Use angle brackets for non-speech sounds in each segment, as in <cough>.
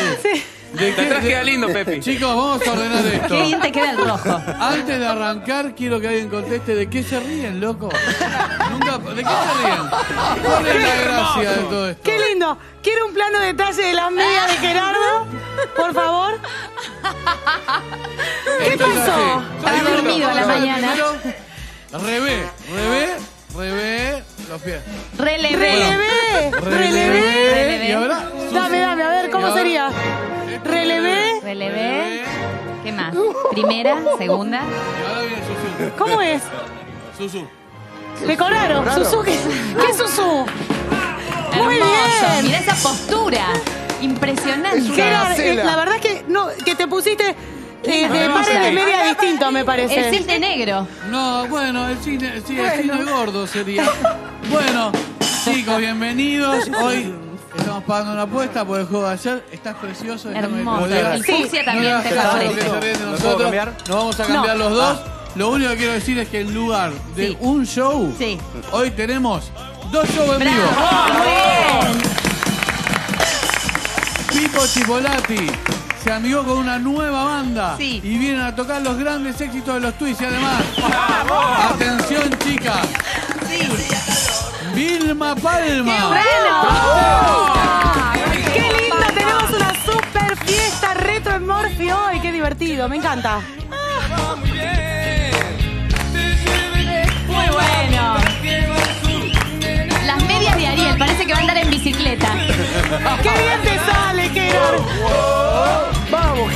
<laughs> Sí. ¿De De atrás queda lindo, Pepi. Chicos, vamos a ordenar esto. Qué bien te queda el rojo. Antes de arrancar, quiero que alguien conteste de qué se ríen, loco. Nunca, ¿De qué se ríen? ¿Cuál es la gracia de todo esto? Qué lindo. Quiero un plano detalle de las medias de Gerardo. Por favor. ¿Qué Esto es pasó? así. Estaba dormido a la mañana. primero, Revé, revé, revé los pies. Relevé. Relevé. Relevé. Relevé. Y ahora. Dame, dame, a ver, ¿cómo sería? Relevé. Relevé. ¿Qué más? Primera, segunda. Susu. ¿Cómo es? Susu. Decoraron. Susú, ¿qué, qué es Susú? Muy Hermoso. bien. Mira esa postura. Impresionante. Es Gerard, eh, la verdad que no, que te pusiste eh, de No, pares no, de no. media distinto, me parece. El cilte negro. No, bueno, el cine, sí, el cine gordo sería. Bueno, chicos, bienvenidos. Hoy estamos pagando una apuesta por el juego de ayer. Estás precioso. déjame Hermoso. Sí. fucsia también No te favorece. se ríen de ¿Me puedo nosotros. Nos vamos a cambiar No. los dos. Lo único que quiero decir es que en lugar de Sí. un show, Sí. hoy tenemos dos shows en vivo. ¡Bravo! Pipo Chipolati se amigó con una nueva banda Sí. y vienen a tocar los grandes éxitos de los Twists y además, atención chicas, Vilma Palma. ¡Qué linda! Tenemos una super fiesta retro en Morphy hoy. ¡Qué divertido! Me encanta. Muy bueno. Las medias de Ariel, parece que va a andar en bicicleta. ¡Qué bien te sale, Gerard! ¡Vamos,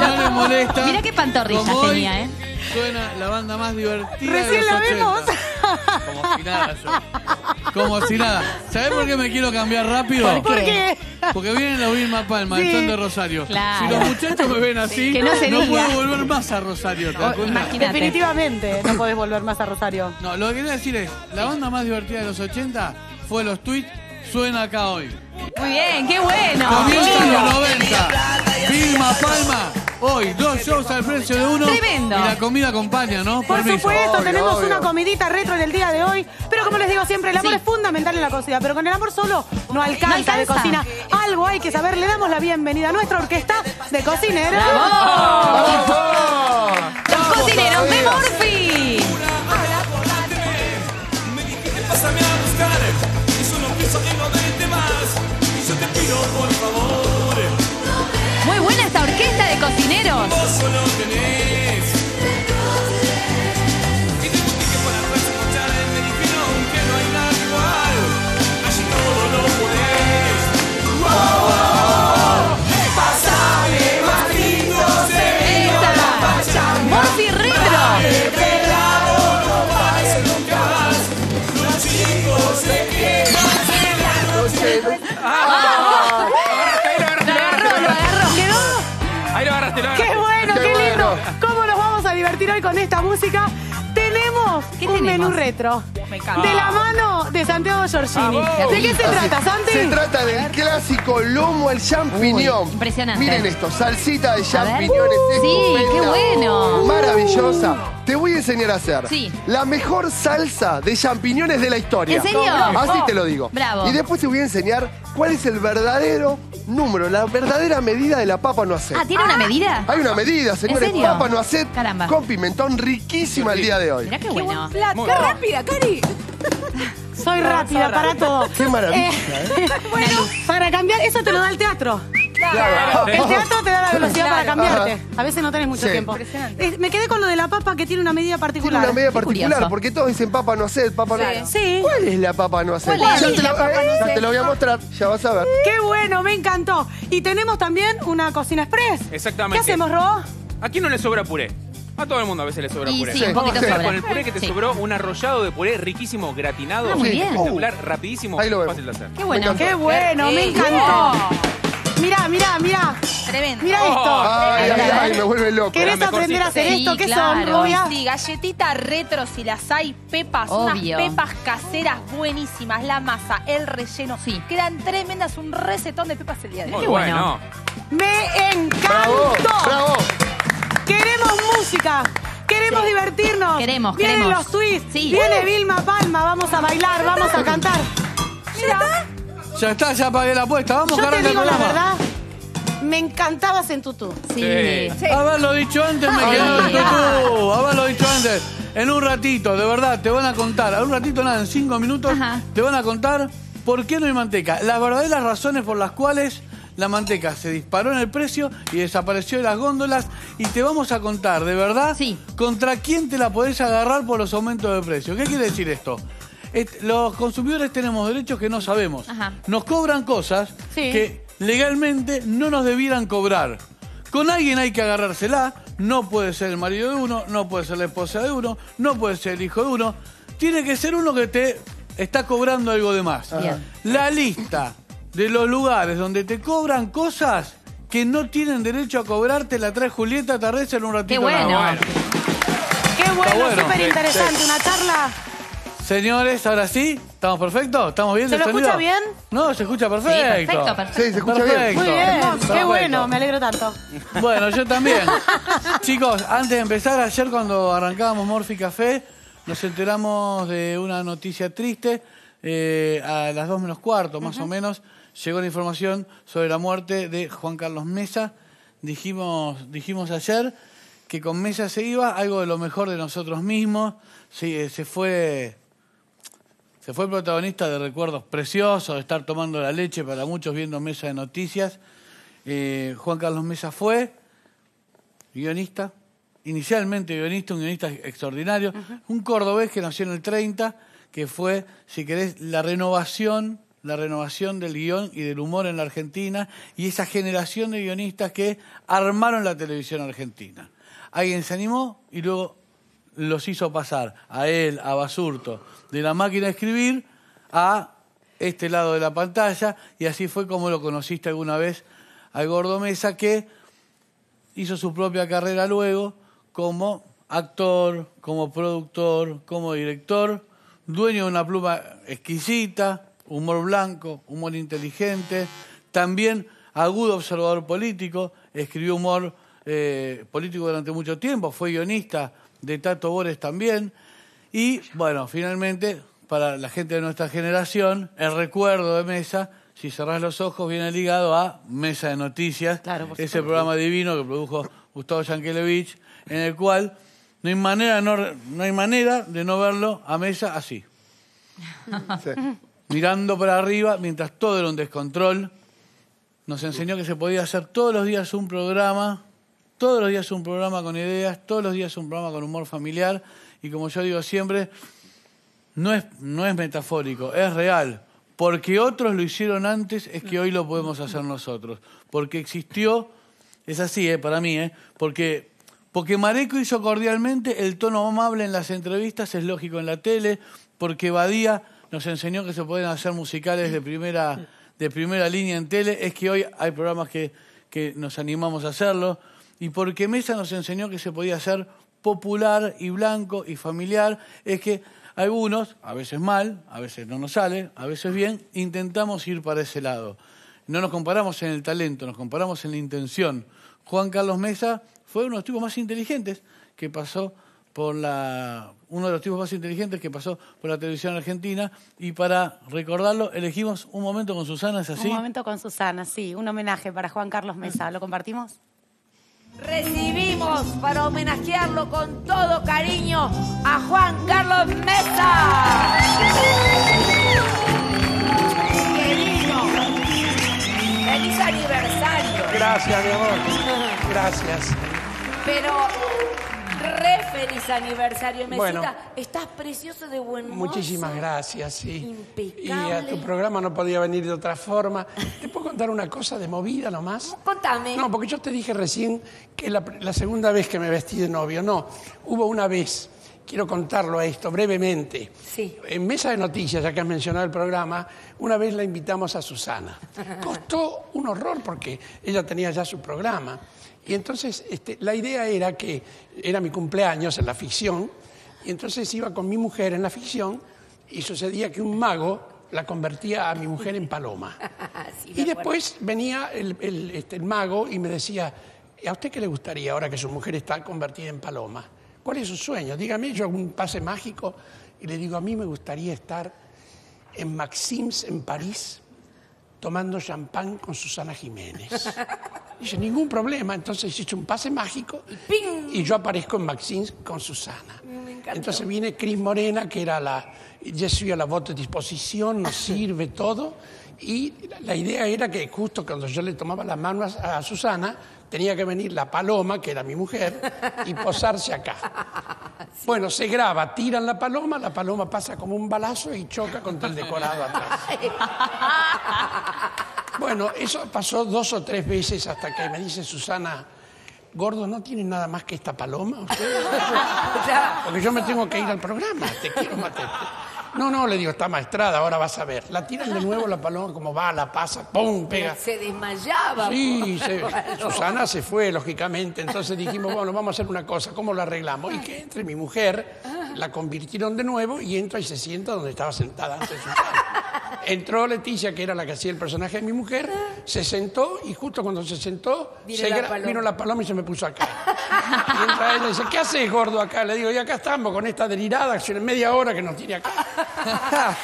no molesta. Mirá qué pantorrillas tenía, ¿eh? Suena la banda más divertida de Recién los la 80. vemos. Como si nada yo. Como si nada. ¿Sabés por qué me quiero cambiar rápido? ¿Por qué? Porque vienen los Vilma Palma, Sí. el son de Rosario. Claro. Si los muchachos me ven así, Que no se diga. puedo volver más a Rosario. ¿te das O- cuenta? imagínate. Definitivamente no podés volver más a Rosario. No, lo que quería decir es, la banda más divertida de los 80 fue los tweets, suena acá hoy. Muy bien, qué bueno. Comienzan los 90. Vilma Palma, hoy, dos shows al precio de uno. Tremendo. Y la comida acompaña, ¿no? Por Permiso. supuesto, Obvio, tenemos obvio. una comidita retro en el día de hoy. Pero como les digo siempre, el amor Sí. es fundamental en la cocina. Pero con el amor solo no alcanza, alcanza. de cocina. Algo hay que saber. Le damos la bienvenida a nuestra orquesta de cocineros. Los cocineros de Morphy. Pásame a buscar orquesta de cocineros. Hoy con esta música? Tenemos ¿Qué un menú retro. Me encanta. De la mano de Santiago Giorgini. Vamos. ¿De qué se trata, Santi? Se trata del clásico lomo al champiñón. Uy, impresionante. Miren esto, salsita de champiñones. Sí, qué bueno. Maravillosa. Te voy a enseñar a hacer Sí. la mejor salsa de champiñones de la historia. ¿En serio? Así te lo digo. Bravo. Y después te voy a enseñar cuál es el verdadero número, la verdadera medida de la papa no hacer. Ah, ¿tiene una medida? Hay una medida, señores. serio? Papa no hacer Caramba. con pimentón riquísima el día de hoy. Mirá qué bueno. Rápida, Cari! Soy rápida para todo. Qué maravilla, ¿eh? <laughs> Bueno, para cambiar, eso te lo da el teatro. Claro. El teatro te da la velocidad para cambiarte. A veces no tenés mucho Sí. tiempo. Eh, me quedé con lo de la papa que tiene una medida Tiene particular. una medida particular, curioso. porque todos dicen papa no hacer, papa no Sí. ¿Cuál es la papa no hacer? ¿Cuál es? Ya, Sí, te la lo, papa eh, no ya hacer. te lo voy a mostrar, ya vas a ver. Qué bueno, me encantó. Y tenemos también una cocina express. Exactamente. ¿Qué hacemos, Ro? ¿A quién no le sobra puré? A todo el mundo a veces le sobra Y puré. sí, un poquito Sí. sobra. Con el puré que te Sí. sobró, un arrollado de puré riquísimo, gratinado, Ah, muy bien. espectacular, rapidísimo, Ahí lo vemos. fácil de hacer. Qué bueno. Qué bueno, me encantó. Mirá, mirá, mirá. Tremendo. Mirá esto. Ay, ay, ay, me vuelve loco. ¿Querés aprender a hacer Sí, esto? ¿Qué claro. son, rubia? Sí, galletitas retro si las hay, pepas, Obvio. unas pepas caseras buenísimas, la masa, el relleno. Sí. Quedan tremendas, un recetón de pepas el día de hoy. Muy Qué bueno. bueno. Me encantó. Bravo, bravo. Queremos música. Queremos divertirnos. Queremos, Vienen queremos. los twists. Sí. Viene Vilma Palma. Vamos a bailar, vamos a cantar. Mira, Ya está, ya pagué la apuesta. Vamos, yo te digo la verdad. Me encantabas en tutú. Sí. Sí. Haberlo dicho antes me Ay, quedó en tutú. Haberlo dicho antes. En un ratito, de verdad, te van a contar. En un ratito, nada, en cinco minutos, Ajá. te van a contar por qué no hay manteca. Las verdaderas razones por las cuales la manteca se disparó en el precio y desapareció de las góndolas. Y te vamos a contar, de verdad, Sí. contra quién te la podés agarrar por los aumentos de precio. ¿Qué quiere decir esto? Los consumidores tenemos derechos que no sabemos. Ajá. Nos cobran cosas Sí. que legalmente no nos debieran cobrar. Con alguien hay que agarrársela, no puede ser el marido de uno, no puede ser la esposa de uno, no puede ser el hijo de uno, tiene que ser uno que te está cobrando algo de más. La lista de los lugares donde te cobran cosas que no tienen derecho a cobrarte la trae Julieta Tarrés en un ratito. Qué bueno. nada más. Qué bueno, bueno. súper interesante. Una charla. Señores, ahora sí, ¿estamos perfectos? ¿Estamos bien ¿Se lo escucha bien? No, se escucha Sí, perfecto. perfecto, perfecto. Sí, se escucha bien. Perfecto. Muy bien. Qué Perfecto. bueno, me alegro tanto. Bueno, yo también. <laughs> Chicos, antes de empezar, ayer cuando arrancábamos Morphy Café, nos enteramos de una noticia triste. Eh, a las dos menos cuarto, más o menos, llegó la información sobre la muerte de Juan Carlos Mesa. Dijimos, dijimos ayer que con Mesa se iba algo de lo mejor de nosotros mismos. Sí, eh, se fue se fue protagonista de recuerdos preciosos, de estar tomando la leche para muchos viendo mesa de noticias. Eh, Juan Carlos Mesa fue guionista, inicialmente guionista, un guionista extraordinario, un cordobés que nació en el 30, que fue, si querés, la renovación, la renovación del guion y del humor en la Argentina y esa generación de guionistas que armaron la televisión argentina. Alguien se animó y luego los hizo pasar a él, a Basurto, de la máquina de escribir a este lado de la pantalla y así fue como lo conociste alguna vez al Gordo Mesa que hizo su propia carrera luego como actor, como productor, como director, dueño de una pluma exquisita, humor blanco, humor inteligente, también agudo observador político, escribió humor eh, político durante mucho tiempo, fue guionista de Tato Bores también, y bueno, finalmente, para la gente de nuestra generación, el recuerdo de Mesa, si cerrás los ojos, viene ligado a Mesa de Noticias, Claro, ese programa divino que produjo Gustavo Yankelevich, en el cual no hay manera, no, no hay manera de no verlo a Mesa así, Sí. Mirando para arriba mientras todo era un descontrol. Nos enseñó que se podía hacer todos los días un programa, todos los días un programa con ideas, todos los días un programa con humor familiar y como yo digo siempre, no es, no es metafórico, es real. Porque otros lo hicieron antes, es que hoy lo podemos hacer nosotros. Porque existió, es así, eh, para mí, eh, porque, porque Mareco hizo cordialmente el tono amable en las entrevistas, es lógico en la tele, porque Badía nos enseñó que se pueden hacer musicales de primera, de primera línea en tele, es que hoy hay programas que, que nos animamos a hacerlo, y porque Mesa nos enseñó que se podía hacer popular y blanco y familiar, es que algunos, a veces mal, a veces no nos sale, a veces bien, intentamos ir para ese lado. No nos comparamos en el talento, nos comparamos en la intención. Juan Carlos Mesa fue uno de los tipos más inteligentes que pasó por la uno de los tipos más inteligentes que pasó por la televisión argentina y para recordarlo elegimos un momento con Susana, ¿es así? Un momento con Susana, sí, un homenaje para Juan Carlos Mesa. ¿Lo compartimos? Recibimos para homenajearlo con todo cariño a Juan Carlos Mesa. Querido, feliz aniversario. Gracias, mi amor. Gracias. Pero re feliz aniversario, Mesita. Bueno. Estás precioso de buen mozo. Muchísimas gracias, sí. Impecable. Y a tu programa no podía venir de otra forma. ¿Te puedo contar una cosa de movida nomás? Contame. No, porque yo te dije recién que la, la segunda vez que me vestí de novio, no. Hubo una vez quiero contarlo a esto brevemente. Sí. En Mesa de Noticias, ya que has mencionado el programa, una vez la invitamos a Susana. <laughs> Costó un horror porque ella tenía ya su programa. Y entonces este, la idea era que era mi cumpleaños en la ficción, y entonces iba con mi mujer en la ficción y sucedía que un mago la convertía a mi mujer en paloma. <laughs> Sí, Y después venía el, el, este, el mago y me decía, ¿a usted qué le gustaría ahora que su mujer está convertida en paloma? ¿Cuál es su sueño? Dígame, yo hago un pase mágico y le digo, a mí me gustaría estar en Maxims, en París, tomando champán con Susana Jiménez. <laughs> Dice, ningún problema. Entonces hice un pase mágico y yo aparezco en Maxims con Susana. Entonces viene Cris Morena, que era la... Je suis a la voz de disposición, nos <laughs> sirve todo. Y la idea era que justo cuando yo le tomaba la mano a, a Susana, tenía que venir la paloma, que era mi mujer, y posarse acá. <laughs> Bueno, se graba, tiran la paloma, la paloma pasa como un balazo y choca contra el decorado atrás. Bueno, eso pasó dos o tres veces hasta que me dice Susana, Gordo, ¿no tiene nada más que esta paloma? <laughs> Porque yo me tengo que ir al programa, te quiero matar. No, no, le digo, está maestrada, ahora vas a ver. La tiran de nuevo la paloma, como va, la pasa, ¡pum! pega. Se desmayaba. Sí, se-. Susana se fue, lógicamente. Entonces dijimos, bueno, vamos a hacer una cosa, ¿cómo lo arreglamos? Y que entre mi mujer, la convirtieron de nuevo y entra y se sienta donde estaba sentada antes Susana. <laughs> Entró Leticia, que era la que hacía el personaje de mi mujer, se sentó y justo cuando se sentó, Vino se la gra- paloma. vino la paloma y se me puso acá. Y entra ella y dice, ¿qué haces, gordo, acá? Le digo, y acá estamos con esta delirada, hace media hora que nos tiene acá. <laughs>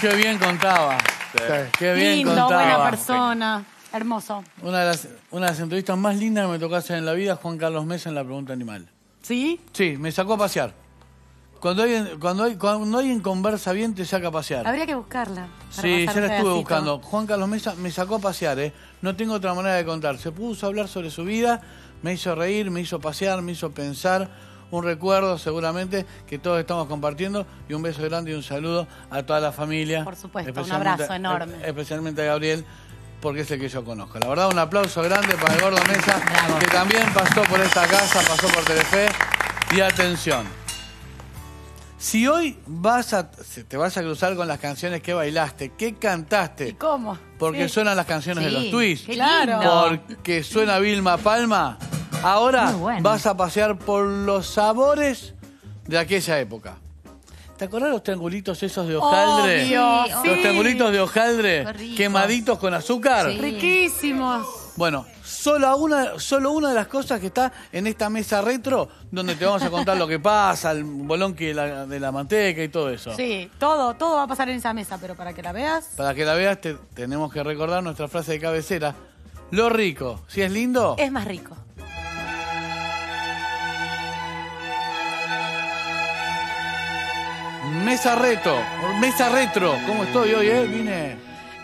Qué bien contaba. Qué bien Lindo, contaba. buena persona. Hermoso. Una de, las, una de las entrevistas más lindas que me tocó hacer en la vida, Juan Carlos Mesa en La Pregunta Animal. ¿Sí? Sí, me sacó a pasear. Cuando alguien, cuando, hay, cuando alguien conversa bien, te saca a pasear. Habría que buscarla. Sí, ya la estuve buscando. Juan Carlos Mesa me sacó a pasear, ¿eh? No tengo otra manera de contar. Se puso a hablar sobre su vida, me hizo reír, me hizo pasear, me hizo pensar. Un recuerdo, seguramente, que todos estamos compartiendo. Y un beso grande y un saludo a toda la familia. Por supuesto, un abrazo enorme. Especialmente a Gabriel, porque es el que yo conozco. La verdad, un aplauso grande para el Gordo Mesa, que también pasó por esta casa, pasó por Telefe. Y atención. Si hoy vas a, te vas a cruzar con las canciones que bailaste, que cantaste, ¿Y cómo? porque Sí. suenan las canciones de los twists, Claro. porque suena Vilma Palma, ahora bueno. vas a pasear por los sabores de aquella época. ¿Te acordás los triangulitos esos de hojaldre? Obvio, Los sí. triangulitos de hojaldre quemaditos con azúcar. Sí. Riquísimos. Bueno, solo una, solo una de las cosas que está en esta mesa retro, donde te vamos a contar lo que pasa, el bolonqui de la, de la manteca y todo eso. Sí, todo, todo va a pasar en esa mesa, pero para que la veas. Para que la veas, te- tenemos que recordar nuestra frase de cabecera. Lo rico, si es lindo, Es más rico. Mesa reto, mesa retro. ¿Cómo estoy hoy, eh? Vine.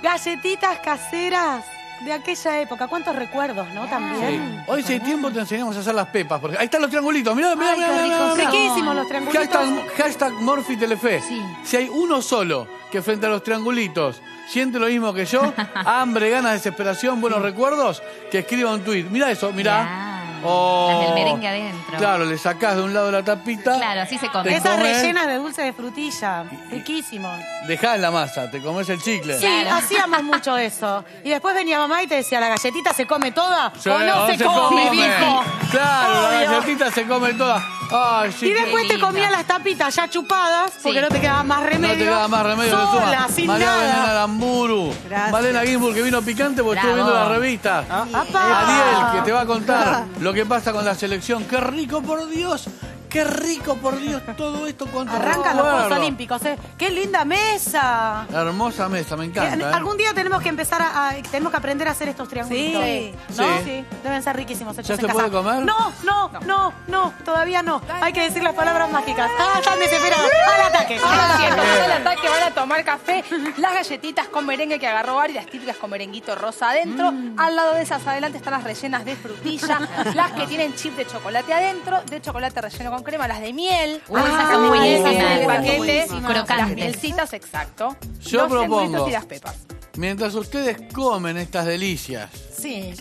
Galletitas caseras de aquella época. ¿Cuántos recuerdos, no? Sí. También. Hoy si hay tiempo te enseñamos a hacer las pepas. Porque ahí están los triangulitos. Mirá, mirá, Ay, mirá, mirá, ricos mirá. Riquísimos los triangulitos. Hashtag, hashtag Morphy Telefe. Sí. Si hay uno solo que frente a los triangulitos siente lo mismo que yo, <laughs> hambre, ganas, desesperación, buenos recuerdos, que escriba un tuit. Mirá eso, mirá. Mirá, Oh. las del merengue adentro. Claro, le sacás de un lado la tapita. Claro, así se come. Esas comes. rellenas de dulce de frutilla. Riquísimos. Dejás la masa, te comes el chicle. Sí, hacíamos mucho eso. Y después venía mamá y te decía, ¿la galletita se come toda? Sí, o no ¿o se, come, viejo. Claro, la galletita se come toda. Ay, sí, Y después te comías las tapitas ya chupadas, porque Sí. no te quedaba más remedio. No te queda más remedio. Sola, sin María nada. Belén Aramburu. Gracias. Malena Gimbur, que vino picante porque estuve Bravo. viendo la revista. ¡Apa! Ariel, que te va a contar lo que pasa con la selección. ¡Qué rico, por Dios! ¡Qué rico, por Dios! Todo esto cuánto Arrancan los. Juegos Olímpicos, ¿eh? ¡Qué linda mesa! Hermosa mesa, me encanta. ¿eh? Algún día tenemos que empezar a, a- tenemos que aprender a hacer estos triangulitos. Sí. ¿No? Sí. Deben ser riquísimos hechos ¿Ya en se casa. puede comer? No, no, no, no, todavía no. Hay que decir las palabras mágicas. Ah, están desesperados. <laughs> Al ataque. al ataque. al ataque van a tomar café, las galletitas con merengue que agarró Ari, las típicas con merenguito rosa adentro. Al lado de esas adelante están las rellenas de frutilla, <laughs> las que tienen chip de chocolate adentro, de chocolate relleno con crema, las de miel. Uy, esas son buenísimas. el paquete, buenísimas. las Crocantes. mielcitas, exacto. Yo los propongo. y las pepas. Mientras ustedes comen estas delicias, Sí.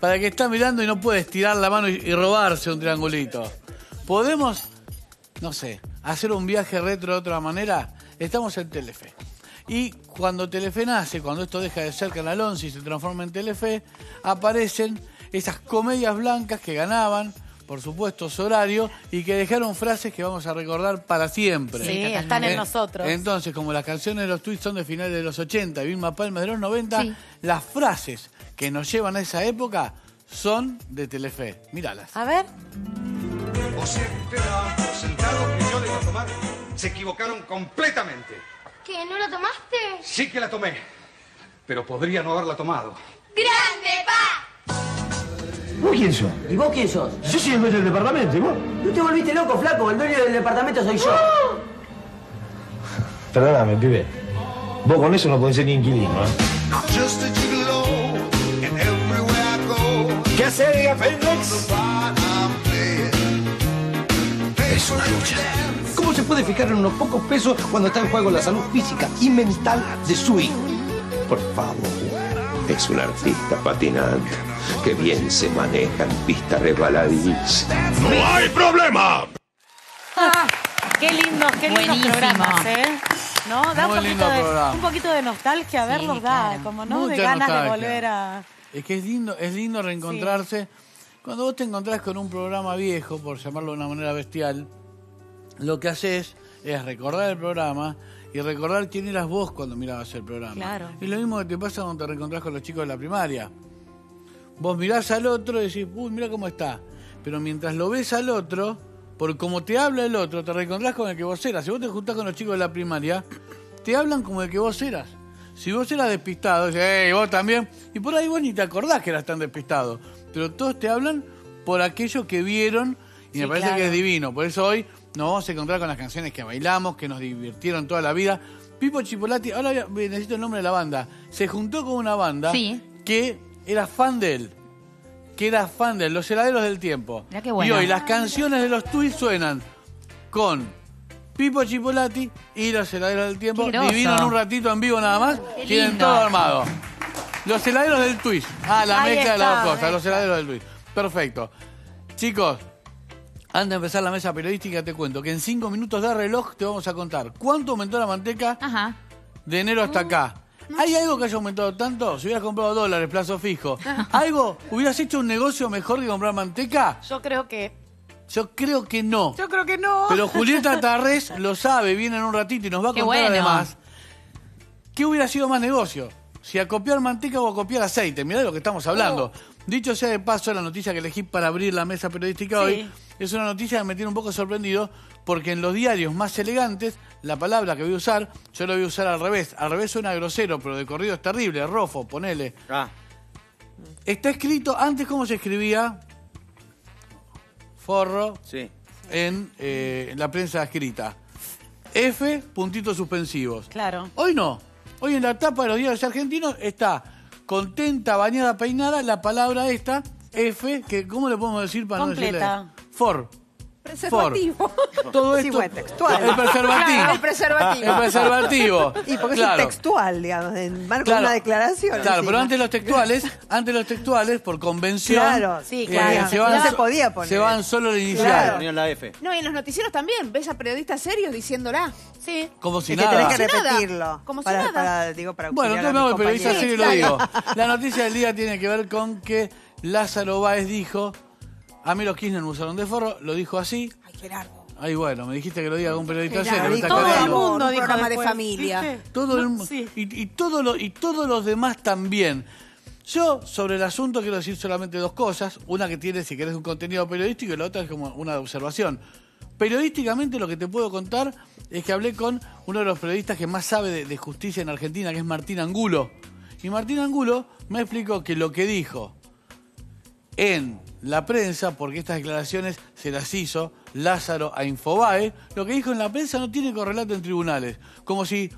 para que está mirando y no puede estirar la mano y, y robarse un triangulito. ¿Podemos, no sé, hacer un viaje retro de otra manera? Estamos en Telefe. Y cuando Telefe nace, cuando esto deja de ser Canal 11 y se transforma en Telefe, aparecen esas comedias blancas que ganaban, por supuesto, su horario y que dejaron frases que vamos a recordar para siempre. Sí, están en Eh, nosotros. Entonces, como las canciones de los tweets son de finales de los 80 y Vilma Palma de los 90, Sí. las frases que nos llevan a esa época son de Telefe. Míralas. A ver. O sea, que usted ha presentado que yo le iba a tomar. Se equivocaron completamente. ¿Que no la tomaste? Sí que la tomé, pero podría no haberla tomado. ¡Grande, pa! ¿Vos quién sos? ¿Y vos quién sos? Yo soy el dueño del departamento, ¿y vos? No te volviste loco, flaco. El dueño del departamento soy yo. <gasps> Perdóname, pibe. Vos con eso no podés ser ni inquilino, ¿eh? ¿Qué hace, playing. Es una lucha. ¿Cómo se puede fijar en unos pocos pesos cuando está en juego la salud física y mental de su hijo? Por favor. Es un artista patinante que bien se maneja en pista resbaladiza. ¡No hay problema! Ah, qué lindo, qué lindos Buenísimo. programas, ¿eh? ¿No? Da un poquito, lindo de, programa. un poquito de nostalgia, verlos da, claro. como no, de ganas de volver a... Es que es lindo, es lindo reencontrarse. Cuando vos te encontrás con un programa viejo, por llamarlo de una manera bestial, lo que haces es recordar el programa y recordar quién eras vos cuando mirabas el programa. Claro. Y lo mismo que te pasa cuando te reencontrás con los chicos de la primaria. Vos mirás al otro y decís, uy, mira cómo está. Pero mientras lo ves al otro, por cómo te habla el otro, te reencontrás con el que vos eras. Si vos te juntás con los chicos de la primaria, te hablan como el que vos eras. Si vos eras despistado, dices, hey, vos también. Y por ahí vos ni te acordás que eras tan despistado. Pero todos te hablan por aquello que vieron y me parece claro. que es divino. Por eso hoy nos vamos a encontrar con las canciones que bailamos, que nos divirtieron toda la vida. Pipo Chipolati, ahora necesito el nombre de la banda. Se juntó con una banda Sí. que era fan de él. Que era fan de él, los heladeros del tiempo. Mirá qué bueno. Y hoy las canciones de los tweets suenan con Pipo Chipolati y los heladeros del tiempo. Qué groso. Divino en un ratito en vivo nada más. Qué Tienen lindo. todo armado. Los heladeros del twist. Ah, la Ahí mezcla de las está, dos cosas. ahí Los heladeros del twist. Perfecto. Chicos, antes de empezar la mesa periodística te cuento que en cinco minutos de reloj te vamos a contar cuánto aumentó la manteca Ajá. de enero hasta acá. ¿Hay algo que haya aumentado tanto? Si hubieras comprado dólares, plazo fijo. <laughs> ¿Algo? ¿Hubieras hecho un negocio mejor que comprar manteca? Yo creo que... Yo creo que no. Yo creo que no. Pero Julieta <laughs> Tarrés lo sabe, viene en un ratito y nos va a Qué contar bueno. además qué hubiera sido más negocio. Si a copiar manteca o a copiar aceite. Mirá de lo que estamos hablando. Dicho sea de paso, la noticia que elegí para abrir la mesa periodística hoy es una noticia que me tiene un poco sorprendido porque en los diarios más elegantes, la palabra que voy a usar, yo la voy a usar al revés. Al revés suena grosero, pero de corrido es terrible. Rofo, ponele. Ah, Está escrito, antes cómo se escribía forro sí. en, eh, en la prensa escrita. F, puntitos suspensivos. Claro. Hoy no. Hoy en la tapa de los diarios argentinos está contenta, bañada, peinada, la palabra esta, F, que ¿cómo le podemos decir para Completa. no decirle? For. Preservativo. Todo Sí, esto. bueno, textual. El preservativo. El preservativo. El <laughs> preservativo. Y porque Claro. es textual, digamos, en marco de Claro. una declaración. Claro, encima. pero antes los textuales, antes los textuales, por convención. Claro, sí, eh, claro. se van, No se podía poner. Se van solo la inicial. Claro. Ponían la F. No, y en los noticieros también ves a periodistas serios diciéndola. Sí. Como si Es que nada. tenés que Como si nada. repetirlo. Como si para, nada. para, digo, para Bueno, entonces me a hago periodista serio y lo digo. La noticia del día tiene que ver con que Lázaro Báez dijo, a mí los Kirchner me usaron de forro, lo dijo así. Ay, Gerardo. Ay, bueno, me dijiste que lo diga algún periodista Gerardo, serio. está todo el mundo Un dijo programa después, de familia. ¿viste? Todo el mu- Sí. y, y, todo lo- y todos los demás también. Yo, sobre el asunto, quiero decir solamente dos cosas. Una que tiene, si querés, un contenido periodístico y la otra es como una observación. Periodísticamente lo que te puedo contar es que hablé con uno de los periodistas que más sabe de, de justicia en Argentina, que es Martín Angulo. Y Martín Angulo me explicó que lo que dijo en la prensa, porque estas declaraciones se las hizo Lázaro a Infobae, lo que dijo en la prensa no tiene correlato en tribunales. Como si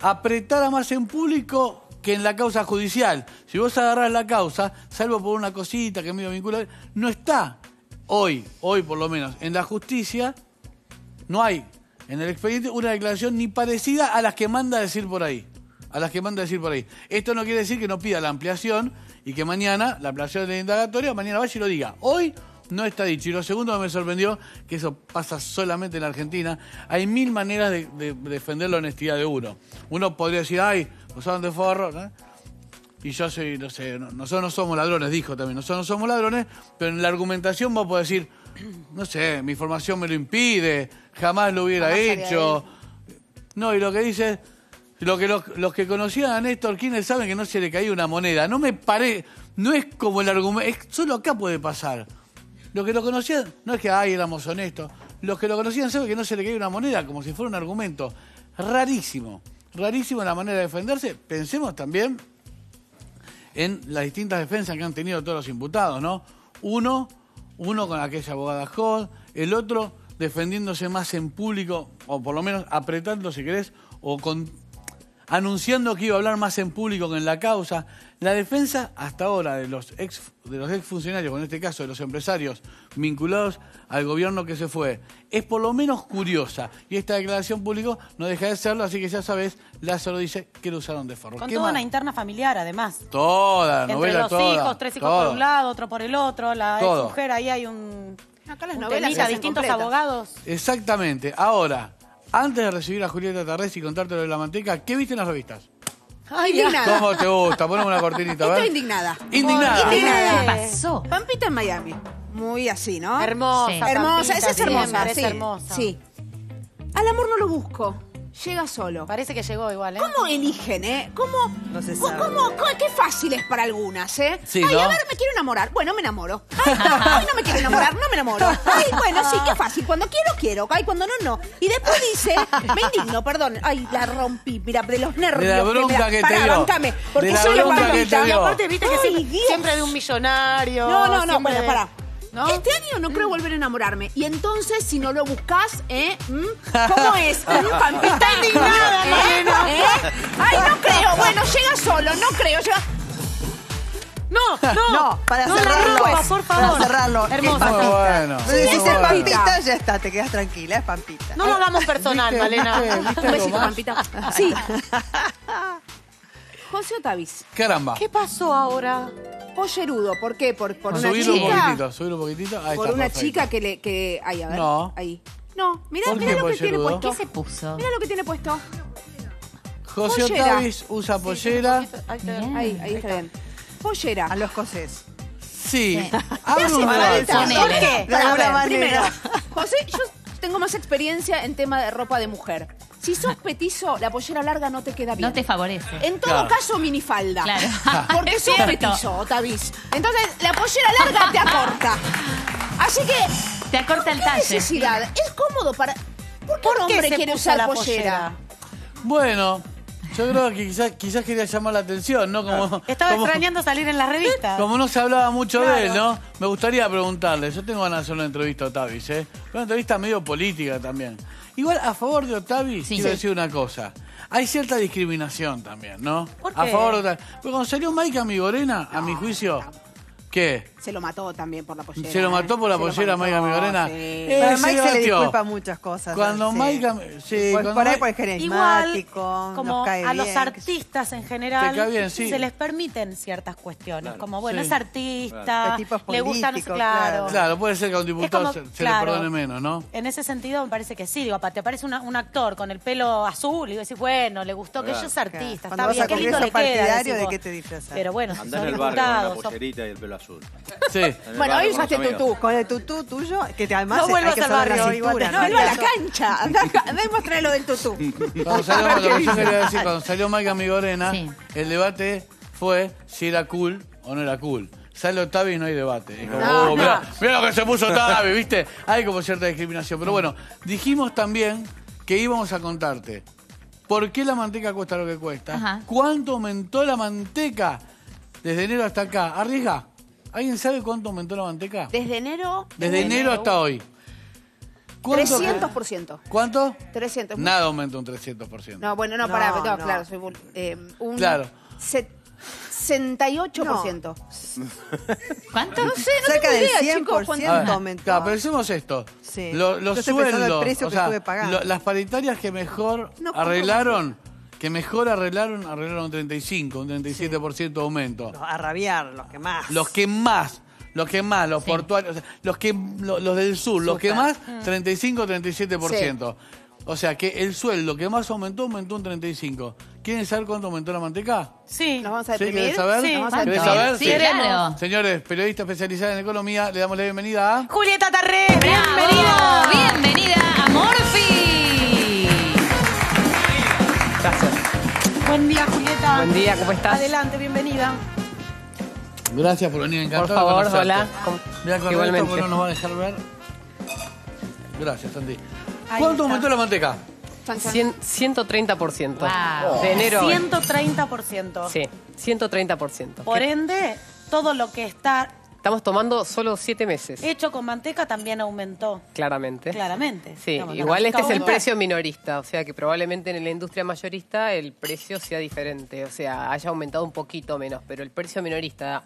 apretara más en público que en la causa judicial. Si vos agarrás la causa, salvo por una cosita que medio vincula, no está hoy, hoy por lo menos, en la justicia, no hay en el expediente una declaración ni parecida a las que manda decir por ahí. a las que manda decir por ahí. Esto no quiere decir que no pida la ampliación y que mañana, la ampliación de la indagatoria, mañana vaya y lo diga. Hoy no está dicho. Y lo segundo que me sorprendió, que eso pasa solamente en la Argentina, hay mil maneras de, de defender la honestidad de uno. Uno podría decir, ay, usaban de forro, ¿no? Y yo soy, no sé, no- nosotros no somos ladrones, dijo también, nosotros no somos ladrones, pero en la argumentación vos podés decir, no sé, mi formación me lo impide, jamás lo hubiera Jamás hecho. No, y lo que dice, lo que los, los que conocían a Néstor Kirchner saben que no se le caía una moneda. No me paré, no es como el argumento, es, solo acá puede pasar. Los que lo conocían, no es que, ay, éramos honestos. Los que lo conocían saben que no se le caía una moneda, como si fuera un argumento. Rarísimo, rarísimo la manera de defenderse. Pensemos también en las distintas defensas que han tenido todos los imputados, ¿no? Uno, uno con aquella abogada Hall, el otro defendiéndose más en público, o por lo menos apretando, si querés, o con, anunciando que iba a hablar más en público que en la causa. La defensa hasta ahora de los ex de los exfuncionarios, en este caso de los empresarios vinculados al gobierno que se fue, es por lo menos curiosa. Y esta declaración pública no deja de serlo, así que ya sabes, Lázaro dice que lo usaron de forro. Con ¿Qué toda más? una interna familiar, además. Toda, la Entre novela los toda. hijos, tres hijos todo. por un lado, otro por el otro, la ex mujer, ahí hay un. Acá las un novelas temita, distintos completas. abogados. Exactamente. Ahora, antes de recibir a Julieta Tarrés y contarte lo de la manteca, ¿qué viste en las revistas? Indignada. ¿Cómo te gusta? Poneme una cortinita, a ver. Estoy indignada. Indignada. Indignada. ¿Qué pasó? Pampita en Miami. Muy así, ¿no? Hermosa. Sí. Hermosa, Pampita, esa es sí, hermosa. sí. hermosa. Sí. Al amor no lo busco. Llega solo. Parece que llegó igual, ¿eh? ¿Cómo eligen, eh? ¿Cómo? No se ¿Cómo? sabe. cómo- cómo- qué fácil es para algunas, ¿eh? Sí, Ay, ¿no? a ver, me quiero enamorar. Bueno, me enamoro. Ay, no, ay, no me quiero enamorar, no me enamoro. Ay, bueno, sí, qué fácil. Cuando quiero, quiero. Ay, cuando no, no. Y después dice, me indigno, perdón. Ay, la rompí, mira, de los nervios. De la bronca me que te Pará, dio. bancame, porque De la soy bronca que te Y dio. aparte, viste que Ay, siempre, Dios. siempre de un millonario. No, no, no, siempre bueno, de- pará. ¿No? Este año no creo volver a enamorarme. Y entonces, si no lo buscas, ¿eh? ¿Mm? <laughs> ¿Cómo es? ¿Mm? Pampita Está indignada, <laughs> ¿Eh? Malena. ¿Eh? Ay, no creo. Bueno, llega solo, no creo. Llega... No, no. No, para no la cerrarlo. por favor. Para cerrarlo. Hermosa. Muy bueno. Si dices bueno. Pampita, ya está, te quedas tranquila, es Pampita. No lo hagamos personal. Malena. ¿Viste? ¿Viste Un besito? Pampita. Sí. <laughs> José Otavis, Caramba. ¿Qué pasó ahora? pollerudo. ¿Por qué? Por, por una Subirlo un chica. poquitito, subirlo un poquitito. Ahí Por está, una perfecto. chica que le. Que, ahí, a ver. No. Ahí. No, mirá, ¿Por mirá qué lo que tiene pollerudo? puesto. ¿Qué se puso? Mirá lo que tiene puesto. José Pollera. Otavis usa pollera. Ahí Bien. Ahí, ahí está bien. Pollera. A los escocés. Sí. Sí. Abre un. Ponele. ¿Por qué? De alguna manera. Primero, José, yo tengo más experiencia en tema de ropa de mujer. Si sos <laughs> petizo, la pollera larga no te queda bien. No te favorece. En todo Claro. caso, minifalda. Claro. <laughs> Porque Es sos cierto. petizo, Otavis. Entonces, la pollera larga te acorta. Así que, Te acorta el ¿qué talle. necesidad? Es cómodo para... ¿Por qué ¿Por un qué hombre se quiere usar la pollera? Bueno, yo creo que quizás, quizás quería llamar la atención, ¿no? Como, Estaba como- extrañando salir en las revistas. Como no se hablaba mucho de él. ¿no? Me gustaría preguntarle. Yo tengo ganas de hacer una entrevista a Otavis, ¿eh? Una entrevista medio política también. Igual, a favor de Otavis, Sí. quiero Sí. decir una cosa. Hay cierta discriminación también, ¿no? ¿Por A qué? favor de Otavis. Porque cuando salió Mike Amigorena, a mi juicio, ¿qué? Se lo mató también por la pollera. ¿Se lo mató por la Se pollera mató, Mike Amigorena? sí. Eh, Pero a se Mike se le batió. disculpa muchas cosas. Cuando sí. Am- Sí, Por, cuando por ahí es Igual, como nos cae a los artistas en general, cae bien, sí. se les permiten ciertas cuestiones. Como, bueno, Sí. es artista, es le gusta, no sé, político, claro. claro. Claro, puede ser que a un diputado como- se, se claro. le perdone menos, ¿no? En ese sentido me parece que sí, digo, te aparece una- un actor con el pelo azul y decís, bueno, le gustó que ella es artista, está bien, qué lindo le queda. ¿de qué te disfrazas? Pero bueno, si Andá en el barrio con la pollerita y el pelo azul. Sí. Bueno, hoy usaste tutú. Con el tutú tuyo, que te- además No vuelvas al barrio, igual. No, No, a la cancha. <laughs> Mostrale lo del tutú. Cuando salió, lo que yo quería decir, cuando salió Mike Amigorena, Sí. el debate fue si era cool o no era cool. Sale Octavio y no hay debate. Es como, No, oh, mirá, no. mirá lo que se puso Octavio, ¿viste? Hay como cierta discriminación. Pero bueno, dijimos también que íbamos a contarte por qué la manteca cuesta lo que cuesta, Ajá. cuánto aumentó la manteca desde enero hasta acá. ¿Arriesga? ¿Alguien sabe cuánto aumentó la manteca? Desde enero. Desde enero hasta hoy. ¿Cuánto? 300%. ¿Cuánto? 300. Nada aumenta un 300%. No, bueno, no, No, pará, no, no. claro, soy eh, un Claro. se- 68%. ¿Cuánto? No sé, no Cerca del idea, 100% chicos. cuánto- aumentó. Claro, pensemos esto. Sí. Lo- Yo los pensando sueldos, el precio o que sea, lo- las paritarias que mejor No, ¿cómo arreglaron que mejor arreglaron, arreglaron un 35, un 37% de aumento. Los a rabiar, los que más. Los que más, los que más, los portuarios, o sea, los que lo- los del sur, los que más, Mm. 35-37%. O sea que el sueldo que más aumentó, aumentó un 35. ¿Quieren saber cuánto aumentó la manteca? Sí. ¿Nos vamos a ¿Sí? ¿Querés saber? Sí. Vamos a ¿Querés saber? Sí, claro. Señores, periodista especializada en economía, le damos la bienvenida a... Julieta Tarré, ¡Bravo! bienvenida. Bienvenida a Morphy. Gracias. Buen día, Julieta. Buen día, ¿cómo estás? Adelante, bienvenida. Gracias por venir, encantado Por favor, de hola. ¿Cómo- Mira, con Igualmente. esto, porque no nos va a dejar ver. Gracias, Sandy. Ahí ¿Cuánto está. aumentó la manteca? Cien- 130%. Wow. De enero. a hoy. 130%. Sí, 130%. Por ende, todo lo que está Estamos tomando solo 7 meses, hecho con manteca también aumentó. claramente. Claramente. Sí, igual este es el precio minorista, o sea que probablemente en la industria mayorista el precio sea diferente, o sea, haya aumentado un poquito menos, pero el precio minorista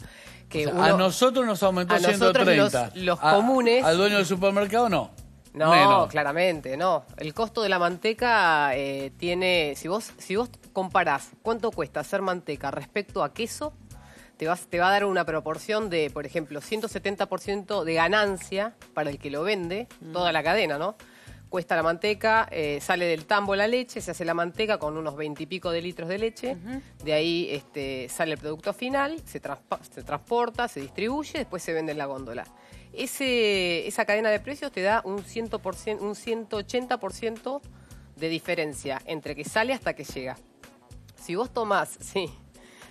que O sea, uno- a nosotros nos aumentó a nosotros 130. los- los A- comunes- Al dueño del supermercado no. No, Menos. claramente, no. El costo de la manteca eh, tiene, si vos, si vos comparás cuánto cuesta hacer manteca respecto a queso, te, vas, te va a dar una proporción de, por ejemplo, 170% de ganancia para el que lo vende, toda la cadena, ¿no? Cuesta la manteca, eh, sale del tambo la leche, se hace la manteca con unos 20 y pico de litros de leche, de ahí este, sale el producto final, se, transpa- se transporta, se distribuye, después se vende en la góndola. Ese, esa cadena de precios te da un, 100%, un 180% de diferencia entre que sale hasta que llega. Si vos tomás, <laughs> sí,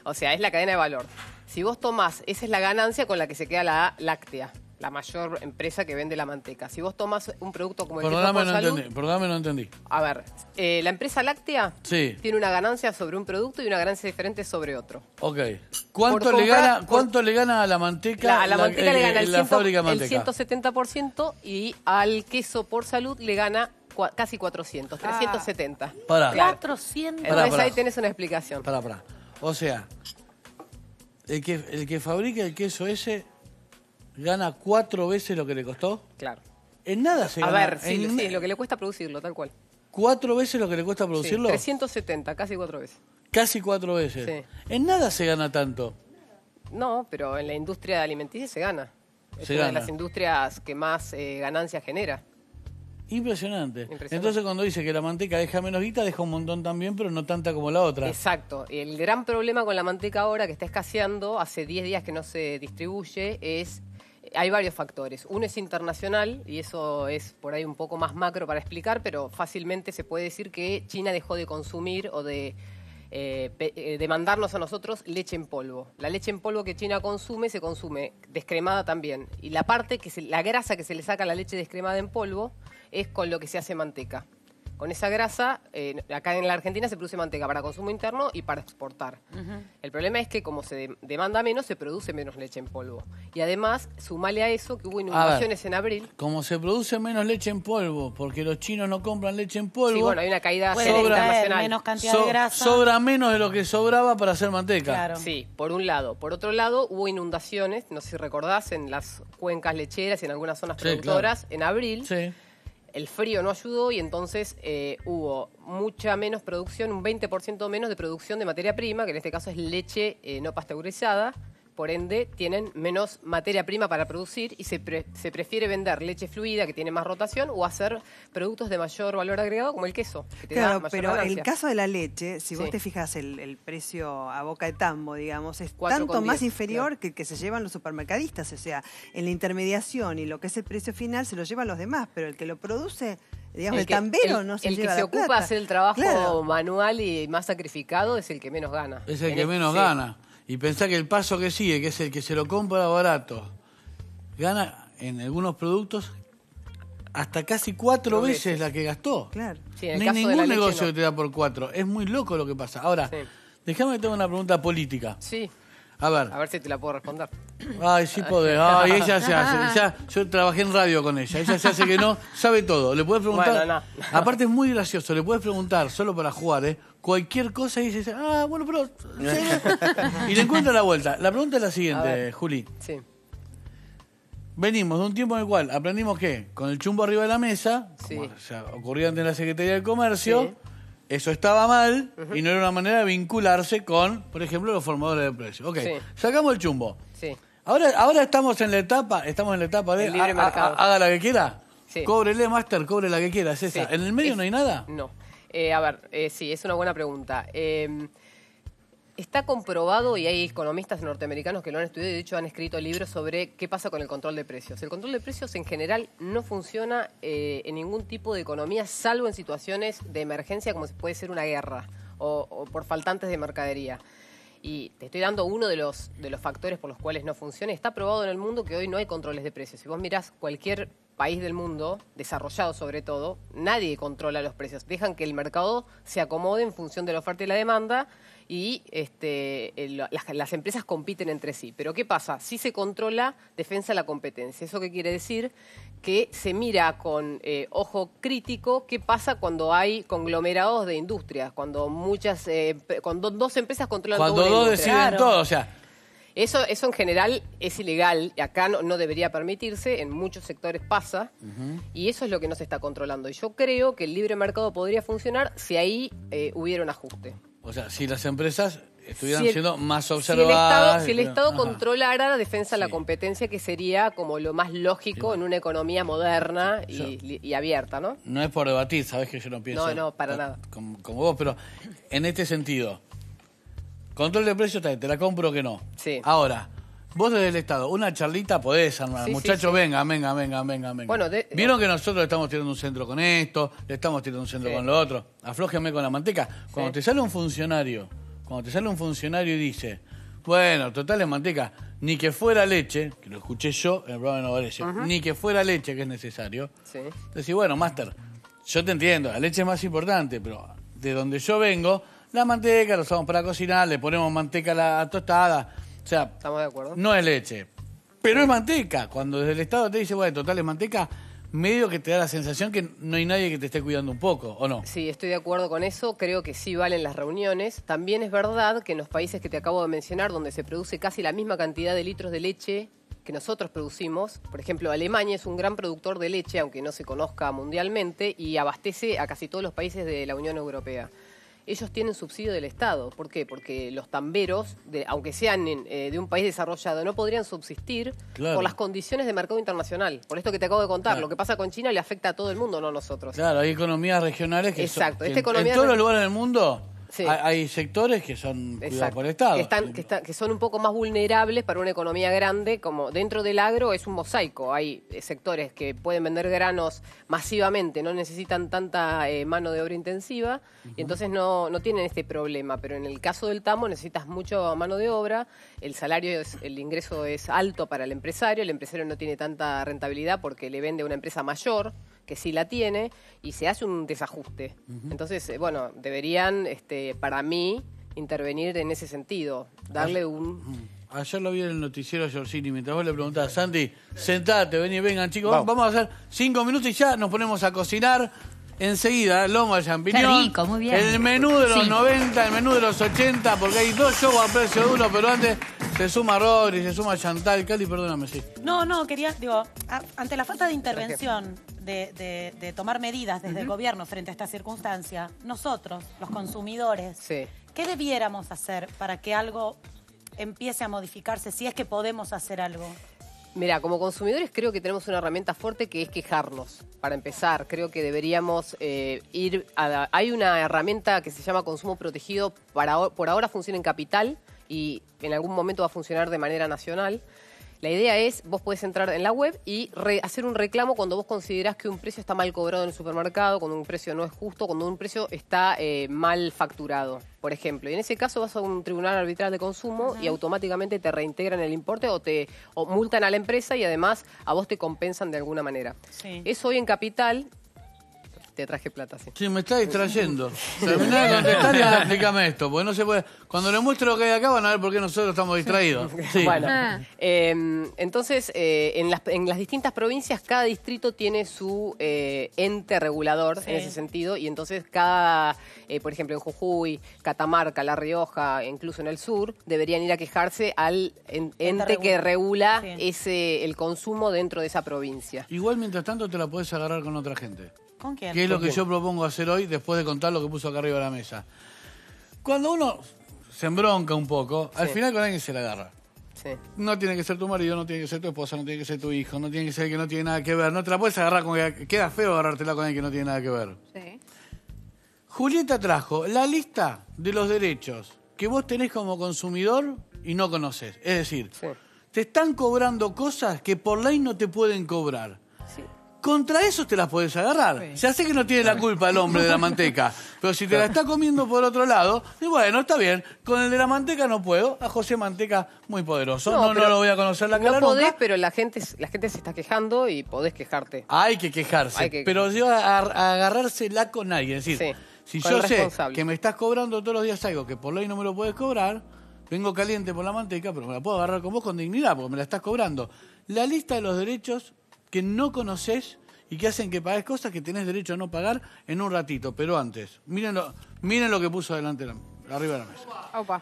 o sea, es la cadena de valor. Si vos tomás, esa es la ganancia con la que se queda la láctea, la mayor empresa que vende la manteca. Si vos tomás un producto como el por no salud, entendí. Perdóname, no entendí. a ver, eh, la empresa láctea Sí, tiene una ganancia sobre un producto y una ganancia diferente sobre otro. ok. ¿Cuánto, le, gana, por- ¿Cuánto le gana a la manteca? La- a la manteca eh, le gana el, la 100 fábrica de el manteca. 170% y al queso por salud le gana cua- casi 400, 370. Pará. Claro. 400. Entonces Pará, pará. ahí tenés una explicación. Pará, pará. O sea, el que, el que fabrica el queso ese gana cuatro veces lo que le costó. Claro. En nada se A gana. ver, sí, en sí, lo que le cuesta producirlo, tal cual. ¿Cuatro veces lo que le cuesta Sí, producirlo? 370, casi cuatro veces. Casi cuatro veces. Sí. En nada se gana tanto. No, pero en la industria alimenticia se gana. Es Se una gana. de las industrias que más eh, ganancia genera. Impresionante. Impresionante. Entonces cuando dice que la manteca deja menos guita, deja un montón también, pero no tanta como la otra. Exacto. Y el gran problema con la manteca ahora que está escaseando, hace 10 días que no se distribuye, es hay varios factores. Uno es internacional y eso es por ahí un poco más macro para explicar, pero fácilmente se puede decir que China dejó de consumir o de eh, eh, de mandarnos a nosotros leche en polvo. La leche en polvo que China consume se consume descremada también. Y la parte que se- la grasa que se le saca a la leche descremada en polvo es con lo que se hace manteca. Con esa grasa, eh, acá en la Argentina se produce manteca para consumo interno y para exportar. El problema es que como se de- demanda menos, se produce menos leche en polvo. Y además, sumale a eso que hubo inundaciones en abril. Como se produce menos leche en polvo, porque los chinos no compran leche en polvo. Sí, bueno, hay una caída internacional. menos cantidad so- de grasa. Sobra menos de lo que sobraba para hacer manteca. Sí, por un lado. Por otro lado, hubo inundaciones, no sé si recordás, en las cuencas lecheras y en algunas zonas Sí, productoras en abril. Sí. El frío no ayudó y entonces eh, hubo mucha menos producción, un 20% menos de producción de materia prima, que en este caso es leche eh, no pasteurizada. Por ende, tienen menos materia prima para producir y se, pre- se prefiere vender leche fluida, que tiene más rotación, o hacer productos de mayor valor agregado, como el queso, que te da Claro, mayor pero ganancia. el caso de la leche, si vos Sí. te fijas el, el precio a boca de tambo, digamos, es Cuatro tanto más inferior claro. que el que se llevan los supermercadistas. O sea, en la intermediación y lo que es el precio final se lo llevan los demás, pero el que lo produce, digamos, el, que- tambero el- no se el lleva que se la ocupa de plata. hacer el trabajo Claro. manual y más sacrificado es el que menos gana. Es el En que el- menos sí. gana. Y pensá que el paso que sigue, que es el que se lo compra barato, gana en algunos productos hasta casi cuatro veces, veces. la que gastó. Claro. Sí, en el no hay caso de la ningún negocio no. que te da por cuatro. Es muy loco lo que pasa. Ahora, Sí. déjame que tenga una pregunta política. Sí, A ver. a ver si te la puedo responder. Ay, sí podés. Ay, <laughs> ella se hace. Ya, yo trabajé en radio con ella. Ella se hace que no, sabe todo. Le puedes preguntar. Bueno, no. Aparte es muy gracioso. Le puedes preguntar solo para jugar, ¿eh? Cualquier cosa y ella dice, ah, bueno, pero. sí". <laughs> y le encuentra la vuelta. La pregunta es la siguiente. Juli. Sí. Venimos de un tiempo en el cual aprendimos que con el chumbo arriba de la mesa, Sí. como o sea, ocurría ante la Secretaría del Comercio, eso estaba mal y no era una manera de vincularse con, por ejemplo, los formadores de precios. Ok, Sí. sacamos el chumbo. Sí. Ahora, ahora estamos en la etapa, estamos en la etapa de El libre ha- ha- mercado. haga la que quiera. Sí. Cóbrele, Master, cobre la que quiera, es esa. Sí. ¿En el medio Es- no hay nada? No. Eh, a ver, eh, sí, es una buena pregunta. Eh, está comprobado y hay economistas norteamericanos que lo han estudiado y de hecho han escrito libros sobre qué pasa con el control de precios. El control de precios en general no funciona eh, en ningún tipo de economía, salvo en situaciones de emergencia como puede ser una guerra o, por faltantes de mercadería. Y te estoy dando uno de los, de los factores por los cuales no funciona. Está probado en el mundo que hoy no hay controles de precios. Si vos mirás cualquier país del mundo, desarrollado sobre todo, nadie controla los precios. Dejan que el mercado se acomode en función de la oferta y la demanda y este, el- las, las empresas compiten entre sí. Pero ¿qué pasa? Si se controla defensa de la competencia. ¿Eso qué quiere decir? Que se mira con eh, ojo crítico qué pasa cuando hay conglomerados de industrias, cuando muchas, eh, cuando dos empresas controlan Cuando toda una dos industria. deciden todo, o sea, Eso, eso en general es ilegal, y acá no, no debería permitirse, en muchos sectores pasa, y eso es lo que no se está controlando. Y yo creo que el libre mercado podría funcionar si ahí eh, hubiera un ajuste. O sea, si las empresas estuvieran Si el- siendo más Si el observadas. Estado, si el Estado Ajá. controlara la defensa de la competencia, que sería como lo más lógico en una economía moderna y, abierta, ¿no? No es por debatir, sabes que yo no pienso. No, no, para nada. Como, como vos, pero en este sentido, control de precios, te la compro que no. Sí. Ahora, vos desde el Estado, una charlita podés armar. Sí, sí, Muchachos, sí. venga, venga, venga, venga, venga. Bueno, de- Vieron que nosotros le estamos tirando un centro con esto, le estamos tirando un centro Sí. con lo otro. Aflójenme con la manteca. Cuando Sí. te sale un funcionario, cuando te sale un funcionario y dice, bueno, total es manteca, ni que fuera leche, que lo escuché yo en el programa de Novarese, ni que fuera leche que es necesario. Sí. Decís, bueno, Master, yo te entiendo, la leche es más importante, pero de donde yo vengo, la manteca la usamos para cocinar, le ponemos manteca a la tostada. O sea, ¿Estamos de acuerdo? no es leche, pero es manteca. Cuando desde el Estado te dice, bueno, total es manteca, medio que te da la sensación que no hay nadie que te esté cuidando un poco, ¿o no? Sí, estoy de acuerdo con eso. Creo que sí valen las reuniones. También es verdad que en los países que te acabo de mencionar, donde se produce casi la misma cantidad de litros de leche que nosotros producimos, por ejemplo, Alemania es un gran productor de leche, aunque no se conozca mundialmente, y abastece a casi todos los países de la Unión Europea. Ellos tienen subsidio del Estado. ¿Por qué? Porque los tamberos, de, aunque sean en, eh, de un país desarrollado, no podrían subsistir Claro. por las condiciones de mercado internacional. Por esto que te acabo de contar, Claro. lo que pasa con China le afecta a todo el mundo, no a nosotros. Claro, hay economías regionales que son- Exacto, que esta en- economía en todos los lugares del mundo Sí. hay, hay sectores que son cuidados por el Estado. Que, están, que, están- que son un poco más vulnerables para una economía grande, como dentro del agro es un mosaico. Hay eh, sectores que pueden vender granos masivamente, no necesitan tanta eh, mano de obra intensiva, y entonces no, no tienen este problema. Pero en el caso del tamo necesitas mucha mano de obra, el salario, es, el ingreso es alto para el empresario, el empresario no tiene tanta rentabilidad porque le vende a una empresa mayor que sí la tiene y se hace un desajuste. Entonces, eh, bueno, deberían, este, para mí, intervenir en ese sentido, darle un... Ayer lo vi en el noticiero Giorgini, mientras vos le preguntabas, Santi, sentate, vení, vengan chicos, Vamos. vamos a hacer cinco minutos y ya nos ponemos a cocinar. Enseguida, lomo de champiñón. Qué rico, muy bien. El menú de los Sí. 90, el menú de los 80, porque hay dos shows a precio de uno, pero antes se suma Rodri, se suma Chantal. Cali, perdóname, sí. No, no, quería, digo, a- ante la falta de intervención, de, de- de tomar medidas desde el gobierno frente a esta circunstancia, nosotros, los consumidores, Sí. ¿qué debiéramos hacer para que algo empiece a modificarse, si es que podemos hacer algo? Mira, como consumidores creo que tenemos una herramienta fuerte que es quejarnos. Para empezar, creo que deberíamos eh, ir a... la- hay una herramienta que se llama consumo protegido, para, por ahora funciona en capital y en algún momento va a funcionar de manera nacional. La idea es, vos podés entrar en la web y re- hacer un reclamo cuando vos considerás que un precio está mal cobrado en el supermercado, cuando un precio no es justo, cuando un precio está eh, mal facturado, por ejemplo. Y en ese caso vas a un tribunal arbitral de consumo y automáticamente te reintegran el importe o te o multan a la empresa y además a vos te compensan de alguna manera. Sí. Eso hoy en Capital... Te traje plata, sí. Sí, me está distrayendo. Terminá de contestar y ahora explícame esto, porque no se puede. Cuando le muestro lo que hay acá van a ver por qué nosotros estamos distraídos. Sí. Bueno, eh, entonces, eh, en, las, en las distintas provincias, cada distrito tiene su eh, ente regulador Sí. en ese sentido, y entonces cada, eh, por ejemplo, en Jujuy, Catamarca, La Rioja, incluso en el sur, deberían ir a quejarse al en- ente que regula- regula Sí. ese el consumo dentro de esa provincia. Igual, mientras tanto, te la puedes agarrar con otra gente. ¿Con quién? ¿Qué es lo que yo propongo hacer hoy después de contar lo que puso acá arriba de la mesa? Cuando uno se embronca un poco, al Sí. final con alguien se la agarra. Sí. No tiene que ser tu marido, no tiene que ser tu esposa, no tiene que ser tu hijo, no tiene que ser el que no tiene nada que ver. No te la puedes agarrar con que queda feo agarrártela con alguien que no tiene nada que ver. Sí. Julieta trajo la lista de los derechos que vos tenés como consumidor y no conoces. Es decir, te están cobrando cosas que por ley no te pueden cobrar. Contra eso te las podés agarrar. Ya sé que no tiene la culpa el hombre de la manteca, pero si te la está comiendo por otro lado, y bueno, está bien. Con el de la manteca no puedo. A José Manteca, muy poderoso. No, no, lo voy a conocer la cara No podés, nunca. pero la gente, la gente se está quejando y podés quejarte. Hay que quejarse. Hay que- Pero yo a, a agarrársela con alguien. Es decir, si con yo sé que me estás cobrando todos los días algo que por ley no me lo puedes cobrar, vengo caliente por la manteca, pero me la puedo agarrar con vos con dignidad, porque me la estás cobrando. La lista de los derechos que no conoces y que hacen que pagues cosas que tenés derecho a no pagar en un ratito, pero antes. Miren lo, miren lo que puso adelante la- arriba de la mesa.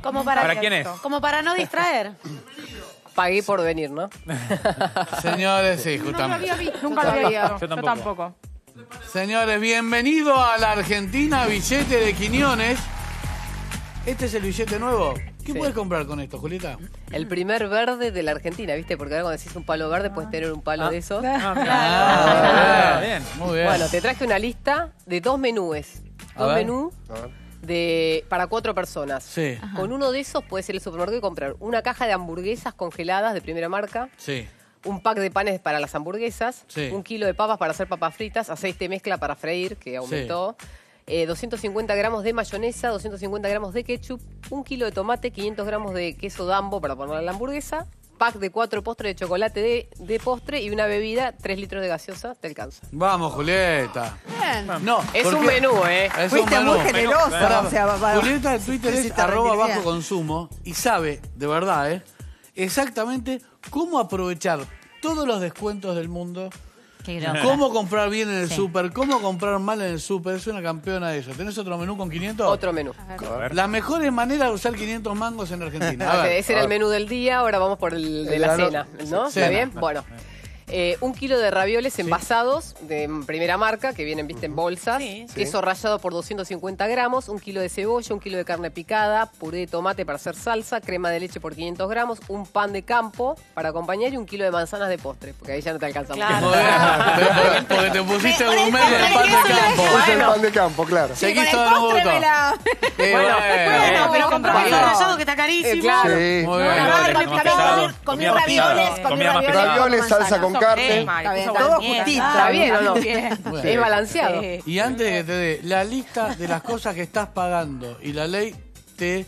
Como para, ¿Para quién es? Como para no distraer. <laughs> Pagué por venir, ¿no? <laughs> Señores, sí, justamente. Nunca lo había visto. Yo Yo tampoco. tampoco. Señores, bienvenido a la Argentina, billete de Quiñones. ¿Este es el billete nuevo? ¿Qué Sí. puedes comprar con esto, Julieta? El primer verde de la Argentina, ¿viste? Porque ahora cuando decís un palo verde puedes tener un palo de eso. Ah, bien, muy bien. Bueno, te traje una lista de dos menúes. A Dos ver. menús de para cuatro personas. Sí. Con uno de esos puedes ir al supermercado y comprar una caja de hamburguesas congeladas de primera marca, Sí. un pack de panes para las hamburguesas, Sí. un kilo de papas para hacer papas fritas, aceite mezcla para freír, que aumentó, eh, 250 gramos de mayonesa, 250 gramos de ketchup, un kilo de tomate, 500 gramos de queso dambo para poner a la hamburguesa, pack de cuatro postres de chocolate de, de postre y una bebida, 3 litros de gaseosa, te alcanza. Vamos, Julieta. Bien. No, Es ¿por un menú, ¿eh? Es Fuiste un muy Pará, o sea, va- va- Julieta en Twitter es arroba bajo consumo y sabe, de verdad, ¿eh? exactamente cómo aprovechar todos los descuentos del mundo. Qué. Cómo comprar bien en el Sí. súper, cómo comprar mal en el súper. Es una campeona de eso. ¿Tenés otro menú con 500? Otro menú. Las mejores maneras de usar 500 mangos en Argentina. <laughs> A ver, Ese era a el ver. menú del día, ahora vamos por el de El la cena, ¿no? Cena. ¿Está bien? Bueno. Eh, un kilo de ravioles envasados de primera marca, que vienen, viste, en bolsas. Queso rallado por 250 gramos. Un kilo de cebolla, un kilo de carne picada, puré de tomate para hacer salsa, crema de leche por 500 gramos, un pan de campo para acompañar y un kilo de manzanas de postre, porque ahí ya no te alcanza mucho. Bien. Porque- te pusiste gourmet del pan de campo. Puse el pan de campo, claro. Seguís todo el gusto. <laughs> Bueno, Eh, bueno, pero compró bueno. el rallado que está carísimo. Eh, claro. Sí. Muy bien. Comí ravioles, comí ravioles. Ravioles, salsa con carne. Todo justito. ¿Está bien o no? <laughs> Es balanceado. Y antes de que te dé la lista de las cosas que estás pagando y la ley te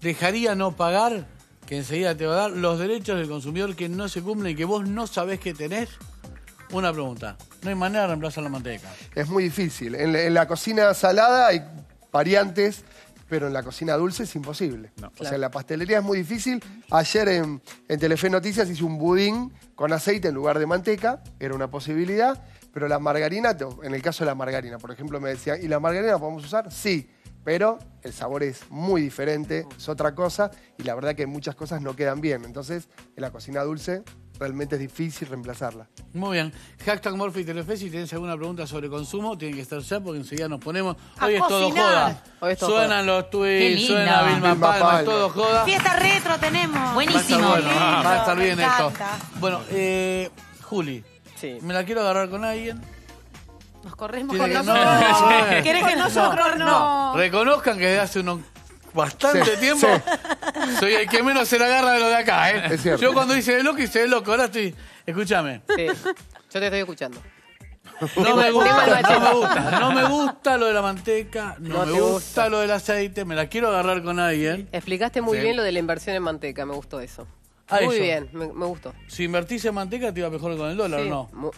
dejaría no pagar, que enseguida te va a dar, los derechos del consumidor que no se cumplen y que vos no sabés que tenés, una pregunta. No hay manera de reemplazar la manteca. Es muy difícil. En la, en la cocina salada hay variantes, pero en la cocina dulce es imposible. O sea, en la pastelería es muy difícil. Ayer en, en Telefe Noticias hice un budín con aceite en lugar de manteca, era una posibilidad, pero la margarina, en el caso de la margarina, por ejemplo, me decían, ¿y la margarina la podemos usar? Sí, pero el sabor es muy diferente, es otra cosa, y la verdad que muchas cosas no quedan bien. Entonces, en la cocina dulce realmente es difícil reemplazarla. Muy bien. Hashtag Morphy Telefe, si tenés alguna pregunta sobre consumo, tienen que estar ya porque enseguida nos ponemos. Hoy es todo joda. Hoy es todo Suenan los tweets, suena Vilma, Vilma Palma, Palma. es todo joda. Fiesta retro tenemos. Va a estar Buenísimo. bueno, va a estar bien esto. Bueno, eh, Juli, Sí. me la quiero agarrar con alguien. Nos corremos Tiene con nosotros. no, no, ¿Querés que no. nosotros no? Reconozcan que desde hace unos bastante Sí, tiempo soy el que menos se la agarra de lo de acá, ¿eh? Es cierto. Yo cuando hice de loco hice de loco, ahora estoy. Escúchame. Sí. Yo te estoy escuchando. No me, gusta, no me gusta, no me gusta lo de la manteca, no, No me gusta, gusta. lo del aceite, me la quiero agarrar con alguien. Explicaste muy Sí. bien lo de la inversión en manteca, me gustó eso. Ah, muy eso. bien, me, me gustó. Si invertís en manteca te iba mejor con el dólar, Sí, ¿o no?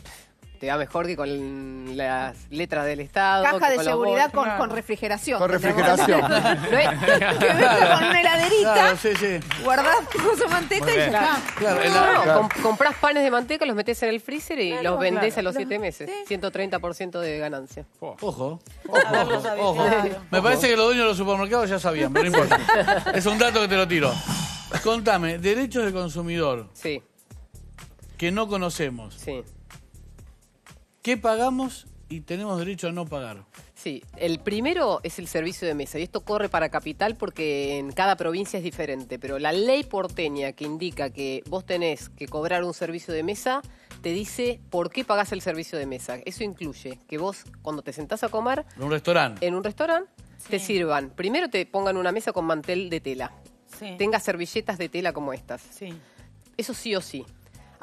Te va mejor que con las letras del Estado. Caja que de con seguridad con, con refrigeración. Con refrigeración. No es- Que venga con una heladerita, Claro, sí, sí. guardás manteca y ya está. Claro, la- no, com- comprás panes de manteca, los metés en el freezer y los vendés a los Claro. siete meses. 130% de ganancia. Ojo, ojo, ojo. Me parece que los dueños de los supermercados ya sabían, pero no importa. <laughs> Es un dato que te lo tiro. Contame, derechos del consumidor Sí, que no conocemos. sí. ¿Qué pagamos y tenemos derecho a no pagar. Sí, el primero es el servicio de mesa y esto corre para capital porque en cada provincia es diferente, pero la ley porteña que indica que vos tenés que cobrar un servicio de mesa te dice por qué pagás el servicio de mesa. Eso incluye que vos cuando te sentás a comer En un restaurante. en un restaurante te sirvan, primero te pongan una mesa con mantel de tela, Sí. tenga servilletas de tela como estas. Sí. Eso sí o sí.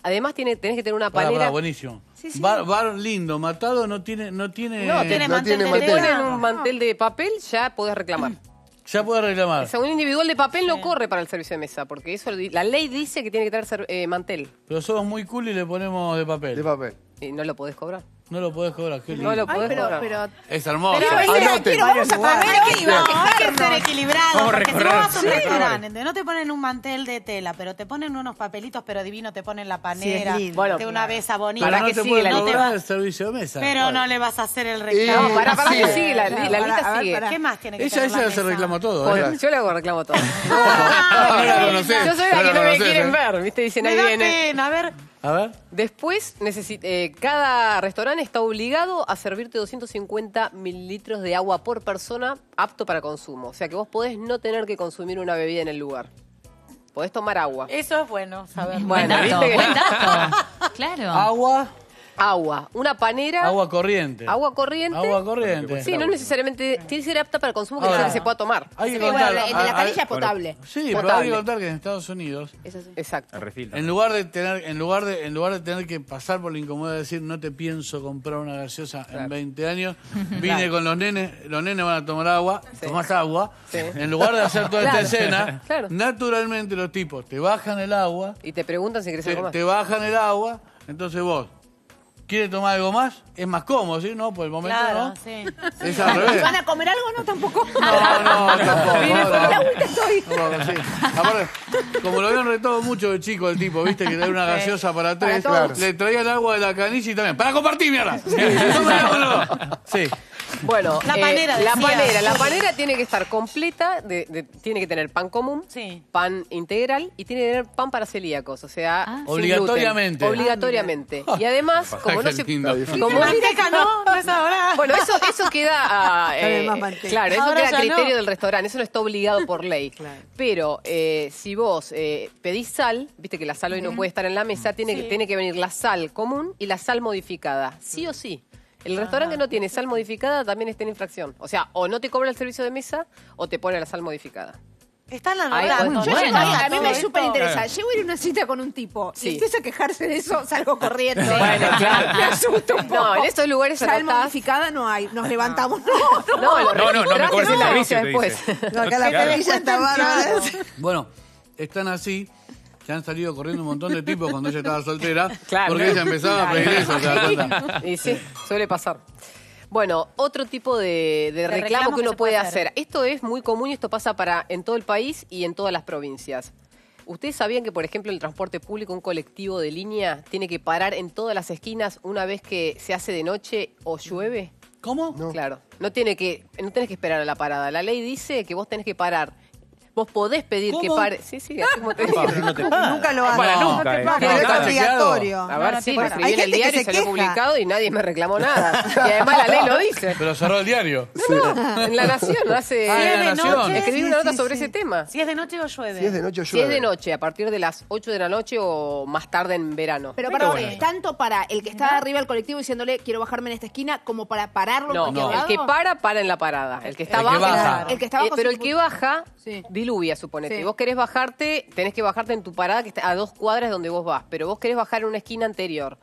Además tiene, tenés que tener una Pará, panera... pará, buenísimo. Bar, bar lindo, matado, no tiene... No tiene, No, tiene mantel tela. ponen un mantel de papel, ya podés reclamar. <clears throat> Ya puede reclamar. O sea, un individual de papel no corre para el servicio de mesa, porque eso di- la ley dice que tiene que tener ser- eh, mantel. Pero somos muy cool y le ponemos de papel. De papel. Y no lo podés cobrar. No lo podés cobrar, qué lindo. No lo podés cobrar. Es hermoso. Pero, Anoten. quiero, vamos a comer vamos, hay que ser equilibrado. Vamos porque si recorrer. vas a un Sí. restaurante, no te ponen un mantel de tela, pero te ponen unos papelitos, pero divino, te ponen la panera, lindo. Bueno, de una besa bonita. Pero no que te sigue la lista. el servicio de mesa. Pero no le vas a hacer el reclamo. No, pará, que sigue, la, la pará, lista sigue. ¿Qué más tiene que Ella, la ella se reclama todo. Bueno, ¿eh? yo le hago reclamo todo. No la conocés, Yo soy no la que la no me quieren ¿eh? ver, ¿viste? Dicen ahí viene. a ver. A ver. Después, eh, cada restaurante está obligado a servirte 250 mililitros de agua por persona apto para consumo. O sea que vos podés no tener que consumir una bebida en el lugar. Podés tomar agua. Eso es bueno saber. Bueno, dato, ¿viste que- buen dato. Claro. Agua. Agua, una panera. Agua corriente. Agua corriente. Agua corriente. Sí, no necesariamente tiene que ser apta para consumo que Ahora, se pueda tomar. Hay que Sí, contar. bueno, el de la canilla es potable. Sí, pero hay Potable. que contar que en Estados Unidos, Exacto. en lugar de tener, en lugar de, en lugar de tener que pasar por la incomodidad de decir no te pienso comprar una gaseosa en 20 años, <laughs> vine Claro. con los nenes, los nenes van a tomar agua, tomás agua. Sí. En lugar de hacer toda <laughs> Claro. esta escena, <laughs> Claro. naturalmente los tipos te bajan el agua, Y te preguntan si querés te, algo más. te bajan el agua, entonces vos ¿Quieres tomar algo más? Es más cómodo, ¿sí? No, por el momento Claro, no. sí. Es al revés. ¿Van a comer algo? No, tampoco. No, no, <laughs> tampoco. Mire, no, no. la agüita estoy. Tampoco, sí. Aparte, como lo habían retado mucho de chico el tipo, viste, que traía una Sí. gaseosa para Para tres, todos. le traía el agua de la canilla y también, ¡para compartir, mierda! <laughs> No. Sí. Bueno, La eh, panera, la panera, la panera tiene que estar completa, de- de- tiene que tener pan común, Sí. pan integral y tiene que tener pan para celíacos, o sea, sin Obligatoriamente. gluten. obligatoriamente. y además, como no se lindo. como- manteca no, no es ahora. bueno, eso eso queda ah, <laughs> eh, claro, eso Ahora queda a criterio no. del restaurante, eso no está obligado por ley. <laughs> Claro. Pero eh, si vos eh, pedís sal, viste que la sal hoy no puede estar en la mesa, tiene que tiene que venir la sal común y la sal modificada, sí o sí. El restaurante que no tiene sal modificada también está en infracción. O sea, o no te cobra el servicio de mesa o te pone la sal modificada. Ahí, muy ¿no? bueno. Ay, a mí me Todo súper interesa. Llego a ir a una cita con un tipo Sí. y empieza a quejarse de eso, salgo <laughs> corriendo. Bueno, claro. Me asusto un poco. No, en estos lugares Sal anotás- modificada no hay. Nos levantamos. <laughs> No, no. No, lo No, no, no me registrás cobres el servicio, dice. después. No, acá la Claro. perilla está bárbara. Bueno, están así, que han salido corriendo un montón de tipos cuando ella estaba soltera, <laughs> Claro. porque ella empezaba a pedir eso. <laughs> Y sí, suele pasar. Bueno, otro tipo de, de reclamo reclamo que uno puede hacer. hacer. Esto es muy común y esto pasa para en todo el país y en todas las provincias. ¿Ustedes sabían que, por ejemplo, el transporte público, un colectivo de línea, tiene que parar en todas las esquinas una vez que se hace de noche o llueve? ¿Cómo? Claro. No tiene que, no tenés que esperar a la parada. La ley dice que vos tenés que parar. Vos podés pedir que pare. Sí, sí, así como te digo. Nunca lo hace. Para No, nunca, eh. Pero es obligatorio. A ver, sí, lo escribí hay en el gente que diario y se salió queja. publicado y nadie me reclamó nada. <laughs> Y además la ley lo dice. Pero cerró el diario. No, no, en La Nación <laughs> hace... Ah, en La Nación. Escribí una nota sobre ese tema. Si es de noche o llueve. Si es de noche o Si es llueve. de noche, a partir de las 8 de la noche o más tarde en verano. Pero perdón, tanto para el que está arriba del colectivo diciéndole quiero bajarme en esta esquina, como para pararlo No, el que para, para en la parada. El que está El que abajo... baja. El que está Eh, abajo pero sí el que puede- baja, Sí. Diluvia, suponete. Sí. Vos querés bajarte, tenés que bajarte en tu parada que está a dos cuadras donde vos vas, pero vos querés bajar en una esquina anterior.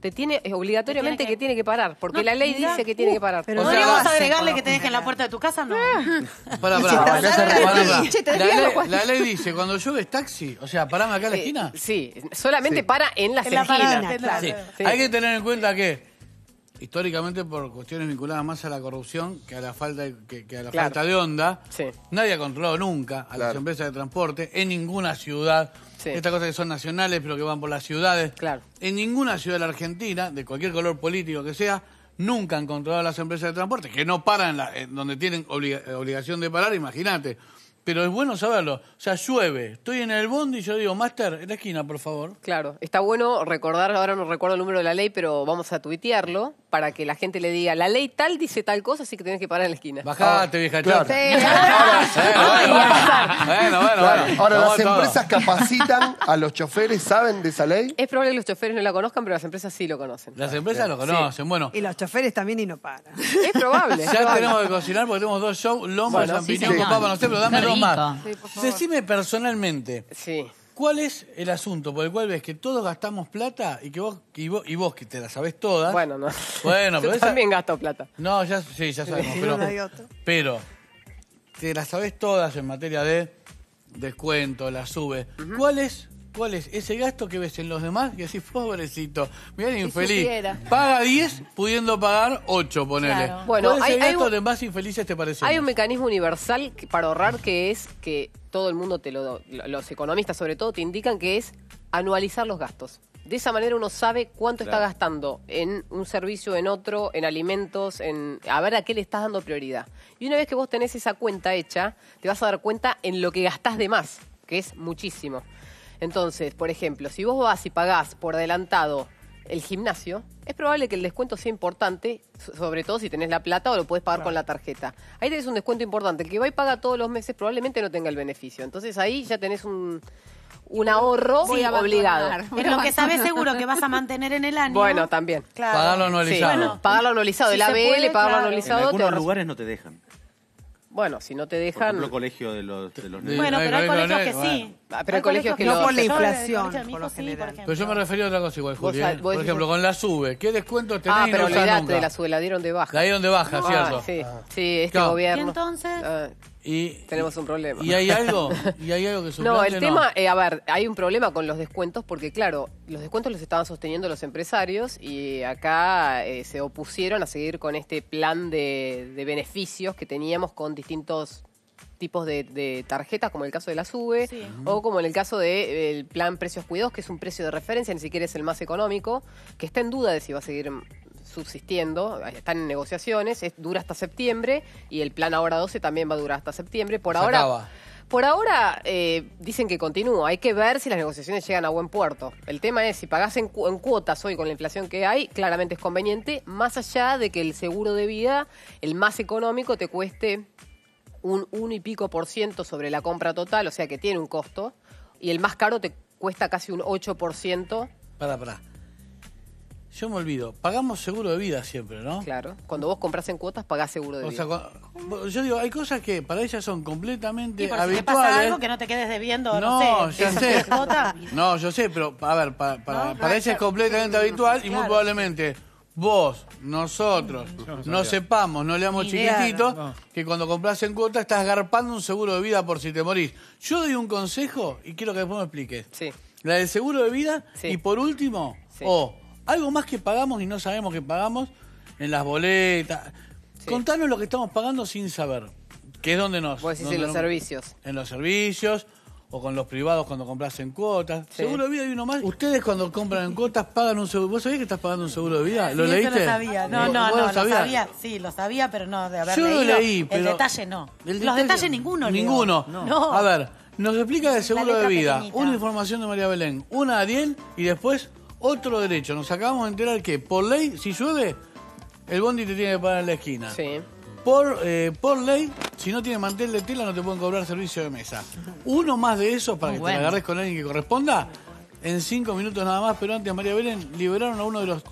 Te tiene, es obligatoriamente que... que- tiene que parar, porque No, la ley dice que tiene que parar. pero O sea, ¿Podríamos la- agregarle que te dejen la puerta de tu casa? No. Pará, Y pará, pará, La ley- Juan. La ley dice, cuando llueve taxi, o sea, parame acá a la Eh, esquina. sí, solamente para en las En la esquinas. parada, claro. Sí. Sí. Hay que tener en cuenta que históricamente por cuestiones vinculadas más a la corrupción que a la falta de, que, que a la Claro. falta de onda, Sí. nadie ha controlado nunca a las empresas de transporte en ninguna ciudad. Sí. Estas cosas que son nacionales pero que van por las ciudades. Claro. En ninguna ciudad de la Argentina, de cualquier color político que sea, nunca han controlado a las empresas de transporte, que no paran la- en donde tienen obliga- obligación de parar, imagínate. Pero es bueno saberlo. O sea, llueve, estoy en el bondi y yo digo, Master, en la esquina, por favor. Claro, está bueno recordar, ahora no recuerdo el número de la ley, pero vamos a tuitearlo para que la gente le diga, la ley tal dice tal cosa, así que tenés que parar en la esquina. Bajate, vieja claro. Sí. Bueno, bueno, bueno. Ahora, ¿las empresas capacitan a los choferes? ¿Saben de esa ley? Es probable que los choferes no la conozcan, pero las empresas sí lo conocen. Las empresas lo conocen, bueno. Y los choferes también y no paran. Es probable. es Ya probable. tenemos que cocinar porque tenemos dos shows, lomba, Bueno, champiñón sí, con papa, no sé, pero dame dos. Más. Sí, por favor. Decime personalmente, Sí. ¿cuál es el asunto por el cual ves que todos gastamos plata y que vos, y vos, y vos que te la sabés todas? Bueno, no. <laughs> Bueno, pero Yo esa- también gasto plata. No, ya, sí, ya <laughs> sabemos, Si pero, no, no hay otro. pero te las sabés todas en materia de descuento, la sube. ¿Cuál es? ¿Cuál es ese gasto que ves en los demás? Y así, pobrecito, mira infeliz. supiera. Paga 10 pudiendo pagar 8, ponele. Claro. Bueno, ¿Cuál es hay- el hay gasto un- de más infelices te parece? Hay un mecanismo universal que- para ahorrar que es que todo el mundo te lo, los economistas sobre todo te indican que es anualizar los gastos. De esa manera uno sabe cuánto está gastando en un servicio, en otro, en alimentos, en a ver a qué le estás dando prioridad. Y una vez que vos tenés esa cuenta hecha, te vas a dar cuenta en lo que gastás de más, que es muchísimo. Entonces, por ejemplo, si vos vas y pagás por adelantado el gimnasio, es probable que el descuento sea importante, so- sobre todo si tenés la plata o lo puedes pagar con la tarjeta. Ahí tenés un descuento importante. El que va y paga todos los meses probablemente no tenga el beneficio. Entonces ahí ya tenés un, un ahorro a obligado. En lo que sabes seguro que vas a mantener en el año. Bueno, también. Claro. Pagarlo Sí, anualizado. Bueno, pagarlo anualizado. si el se ABL, puede, pagarlo claro. En anualizado. te algunos lugares no te dejan. Bueno, si no te Por dejan... ejemplo, colegio de los, de los niños. Bueno, pero hay colegios que no- sí. Ah, pero hay colegios que No por la inflación, por lo general. por. Pero yo me refería a otra cosa igual, Vos Juli. sa- ¿eh? Por decís- ejemplo, con la SUBE. ¿Qué descuento tenés Ah, pero olvidate de la sube, la dieron de baja. La dieron de baja, Ah, ¿cierto? sí, sí, este Claro. ¿Y gobierno. entonces? Y, tenemos un problema. ¿Y hay algo? <laughs> ¿Y hay algo que No, suplante? el tema, eh, a ver, hay un problema con los descuentos porque, claro, los descuentos los estaban sosteniendo los empresarios y acá eh, se opusieron a seguir con este plan de, de beneficios que teníamos con distintos tipos de, de tarjetas, como el caso de la SUBE, Sí. o como en el caso del plan Precios Cuidados, que es un precio de referencia, ni siquiera es el más económico, que está en duda de si va a seguir subsistiendo, están en negociaciones, es, dura hasta septiembre, y el plan ahora 12 también va a durar hasta septiembre. Por Se ahora... acaba. Por ahora eh, dicen que continúa, hay que ver si las negociaciones llegan a buen puerto. El tema es, si pagás en, cu- en cuotas hoy con la inflación que hay, claramente es conveniente, más allá de que el seguro de vida, el más económico, te cueste un uno y pico por ciento sobre la compra total, o sea que tiene un costo, y el más caro te cuesta casi un 8 por ciento. Pará, pará. Yo me olvido. Pagamos seguro de vida siempre, ¿no? Claro, cuando vos compras en cuotas, pagás seguro de O vida. sea, yo digo, hay cosas que para ellas son completamente Y por si te pasa habituales. algo que no te quedes debiendo, No, no, sé. ya sé. cuota. No, yo sé, pero a ver, pa- para, No, para no, ella es completamente habitual y muy probablemente vos, nosotros, no sepamos, no leamos chiquititos, no. que cuando compras en cuota estás garpando un seguro de vida por si te morís. Yo doy un consejo y quiero que después me expliques. Sí. La del seguro de vida Sí. y por último, Sí. o algo más que pagamos y no sabemos que pagamos en las boletas. Contanos lo que estamos pagando sin saber, que es donde nos... Vos decís donde en los nos- servicios. en los servicios o con los privados cuando compras en cuotas. Sí. Seguro de vida hay uno más. Ustedes cuando compran en cuotas pagan un seguro. ¿Vos sabías que estás pagando un seguro de vida? ¿Lo Sí, leíste? Eso lo sabía. No, ¿Vos- no, no, lo lo sabía. Sí, lo sabía, pero no de haber Yo lo leído. leí, pero... El detalle no. El Los detalle- detalles ninguno. Ninguno. No. A ver, nos explica el seguro de vida. pequeñita. Una información de María Belén, una de Ariel y después otro derecho. Nos acabamos de enterar que por ley, si llueve, el bondi te tiene que pagar en la esquina. Sí. Por, eh, por ley, si no tiene mantel de tela, no te pueden cobrar servicio de mesa. Uno más de esos para que te bueno. agarres con alguien que corresponda. En cinco minutos nada más, pero antes María Belén liberaron a uno de los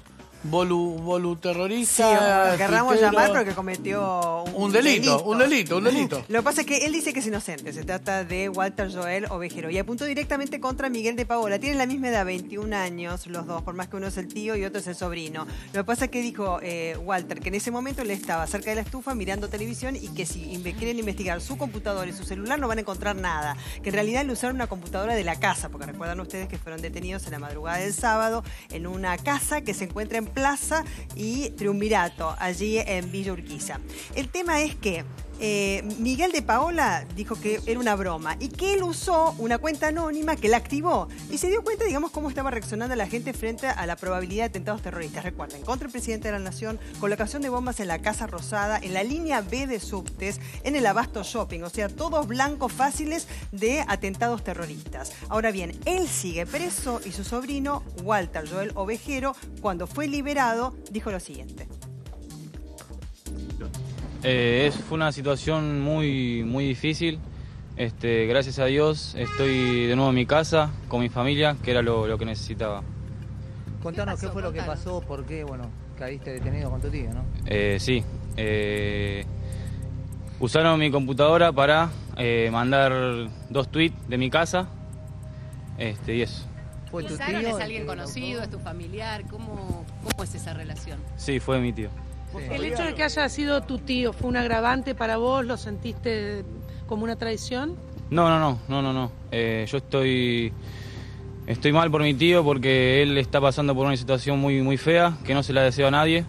volu, Sí, voluterroristas. lo querramos llamar porque cometió un, Un delito, un delito, un delito. Lo que pasa es que él dice que es inocente. Se trata de Walter Joel Ovejero. Y apuntó directamente contra Miguel de Paola. Tienen la misma edad, 21 años, los dos, por más que uno es el tío y otro es el sobrino. Lo que pasa es que dijo eh, Walter que en ese momento él estaba cerca de la estufa mirando televisión y que si quieren investigar su computadora y su celular no van a encontrar nada. Que en realidad le usaron una computadora de la casa, porque recuerdan ustedes que fueron detenidos en la madrugada del sábado en una casa que se encuentra en Plaza y Triunvirato, allí en Villa Urquiza. El tema es que eh, Miguel de Paola dijo que era una broma y que él usó una cuenta anónima que la activó y se dio cuenta, digamos, cómo estaba reaccionando la gente frente a la probabilidad de atentados terroristas. Recuerden, contra el presidente de la Nación, colocación de bombas en la Casa Rosada, en la línea B de subtes, en el Abasto Shopping, o sea, todos blancos fáciles de atentados terroristas. Ahora bien, él sigue preso y su sobrino, Walter Joel Ovejero, cuando fue liberado, dijo lo siguiente. Eh, es, fue una situación muy, muy difícil. Este, gracias a Dios estoy de nuevo en mi casa, con mi familia, que era lo, lo que necesitaba. Contanos qué, fue lo que pasó, por qué, bueno, caíste detenido con tu tío, ¿no? Eh, sí, eh, usaron mi computadora para eh, mandar dos tweets de mi casa este, y eso. ¿Fue tu ¿Usaron tío? es alguien conocido, es tu familiar? ¿Cómo, ¿Cómo es esa relación? Sí, fue mi tío. El hecho de que haya sido tu tío fue un agravante para vos, ¿lo sentiste como una traición? No, no, no, no, no, no. Eh, yo estoy, estoy mal por mi tío porque él está pasando por una situación muy, muy fea, que no se la deseo a nadie.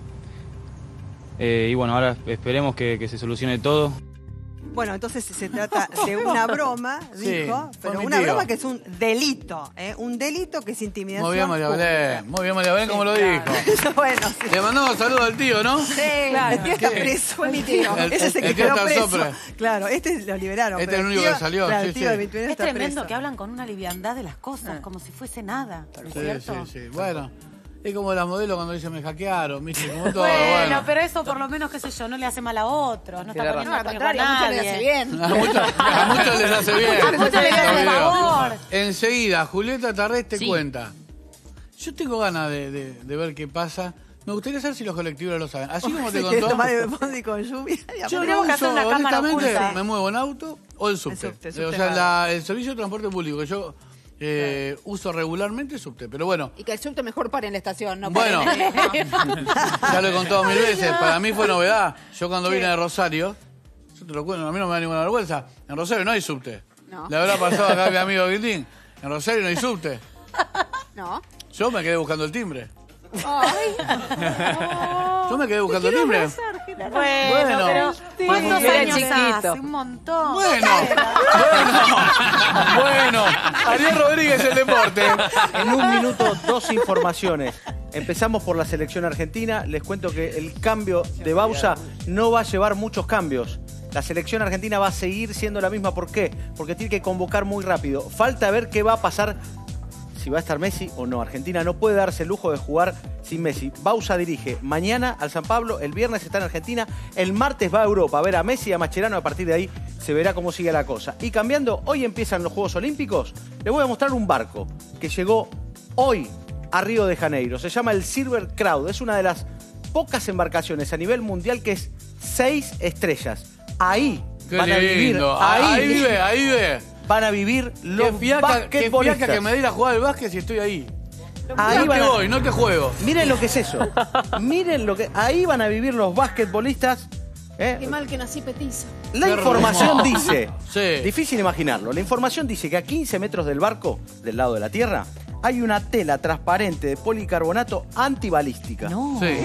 Eh, y bueno, ahora esperemos que, que se solucione todo. Bueno, entonces se <laughs> trata de una broma, dijo, pero una tío. broma que es un delito, ¿eh? un delito que es intimidación. Muy bien, María Belén. Muy bien, María Belén, como lo dijo. <laughs> bueno, sí. Le mandamos saludos al tío, ¿no? Sí, el tío está preso. Fue mi tío. El- Ese es el que el tío quedó está preso. sopra. Claro, este lo liberaron. Este es el único tío- que salió, claro, sí, el tío sí. de 21 Es está tremendo preso. que hablan con una liviandad de las cosas, como si fuese nada, ¿no es Sí, cierto? sí, sí. Bueno, es como las modelos cuando dicen me hackearon, ¿viste? Como todo, Bueno, bueno. pero eso por lo menos, qué sé yo, no le hace mal a otros, no está poniendo No, al contrario, a muchos nadie. les hace bien. A muchos, a muchos les hace bien. <laughs> A muchos les hace favor. Enseguida, Julieta Tarrés te Sí. cuenta. Yo tengo ganas de, de- de ver qué pasa. Me gustaría saber si los colectivos lo saben. Así como te contó. <laughs> el con lluvia. Yo no uso, honestamente, me muevo en auto o en subte. subte, Eh, subte o sea, la- el servicio de transporte público que yo eh, uso regularmente subte. Pero bueno, Y que el subte mejor pare en la estación, no Bueno. <laughs> ya lo he contado mil veces. Para mí fue novedad. Yo cuando vine de Rosario, yo te lo cuento, a mí no me da ninguna vergüenza. En Rosario no hay subte. No. Le habrá pasado acá a mi amigo Guitín. En Rosario no hay subte. <laughs> No. Yo me quedé buscando el timbre. Ay. Yo me quedé buscando el timbre. Bueno, Bueno. pero ¿cuántos Era años chiquito. hace? Un montón. Bueno, bueno. Ariel Rodríguez, el deporte. En un minuto, dos informaciones. Empezamos por la selección argentina. Les cuento que el cambio de Bausa no va a llevar muchos cambios. La selección argentina va a seguir siendo la misma. ¿Por qué? Porque tiene que convocar muy rápido. Falta ver qué va a pasar si va a estar Messi o no. Argentina no puede darse el lujo de jugar sin Messi. Bausa dirige mañana al San Pablo, el viernes está en Argentina, el martes va a Europa a ver a Messi y a Mascherano. A partir de ahí se verá cómo sigue la cosa. Y cambiando, hoy empiezan los Juegos Olímpicos. Les voy a mostrar un barco que llegó hoy a Río de Janeiro. Se llama el Silver Crowd. Es una de las pocas embarcaciones a nivel mundial que es seis estrellas. Ahí Qué van a vivir. lindo. Ahí vive, ahí vive. Van a vivir los Qué fiaca, qué fiaca que me dé ir a jugar al básquet si estoy ahí. Ahí no van te a- voy, no te juego. Miren lo que es eso. Miren lo que. Ahí van a vivir los basquetbolistas. ¿eh? Qué mal que nací petiza. La Qué información dice. <laughs> Sí. Difícil imaginarlo. La información dice que a 15 metros del barco, del lado de la tierra, hay una tela transparente de policarbonato antibalística. No, Sí.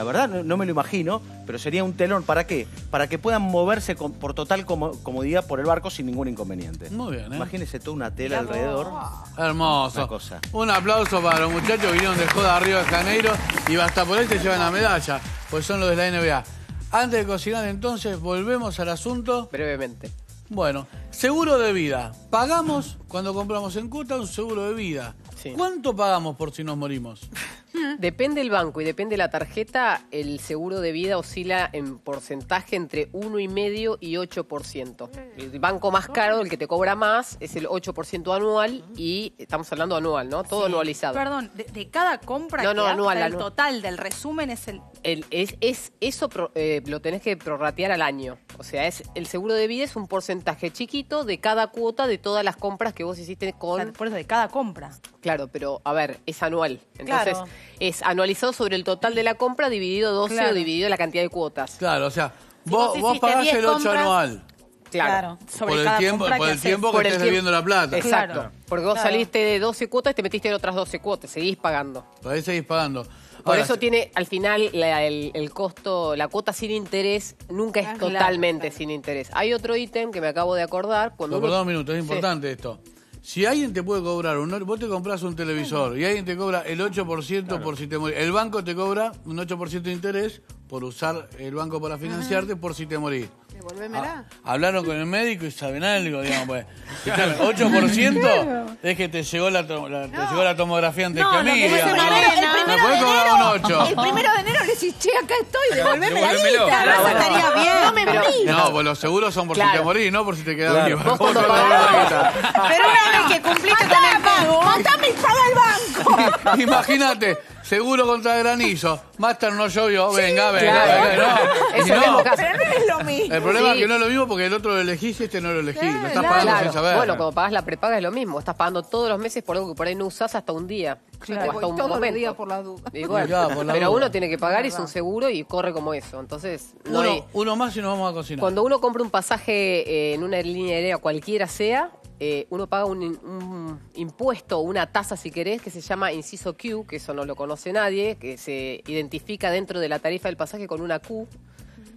La verdad no, no me lo imagino, pero sería un telón. ¿Para qué? Para que puedan moverse con- por total como- comodidad por el barco sin ningún inconveniente. Muy bien, ¿eh? Imagínese toda una tela alrededor. Hermoso. Una cosa. Un aplauso para los muchachos que vinieron de joda a Río de Janeiro y hasta por ahí te llevan la medalla, pues son los de la NBA. Antes de cocinar entonces, volvemos al asunto. Brevemente. Bueno, seguro de vida. Pagamos cuando compramos en Cuta un seguro de vida. ¿Cuánto pagamos por si nos morimos? <laughs> Depende el banco y depende la tarjeta, el seguro de vida oscila en porcentaje entre 1,5 y 8%. El banco más caro, el que te cobra más, es el 8% anual y estamos hablando anual, ¿no? Todo Sí. anualizado. Perdón, de, de cada compra No, que no, anual, el anual. total del resumen es el... El- es, es- eso pro- eh, lo tenés que prorratear al año. O sea, es el seguro de vida es un porcentaje chiquito de cada cuota de todas las compras que vos hiciste con... por eso de cada compra. Claro, pero a ver, es anual. Entonces, Claro. es anualizado sobre el total de la compra dividido 12 Claro. o dividido la cantidad de cuotas. Claro, o sea, Si vos, vos pagás 10 el 8 compras, anual. Claro. Por el tiempo, por el tiempo que estés debiendo la plata. Exacto. Claro. Porque vos Claro. saliste de 12 cuotas y te metiste en otras 12 cuotas. Seguís pagando. Por ahí seguís pagando. Por Ahora, eso tiene, al final, la- el, el costo, la cuota sin interés nunca es Ah, claro, totalmente sin interés. Hay otro ítem que me acabo de acordar. Cuando No, uno- perdón un minuto, es Sí. importante esto. Si alguien te puede cobrar, un, vos te compras un televisor y alguien te cobra el 8% por si te morís. El banco te cobra un 8% de interés por usar el banco para financiarte por si te morís. Devolvémela. Hablaron con el médico y saben algo, digamos, pues. <laughs> Escuchame, 8% es que te llegó la, la- te llegó la tomografía antes No, que a mí. es digamos. el Me primero podés de cobrar enero- un 8. El primero de enero le decís, che, acá estoy, devolveme la. Claro, No, estaría bien. No me morí. No, pues los seguros son por si Claro. te morís, no por si te quedas Claro. vivo. <laughs> Pero una vez que cumpliste con el pago. Matame y paga el banco. <laughs> Imagínate, seguro contra granizo. Master no llovió, venga, venga, Claro. venga. No, Es Y el no. mismo caso. Pero no es lo mismo. El problema Sí. es que no es lo mismo porque el otro lo elegís y este no lo elegís. Lo estás Claro. pagando Claro. sin saber. Bueno, cuando pagas la prepaga es lo mismo. Estás pagando todos los meses por algo que por ahí no usás hasta un día. Claro. O hasta un todos los momento. días por las dudas. Igual. Claro, por la Pero duda. uno tiene que pagar y es un seguro y corre como eso. Entonces, no uno, hay- uno más y nos vamos a cocinar. Cuando uno compra un pasaje eh, en una línea aérea cualquiera sea, eh, uno paga un, un impuesto o una tasa, si querés, que se llama inciso Q, que eso no lo conoce nadie, que se identifica dentro de la tarifa del pasaje con una Q.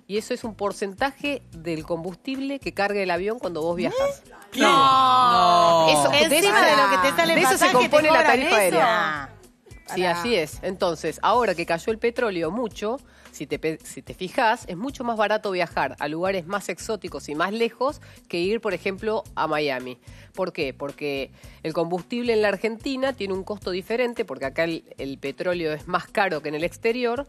Y eso es un porcentaje del combustible que carga el avión cuando vos viajas. No. Eso, de Encima eso- de lo que te sale de eso se compone la tarifa eso. aérea. Sí, así es. Entonces, ahora que cayó el petróleo mucho, si te, fijas, es mucho más barato viajar a lugares más exóticos y más lejos que ir, por ejemplo, a Miami. ¿Por qué? Porque el combustible en la Argentina tiene un costo diferente, porque acá el, petróleo es más caro que en el exterior.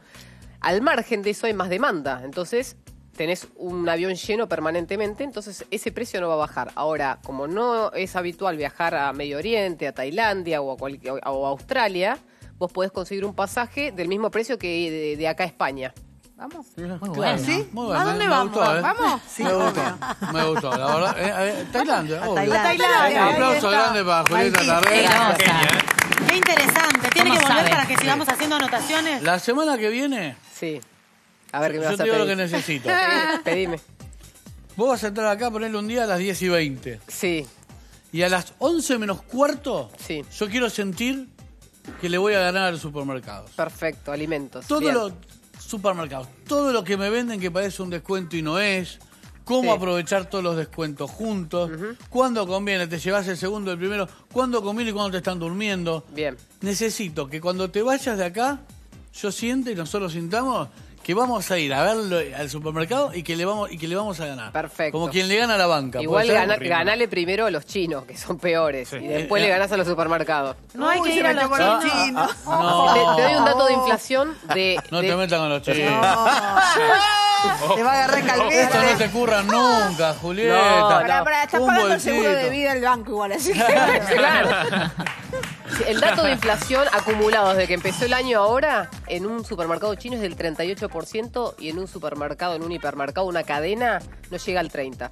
Al margen de eso hay más demanda. Entonces, tenés un avión lleno permanentemente, entonces ese precio no va a bajar. Ahora, como no es habitual viajar a Medio Oriente, a Tailandia o a, o a Australia, vos podés conseguir un pasaje del mismo precio que de, de acá a España. Vamos. Muy bueno. ¿Sí? Muy bueno. ¿A me- dónde me vamos? gustó, ¿eh? ¿Vamos? me gustó. Me gustó, la verdad. Eh, eh, Tailandia, obvio. Tailandia. Un aplauso grande para Julieta. Tarré. Hermosa. Qué interesante. Tiene ¿Cómo que volver sabe? para que sigamos haciendo anotaciones. La semana que viene, Sí. A ver qué me yo vas te a digo lo que pedir. necesito. <laughs> Pedime. Vos vas a entrar acá a ponerle un día a las 10 y 20. Sí, Y a las 11 menos cuarto, sí. yo quiero sentir que le voy a ganar a los supermercados. Perfecto, alimentos. Todos los supermercados, todo lo que me venden que parece un descuento y no es, cómo Sí. aprovechar todos los descuentos juntos, cuándo conviene, te llevas el segundo, el primero, cuándo conviene y cuándo te están durmiendo. Bien. Necesito que cuando te vayas de acá, yo siente y nosotros sintamos que vamos a ir a verlo al supermercado y que le vamos y que le vamos a ganar. Perfecto. Como quien le gana a la banca. Igual gana- ganale primero a los chinos, que son peores, y después Eh, le eh. ganás a los supermercados. No hay Uy, que ir a los con los chinos. chinos. No, Te, te doy un dato de inflación de... <laughs> no de- te metas con los <laughs> chinos. <laughs> Te va a agarrar calvete. Esto no te ocurra nunca, Julieta. No, Pará, pará, estás Un pagando el seguro de vida del banco igual, así. Claro. El dato de inflación acumulado desde que empezó el año ahora en un supermercado chino es del 38% y en un supermercado, en un hipermercado, una cadena, no llega al 30%.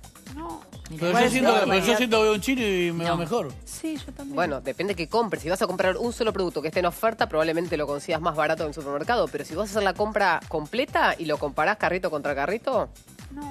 Pero yo, siento, pero yo siento que veo un chino y me va mejor. Sí, yo también. Bueno, depende que compres. Si vas a comprar un solo producto que esté en oferta, probablemente lo consigas más barato en el supermercado. Pero si vas a hacer la compra completa y lo comparás carrito contra carrito,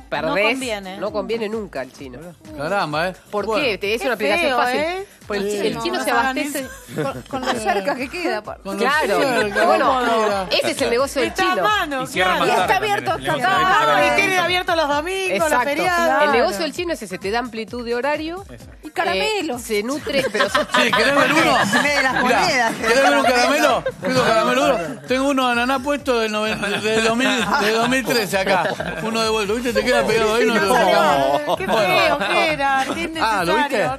perdés. No conviene. No conviene nunca al chino. Caramba, ¿eh? ¿Por Bueno, qué? Te es Qué una aplicación feo, fácil. ¿eh? Pues el, Sí. el chino No, se no abastece. <laughs> Con, con lo cerca que queda. con los Claro. cerca, bueno, cómodo. ese es el negocio del chino. mano, Y claro. Y está abierto hasta el chino. y tiene abierto los domingos, los Exacto. feriados. El negocio del chino es ese, te da amplitud de horario. Y caramelos. eh, se nutre, pero son- Sí, ¿querés ver uno? <laughs> de las Mirá, monedas. ¿Querés ver un caramelo? ¿Quiero caramelo? Tengo uno de ananá puesto del, noven- del 2000 del 2013 acá. Uno de vuelto, ¿viste? Te queda <laughs> pegado ahí, no te lo sacamos. Qué Bueno. feo que era, qué innecesario. Ah, ¿lo viste?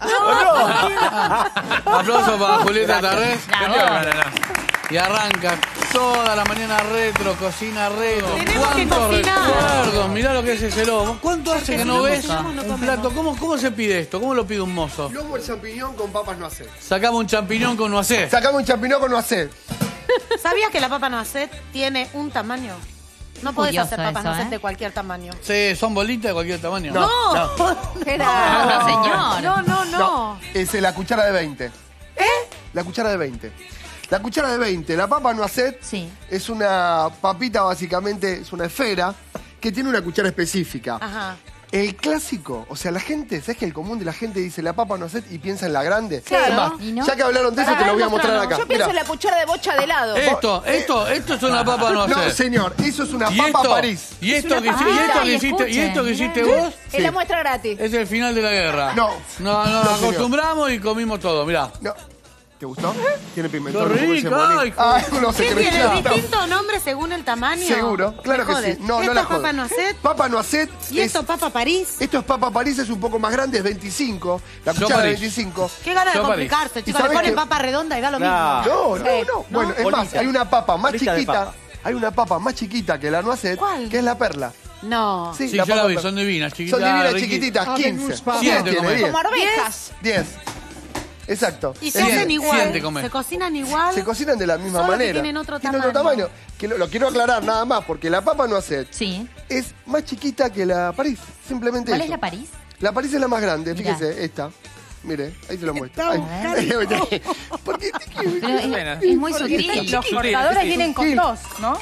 No, <laughs> Aplauso para Julieta Tarrés. Y arranca toda la mañana retro, cocina retro. Tenemos que ¿Cuántos recuerdos? Mirá lo que es ese lobo. ¿Cuánto hace que no no ves no un plato? ¿Cómo, ¿Cómo se pide esto? ¿Cómo lo pide un mozo? Lomo el champiñón con papas no hacer. Sacamos un champiñón con noacé. Sacamos un champiñón con no hacer. ¿Sabías que la papa noacet tiene un tamaño? No podés hacer papas eso, ¿eh? de cualquier tamaño. Sí, son bolitas de cualquier tamaño. No, Era. <laughs> No, señor. no, no, no. Es la cuchara de 20. ¿Eh? La cuchara de 20. La cuchara de 20. La papa no hacer Sí. es una papita básicamente, es una esfera que tiene una cuchara específica. Ajá. El clásico, o sea, la gente, ¿sabes que el común de la gente dice la papa no sé y piensa en la grande? Claro. Es más, ¿Y no? ya que hablaron de eso, te lo voy a mostrar acá. Yo pienso Mirá. en la cuchara de bocha de helado. Esto, esto, esto es una papa no No, señor, eso es una ¿Y papa esto? París. ¿Y Es esto, que, hici- y esto que hiciste, y esto que hiciste vos? Es la muestra gratis. Es el final de la guerra. No. No, no, No, nos señor. acostumbramos y comimos todo, mirá. No. ¿Te gustó? Tiene Qué pimentón. rico, como dice Moni. ay, Ay, uno se ¿Qué cree tiene? ¿Distinto nombre según el tamaño? Seguro, claro que sí. No, ¿Esto no la es papa noisette? Papa noisette. ¿Y es- esto papa París? Esto es papa París, es un poco más grande, es 25. La Yo cuchara de París. 25. Qué ganas de Yo París. complicarse, ¿Y chicos. Le sabes ponen papa redonda y da lo mismo. No, no, no. Bueno, es más, Bolita. hay una papa más Bolita de chiquita. papa. Hay una papa más chiquita que la noisette, ¿Cuál? que es la perla. No. Sí, la yo la vi, perla. son divinas, chiquitas. Son divinas, chiquititas, Ah, me 15. gusta. Siete tiene, comer. 10. Como arvejas. 10. Exacto. Y se Es hacen igual. siente comer. Se cocinan igual. Se cocinan de la misma Solo que manera. tienen otro Tienen tamaño. Que lo, lo quiero aclarar nada más, porque la papa noisette Sí. es más chiquita que la París. Simplemente ¿Cuál eso. es la París? La París es la más grande, Mirá. fíjese, esta. Mire, ahí te lo muestro. Ay. <laughs> Porque Pero es, es muy sutil. Los cortadores vienen con Sí. dos, ¿no?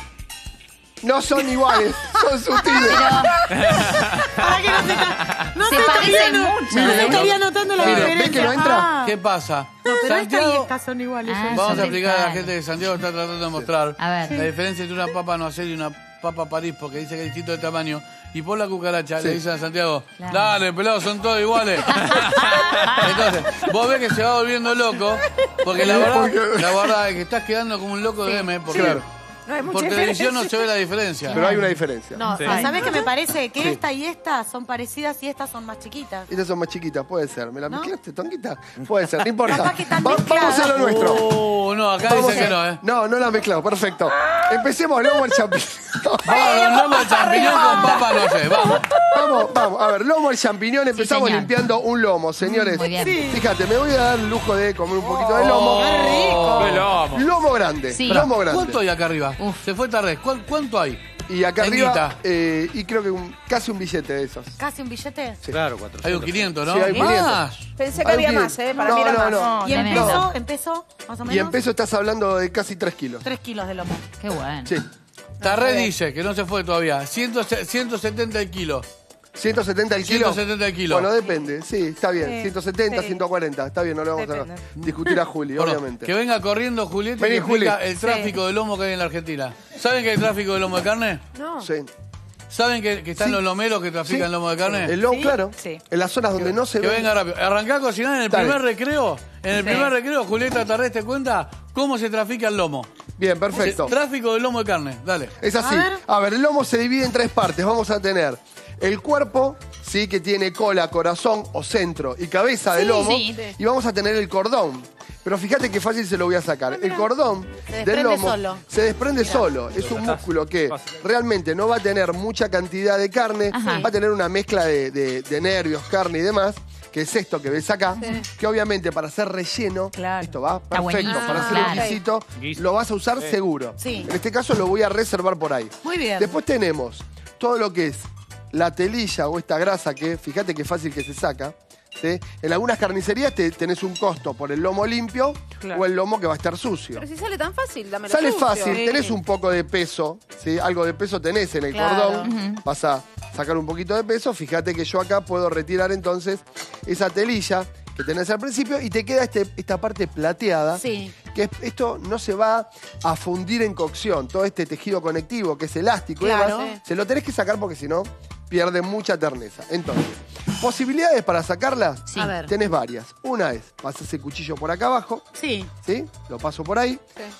No son iguales, son sutiles. <laughs> Para que no se ca- No Se se parecen no- mucho. No se estaría no- notando la mire, ¿ve diferencia. que no entra? Ah. ¿Qué pasa? No, pero esta y Santiago, esta son iguales. Ah, vamos a son explicar a la gente que Santiago está tratando de mostrar A ver. la diferencia entre una papa no sé y una papa París, porque dice que es distinto de tamaño. Y por la cucaracha le dicen a Santiago, Claro. dale, pelado, son todos iguales. <laughs> Entonces, vos ves que se va volviendo loco, porque la verdad, la verdad es que estás quedando como un loco de M, porque Claro. No hay mucha por televisión no se ve la diferencia. Pero hay una diferencia. No, Sí. ¿sabés qué me parece? Que Sí. esta y esta son parecidas y estas son más chiquitas. Estas son más chiquitas, puede ser. ¿Me la ¿No? mezclaste, tonguita? Puede ser, no importa. Capaz que están Va- vamos a lo nuestro. Oh, no, acá Vamos dicen a- que no, ¿eh? No, no la he mezclado, perfecto. Empecemos, lomo al champiñón. <laughs> Vamos, lomo de champiñón con papa no sé, vamos. Vamos, vamos, a ver, lomo al champiñón, empezamos señor. limpiando un lomo, señores. muy bien. Sí. Fíjate, me voy a dar el lujo de comer un poquito de lomo. ¡Qué rico! ¡Qué lomo! Lomo grande, Sí. lomo grande. ¿Cuánto hay acá arriba? Se fue tarde. ¿Cuál- ¿Cuánto hay? Y acá arriba, eh, y creo que un- casi un billete de esos. ¿Casi un billete? Claro, 400. Hay un 500, ¿no? Sí, hay 500. Más. Pensé que Hay había un más, ¿eh? Para no, mí era no, más. no. ¿Y en Tremendo. peso? ¿En peso? Más o menos. Y en peso estás hablando de casi 3 kilos. Tres kilos de lomo. Qué bueno. Sí. Tarré dice que no se fue todavía. 100 170 el kilo. 170 el kilo. 170 el kilo. Bueno, depende. Sí, está bien. Sí, 170, sí. 140. Está bien, no le vamos Depende. a discutir a Juli, Bueno, obviamente. que venga corriendo Julieta Vení, y que Juli. el tráfico de lomo que hay en la Argentina. ¿Saben que hay tráfico de lomo de carne? No. Sí. ¿Saben que, que están Sí. los lomeros que trafican Sí. lomo de carne? El lomo, Sí, claro. sí. En las zonas donde no se Que ve. venga rápido. Arrancá a cocinar en el Dale. primer recreo. En el primer recreo, Julieta Tarrés te cuenta cómo se trafica el lomo. Bien, perfecto. Tráfico de lomo de carne. Dale. Es así. A ver. A ver, el lomo se divide en tres partes. Vamos a tener el cuerpo, sí, que tiene cola, corazón o centro y cabeza de Sí, lomo. sí. Y vamos a tener el cordón. Pero fíjate qué fácil se lo voy a sacar. El cordón Se del desprende lomo solo. se desprende solo. Es un músculo que realmente no va a tener mucha cantidad de carne, Ajá. va a tener una mezcla de, de- de nervios, carne y demás, que es esto que ves acá, que obviamente para hacer relleno, Claro. esto va perfecto, buenísimo, para hacer claro. un guisito, Guiso. lo vas a usar seguro. Sí. En este caso lo voy a reservar por ahí. Muy bien. Después tenemos todo lo que es la telilla o esta grasa que, fíjate qué fácil que se saca. ¿sí? En algunas carnicerías te, tenés un costo por el lomo limpio Claro. o el lomo que va a estar sucio. Pero si sale tan fácil, dámelo Sale sucio. fácil, Sí. tenés un poco de peso, ¿sí? algo de peso tenés en el Claro. cordón, vas a sacar un poquito de peso, fíjate que yo acá puedo retirar entonces esa telilla que tenés al principio y te queda este- esta parte plateada, Sí. que es- esto no se va a fundir en cocción, todo este tejido conectivo que es elástico y Claro. demás, se lo tenés que sacar porque si no pierde mucha terneza. Entonces, posibilidades para sacarlas, A ver. tenés varias. Una es, pasás ese cuchillo por acá abajo, Sí. ¿sí? Lo paso por ahí.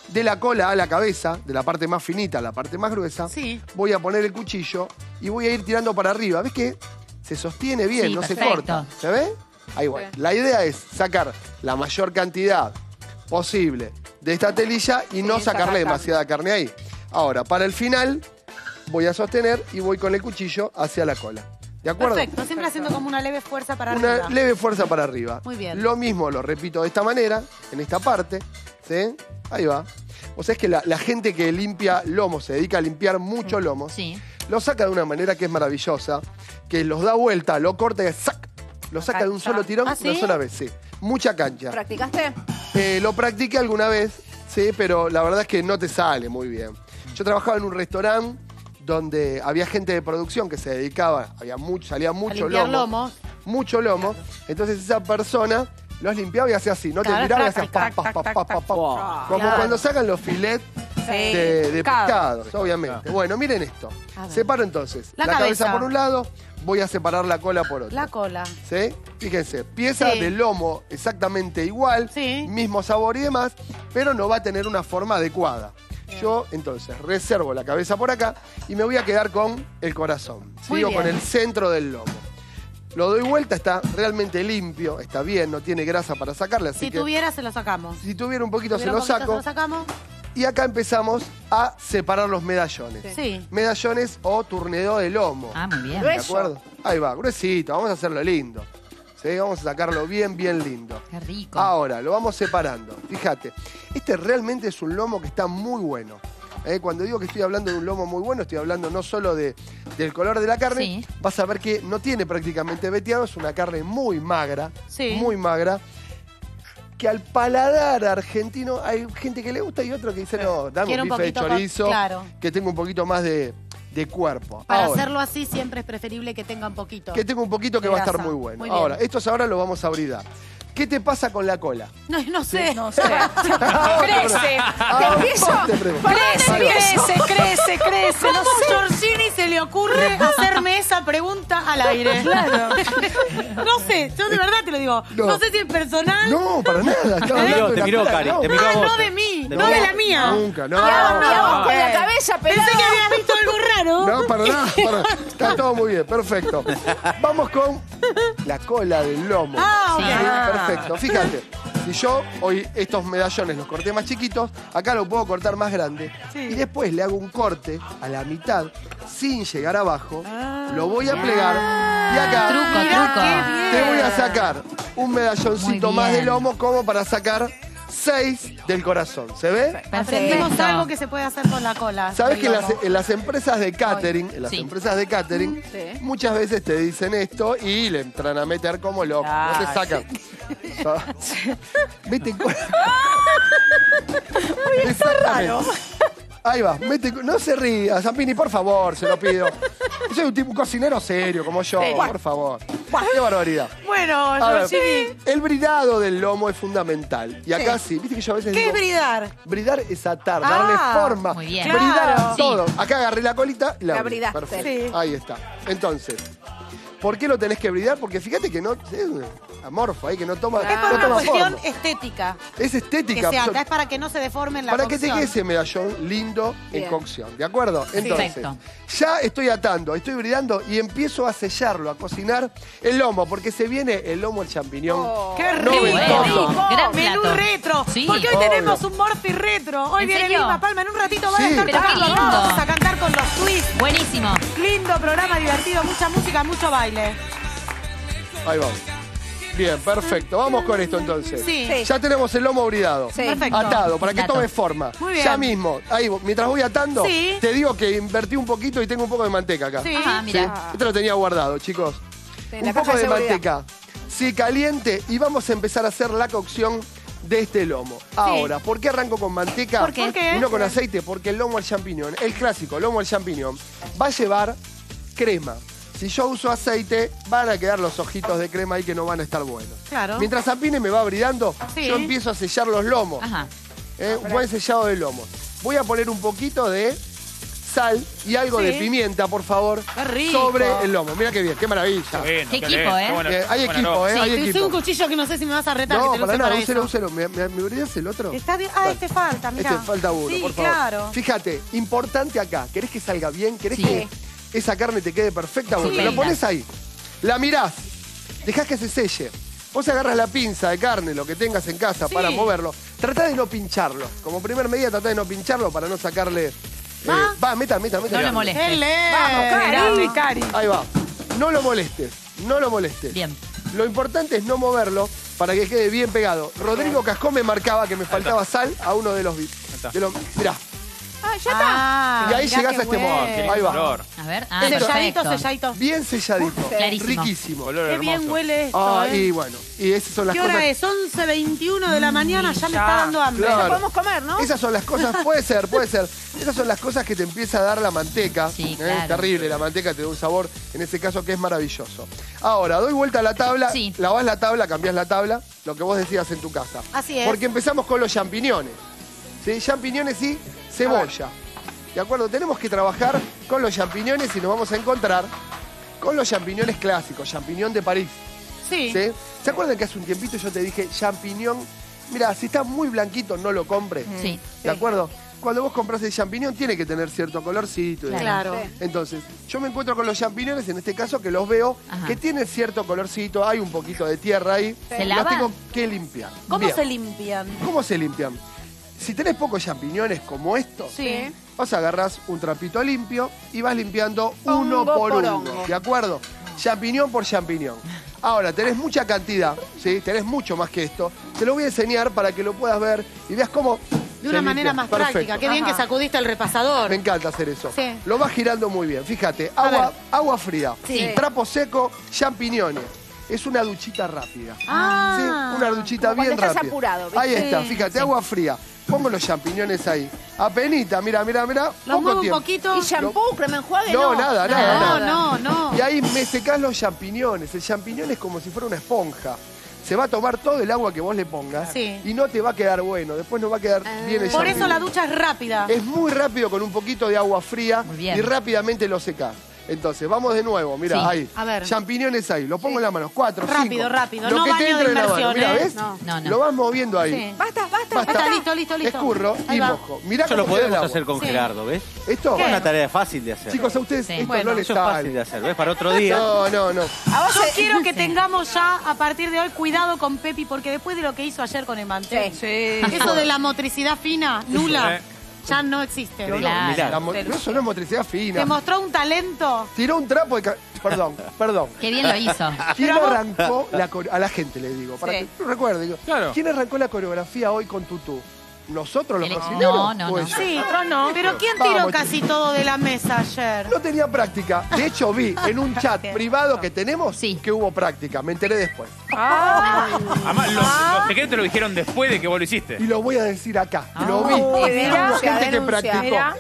De la cola a la cabeza, de la parte más finita a la parte más gruesa, Sí. voy a poner el cuchillo y voy a ir tirando para arriba. ¿Ves que se sostiene bien, Sí, no se perfecto. corta? ¿Se ve? Ahí voy. La idea es sacar la mayor cantidad posible de esta telilla y no Sí, sacarle sacar demasiada carne ahí. Ahora, para el final, voy a sostener y voy con el cuchillo hacia la cola. ¿De acuerdo? Perfecto. Siempre haciendo como una leve fuerza para Una arriba. leve fuerza para arriba. Muy bien. Lo mismo lo repito de esta manera, en esta parte. ¿Sí? Ahí va. O sea, es que la, la gente que limpia lomos, se dedica a limpiar mucho lomos, Sí. lo saca de una manera que es maravillosa, que los da vuelta, lo corta y ¡sac! Lo saca de un solo tirón, ¿Ah, sí? una sola vez, sí. Mucha cancha. ¿Practicaste? Eh, lo practiqué alguna vez, sí, pero la verdad es que no te sale muy bien. Yo trabajaba en un restaurante donde había gente de producción que se dedicaba, había mucho, salía mucho limpiar lomo, lomos. mucho lomo. Entonces esa persona los limpiaba y hacía así, no te miraba y hacía pa, tac, pa, tac, pa, tac, pa, pa, tac. Como Claro. cuando sacan los filets Sí. de, de pescados, obviamente. Bueno, miren esto. A ver. Separo entonces La la, cabeza. cabeza. por un lado, voy a separar la cola por otro. La cola. ¿Sí? Fíjense, pieza Sí. de lomo exactamente igual, mismo sabor y demás, pero no va a tener una forma adecuada. Yo entonces reservo la cabeza por acá y me voy a quedar con el corazón. Muy Sigo bien. con el centro del lomo. Lo doy vuelta, está realmente limpio, está bien, no tiene grasa para sacarle, así Si que tuviera, se lo sacamos. si tuviera un poquito Tuviera se un lo poquito, saco. Se lo sacamos. Y acá empezamos a separar los medallones. Sí. Medallones o turnedo de lomo. Ah, muy bien. ¿De acuerdo? Ahí va, gruesito, vamos a hacerlo lindo. ¿Sí? Vamos a sacarlo bien, bien lindo. Qué rico. Ahora, lo vamos separando. Fíjate, este realmente es un lomo que está muy bueno. ¿eh? Cuando digo que estoy hablando de un lomo muy bueno, estoy hablando no solo de, del color de la carne, Sí. vas a ver que no tiene prácticamente veteado, es una carne muy magra, Sí. muy magra, que al paladar argentino hay gente que le gusta y otro que dice, no, dame Quiero un un bife de poquito chorizo, claro. que tenga un poquito más de, de cuerpo. Para Ahora, hacerlo así siempre es preferible que tenga un poquito. que tenga un poquito que va a estar muy bueno. Muy ahora, estos ahora los vamos a bridar. ¿Qué te pasa con la cola? No, no sé. No sé. <laughs> Crece. Ah, te. Crece, crece, crece, crece. No sé. Giorgini se le ocurre hacerme esa pregunta al aire? Claro. <laughs> No sé, yo de verdad te lo digo. No, No. sé si es personal. No, para nada. estaba Te miró, hablando de te la miró, cola, Cari, no. te miró a Ah, vos. no de mí, no de la mía. Nunca, no. Y ahora no. con la cabeza pelada. Pensé que habías visto algo raro. No, para nada, para nada. Está todo muy bien, perfecto. <laughs> Vamos con la cola del lomo. Ah, ok. Sí, Perfecto. Fíjate, si yo hoy estos medallones los corté más chiquitos, acá lo puedo cortar más grande. Y después le hago un corte a la mitad sin llegar abajo. Lo voy a plegar. Y acá Truco, truco. te voy a sacar un medalloncito más de lomo como para sacar seis del corazón. ¿Se ve? Aprendimos Perfecto. algo que se puede hacer con la cola. Sabes que en las, lomo. en las empresas de catering, en las Sí. empresas de catering, muchas veces te dicen esto y le entran a meter como loco. No te sacan. Mete <laughs> cola. <laughs> Exactamente. Ahí va, mete, no se ría, Zampini, por favor, se lo pido. <laughs> Soy un tipo un cocinero serio como yo, por favor. Qué barbaridad. Bueno, A ver, Giorgini. el bridado del lomo es fundamental. Y acá sí, viste que yo a veces ¿Qué digo, es bridar? Bridar es atar, Ah, darle forma. muy bien. Bridar Claro. todo. Acá agarré la colita y la, La abrí. bridaste. Perfecto. Sí. Ahí está. Entonces, ¿por qué lo tenés que bridar? Porque fíjate que no. Es un amorfo ahí, que no toma, Es por no una toma cuestión forma. estética. Es Que estética. se ata, es para que no se deforme en la para que te quede ese medallón lindo en cocción, ¿de acuerdo? Entonces, Perfecto. ya estoy atando, estoy bridando y empiezo a sellarlo, a cocinar el lomo, porque se viene el lomo al champiñón. Oh. ¡Qué rico! Gran Menú plato. retro. Sí. Porque hoy Obvio. tenemos un Morphy retro. Hoy ¿En viene serio? Vilma Palma. En un ratito van a Sí. estar Pero qué lindo. Vamos a cantar con los twists. Buenísimo. Lindo programa, divertido. Mucha música, mucho baile. Ahí vamos. Bien, perfecto. Vamos con esto entonces. Sí. Sí. Ya tenemos el lomo bridado. Sí. Perfecto. Atado, para que Dato. tome forma. Muy bien. Ya mismo, ahí, mientras voy atando, Sí. te digo que invertí un poquito y tengo un poco de manteca acá. Sí. Ajá, ¿Sí? mira. Esto lo tenía guardado, chicos. En un la poco caja de, de seguridad. manteca. Sí, caliente y vamos a empezar a hacer la cocción de este lomo. Ahora, ¿por qué arranco con manteca ¿Por qué? ¿Por qué? y no con aceite? Porque el lomo al champiñón, el clásico lomo al champiñón, va a llevar crema. Si yo uso aceite, van a quedar los ojitos de crema ahí que no van a estar buenos. Claro. Mientras Zapine me va bridando, Sí. yo empiezo a sellar los lomos. Ajá. ¿eh? Un buen sellado de lomos. Voy a poner un poquito de sal y algo Sí. de pimienta, por favor, Qué rico. sobre el lomo. Mira qué bien, qué maravilla. Qué bien, equipo, ¿eh? Eh, hay bueno, equipo, ¿eh? Sí, hay te usé equipo. un cuchillo que no sé si me vas a retar. No, que te lo para nada, para úselo, eso. úselo. ¿Me, me, me bridas el otro? Está bien. Ah, este falta, mirá. Este falta uno, sí, por favor. claro. Fíjate, importante acá. ¿Querés que salga bien? ¿Querés Sí. que esa carne te quede perfecta? Sí. te la pones ahí. La mirás. Dejás que se selle. Vos agarras la pinza de carne, lo que tengas en casa Sí. para moverlo. Tratá de no pincharlo. Como primer medida, tratá de no pincharlo para no sacarle. eh, ¿Va? va, meta, meta, meta. No lo molestes. Vamos, Cari. Grande, Cari. Ahí va. No lo molestes. No lo molestes. Bien. Lo importante es no moverlo para que quede bien pegado. Rodrigo Cascón me marcaba que me faltaba sal a uno de los bits. está. De los, mirá, Ah, ya Ah, y ahí mirá llegás qué a este bueno. momento. Ahí va. Color. A ver, ah, Esto- Selladito, perfecto. selladito. Bien selladito. Clarísimo. Riquísimo. Color Qué bien huele esto, Ah, ¿eh? y bueno, y esas son las ¿Qué cosas. hora es? 11.21 de la mañana, ya me está dando hambre. Claro. Ya podemos comer, ¿no? Esas son las cosas, <laughs> puede ser, puede ser. Esas son las cosas que te empieza a dar la manteca. Sí, ¿eh? claro. Terrible, la manteca te da un sabor, en este caso que es maravilloso. Ahora, doy vuelta a la tabla, Sí. lavás la tabla, cambiás la tabla, lo que vos decías en tu casa. Así es. Porque empezamos con los champiñones. ¿Sí? Champiñones y cebolla. ¿De acuerdo? Tenemos que trabajar con los champiñones y nos vamos a encontrar con los champiñones clásicos, champiñón de París. Sí. ¿Sí? ¿Se acuerdan que hace un tiempito yo te dije champiñón? Mira, si está muy blanquito, no lo compre. Sí. ¿De acuerdo? Cuando vos compras el champiñón tiene que tener cierto colorcito. Claro. Entonces, yo me encuentro con los champiñones, en este caso que los veo, Ajá. que tienen cierto colorcito, hay un poquito de tierra ahí. ¿Se y lava? Los tengo que limpiar. ¿Cómo Bien. se limpian? ¿Cómo se limpian? Si tenés pocos champiñones como estos, Sí. vos agarrás un trapito limpio y vas limpiando uno Hongo por por uno. ¿De acuerdo? Champiñón por champiñón. Ahora, tenés mucha cantidad, ¿sí? Tenés mucho más que esto. Te lo voy a enseñar para que lo puedas ver y veas cómo. De se una manera limpia. más Perfecto. práctica. Qué bien Ajá. que sacudiste el repasador. Me encanta hacer eso. Sí. Lo vas girando muy bien. Fíjate, agua, ver. agua fría, Sí. trapo seco, champiñones. Es una duchita rápida. Ah. Sí, una duchita bien estás rápida. apurado, ¿viste? Ahí está, Sí. fíjate, agua fría. Pongo los champiñones ahí. Apenita, mira, mira, mira. Los muevo un poquito. ¿Y shampoo, crema enjuague? No, nada, nada, No, nada. no, no. Y ahí me secás los champiñones. El champiñón es como si fuera una esponja. Se va a tomar todo el agua que vos le pongas Sí. y no te va a quedar bueno. Después no va a quedar bien el Por eso la ducha es rápida. Es muy rápido con un poquito de agua fría y rápidamente lo secás. Entonces, vamos de nuevo, mira, Sí. ahí. A ver. Champiñones ahí, lo pongo en la mano, cuatro, Rápido, cinco. rápido, Lo no que te baño de en la mano, inmersión, mira, ¿eh? ¿ves? No. No, no. Lo vas moviendo ahí. Sí. Basta, basta. Basta. Listo, listo, listo. Escurro Ahí y va. mojo. Mirá Eso lo cómo queda el podemos agua. hacer con Sí. Gerardo, ¿ves? ¿Esto? Es una tarea fácil de hacer. Chicos, a ustedes Sí. esto Bueno, no les Eso es fácil de hacer, ¿ves? Para otro día. No, no, no. A vos Yo se- quiero que tengamos ya, a partir de hoy, cuidado con Pepi, porque después de lo que hizo ayer con el mantel, Sí. eso de la motricidad fina, nula, eh. Ya no existe. No, no, Claro. mirá, la mo- no, eso no es motricidad fina. Te mostró un talento. Tiró un trapo de... ca- Perdón, <laughs> perdón. Qué bien lo hizo. <laughs> ¿Quién Pero vos- arrancó la core- a la gente le digo, para Sí. que no recuerde, digo, Claro. ¿quién arrancó la coreografía hoy con Tutú? ¿Nosotros los cocineros? no, no, ¿O no. ellos? Sí, otros no. Pero ¿quién tiró Vamos, casi todo de la mesa ayer? No tenía práctica. De hecho, vi <laughs> en un chat privado que tenemos Sí. que hubo práctica. Me enteré después. Además, los, los secretos te lo dijeron después de que vos lo hiciste. Y lo voy a decir acá. Ah. Lo vi. Hubo denuncia, gente que denuncia. practicó. Mira.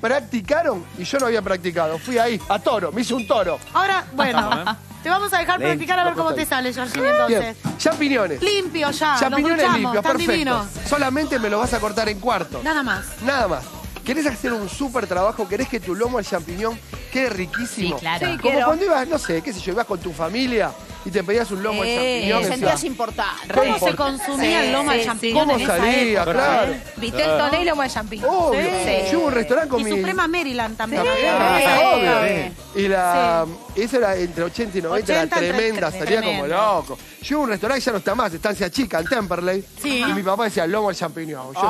Practicaron y yo no había practicado. Fui ahí, a toro, me hice un toro. Ahora, bueno, te vamos a dejar Lento, practicar a ver cómo te sale, Georgina, entonces. Bien, champiñones. Limpio ya, Champiñones limpios, perfecto. divinos. Solamente me lo vas a cortar en cuartos. Nada más. Nada más. ¿Querés hacer un súper trabajo? ¿Querés que tu lomo al champiñón quede riquísimo? Sí, claro. Sí, Como quiero. cuando ibas, no sé, qué sé yo, ibas con tu familia y te pedías un lomo al Eh, champiñón. te sentías importante. ¿Cómo se consumía el lomo Sí, de champiñón ¿Cómo en esa salía? época? Claro. Vitel toné y lomo de champiñón. Obvio. Sí. Yo hubo un restaurante con Y mi... Suprema Maryland también. Ah, obvio. Y la... Esa era entre 80 y 90, 80 era tremenda, tre- salía como loco. Yo hubo un restaurante que ya no está más, estancia chica, en Temperley. Sí. Y mi papá decía, lomo al champiñón. Yo,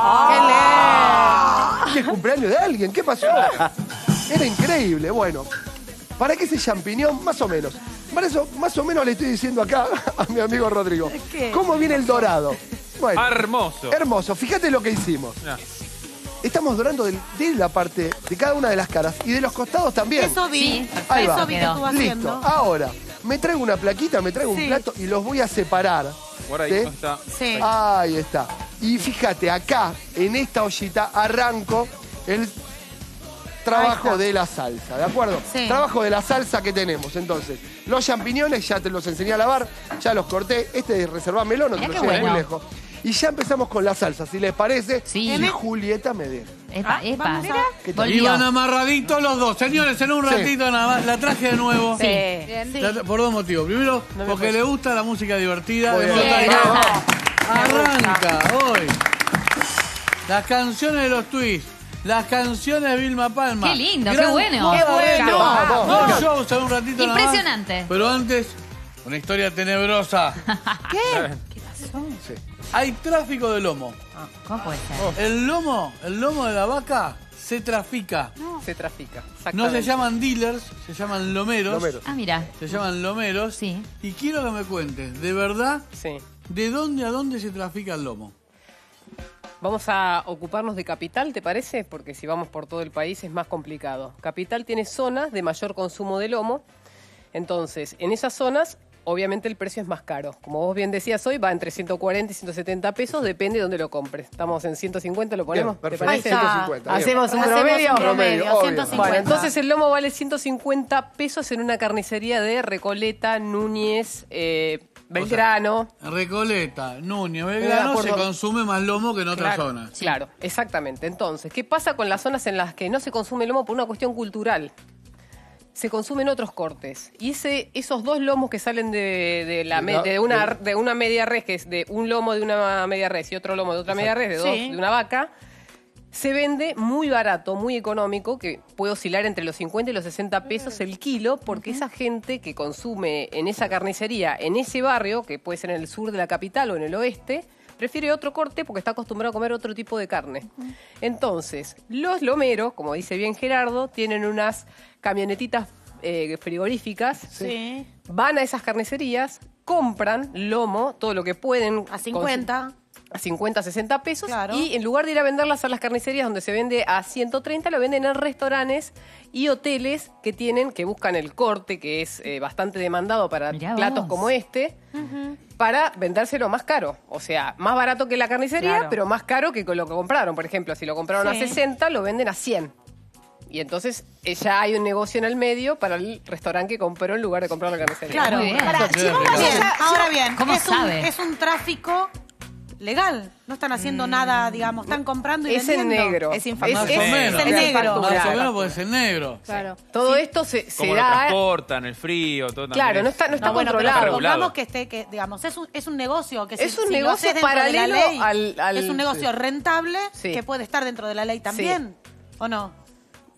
¡Qué ¿Qué cumpleaños de alguien? ¿Qué pasó? <laughs> Era increíble. Bueno, ¿para qué ese champiñón? Más o menos. Para eso, más o menos le estoy diciendo acá <laughs> a mi amigo Rodrigo. ¿Qué? ¿Cómo viene el dorado? Bueno, Hermoso. hermoso. Fíjate lo que hicimos. Mirá. Estamos dorando de la parte de cada una de las caras y de los costados también. Eso vi, Sí, Ahí eso va. vi que Listo. haciendo. Ahora, me traigo una plaquita, me traigo Sí. un plato y los voy a separar. Guarda ahí, ¿Sí? ¿dónde está? Sí. Ahí está. Y fíjate, acá, en esta ollita, arranco el trabajo de la salsa, ¿de acuerdo? Sí. Trabajo de la salsa que tenemos. Entonces, los champiñones ya te los enseñé a lavar, ya los corté. Este de reservámelo, no te lo lleves muy lejos. Y ya empezamos con la salsa, si les parece. Sí. Y Julieta me deja. Epa, epa. vamos a- ¿Qué tal? Volvió. Iban amarraditos los dos. Señores, en un Sí. ratito nada más. La traje de nuevo. Sí. La- por dos motivos. Primero, porque le gusta la música divertida. Muy de bien. Mortal Bien. Kombat. Arranca hoy. Las canciones de los twists. Las canciones de Vilma Palma. Qué lindo, qué bueno. Qué bueno. Vamos, Dos shows en un ratito nada más. Impresionante. Pero antes, una historia tenebrosa. <laughs> ¿Qué? Sí. Hay tráfico de lomo. ¿Cómo puede ser? El lomo, el lomo de la vaca se trafica. Se trafica. No se llaman dealers, se llaman lomeros. Lomeros. Ah, mira. Se llaman lomeros. Sí. Y quiero que me cuentes, de verdad, Sí. ¿de dónde a dónde se trafica el lomo? Vamos a ocuparnos de Capital, ¿te parece? Porque si vamos por todo el país es más complicado. Capital tiene zonas de mayor consumo de lomo. Entonces, en esas zonas, obviamente el precio es más caro. Como vos bien decías hoy, va entre 140 y 170 pesos, depende de dónde lo compres. Estamos en 150, ¿lo ponemos? Bien, ¿Te parece? Ahí está. 150, bien. Hacemos un Hacemos promedio. un promedio, obvio. 150. Bueno, entonces el lomo vale 150 pesos en una carnicería de Recoleta, Núñez, eh, Belgrano. Recoleta, Núñez, Belgrano, se consume más lomo que en otras Claro, zonas. Claro, exactamente. Entonces, ¿qué pasa con las zonas en las que no se consume lomo por una cuestión cultural? Se consumen otros cortes. Y ese, esos dos lomos que salen de, de la, me- De una, de- de una media res, que es de un lomo de una media res y otro lomo de otra media res, de, dos, Sí. de una vaca, se vende muy barato, muy económico, que puede oscilar entre los 50 y los 60 pesos el kilo, porque esa gente que consume en esa carnicería, en ese barrio, que puede ser en el sur de la capital o en el oeste, prefiere otro corte porque está acostumbrado a comer otro tipo de carne. Entonces, los lomeros, como dice bien Gerardo, tienen unas camionetitas eh, frigoríficas, Sí. van a esas carnicerías, compran lomo, todo lo que pueden. A 50. A 50, 60 pesos. Claro. Y en lugar de ir a venderlas a las carnicerías donde se vende a 130, lo venden en restaurantes y hoteles que tienen, que buscan el corte, que es eh, bastante demandado para Mirá platos vos. como este, para vendérselo más caro. O sea, más barato que la carnicería, Claro. pero más caro que con lo que compraron. Por ejemplo, si lo compraron Sí. a 60, lo venden a 100. Y entonces eh, ya hay un negocio en el medio para el restaurante que compró en lugar de comprar la carnicería. Claro. Muy bien. Pará, Eso si es vamos legal. a- ahora bien, ¿Cómo es, un, sabe? es un tráfico legal. No están haciendo nada, digamos, están comprando y Es en vendiendo. negro. Es Más infamante. o es- menos. es el negro. Más o Claro. menos puede ser negro. Claro. Todo esto se, se lo da. transportan, el frío, todo Claro, es- no está, no está No, bueno, pero controlado. supongamos que esté, que digamos, es un, es un negocio que Es si- un si negocio de la paralelo ley, al- al- es un negocio rentable Sí. que puede estar dentro de la ley también, ¿o no?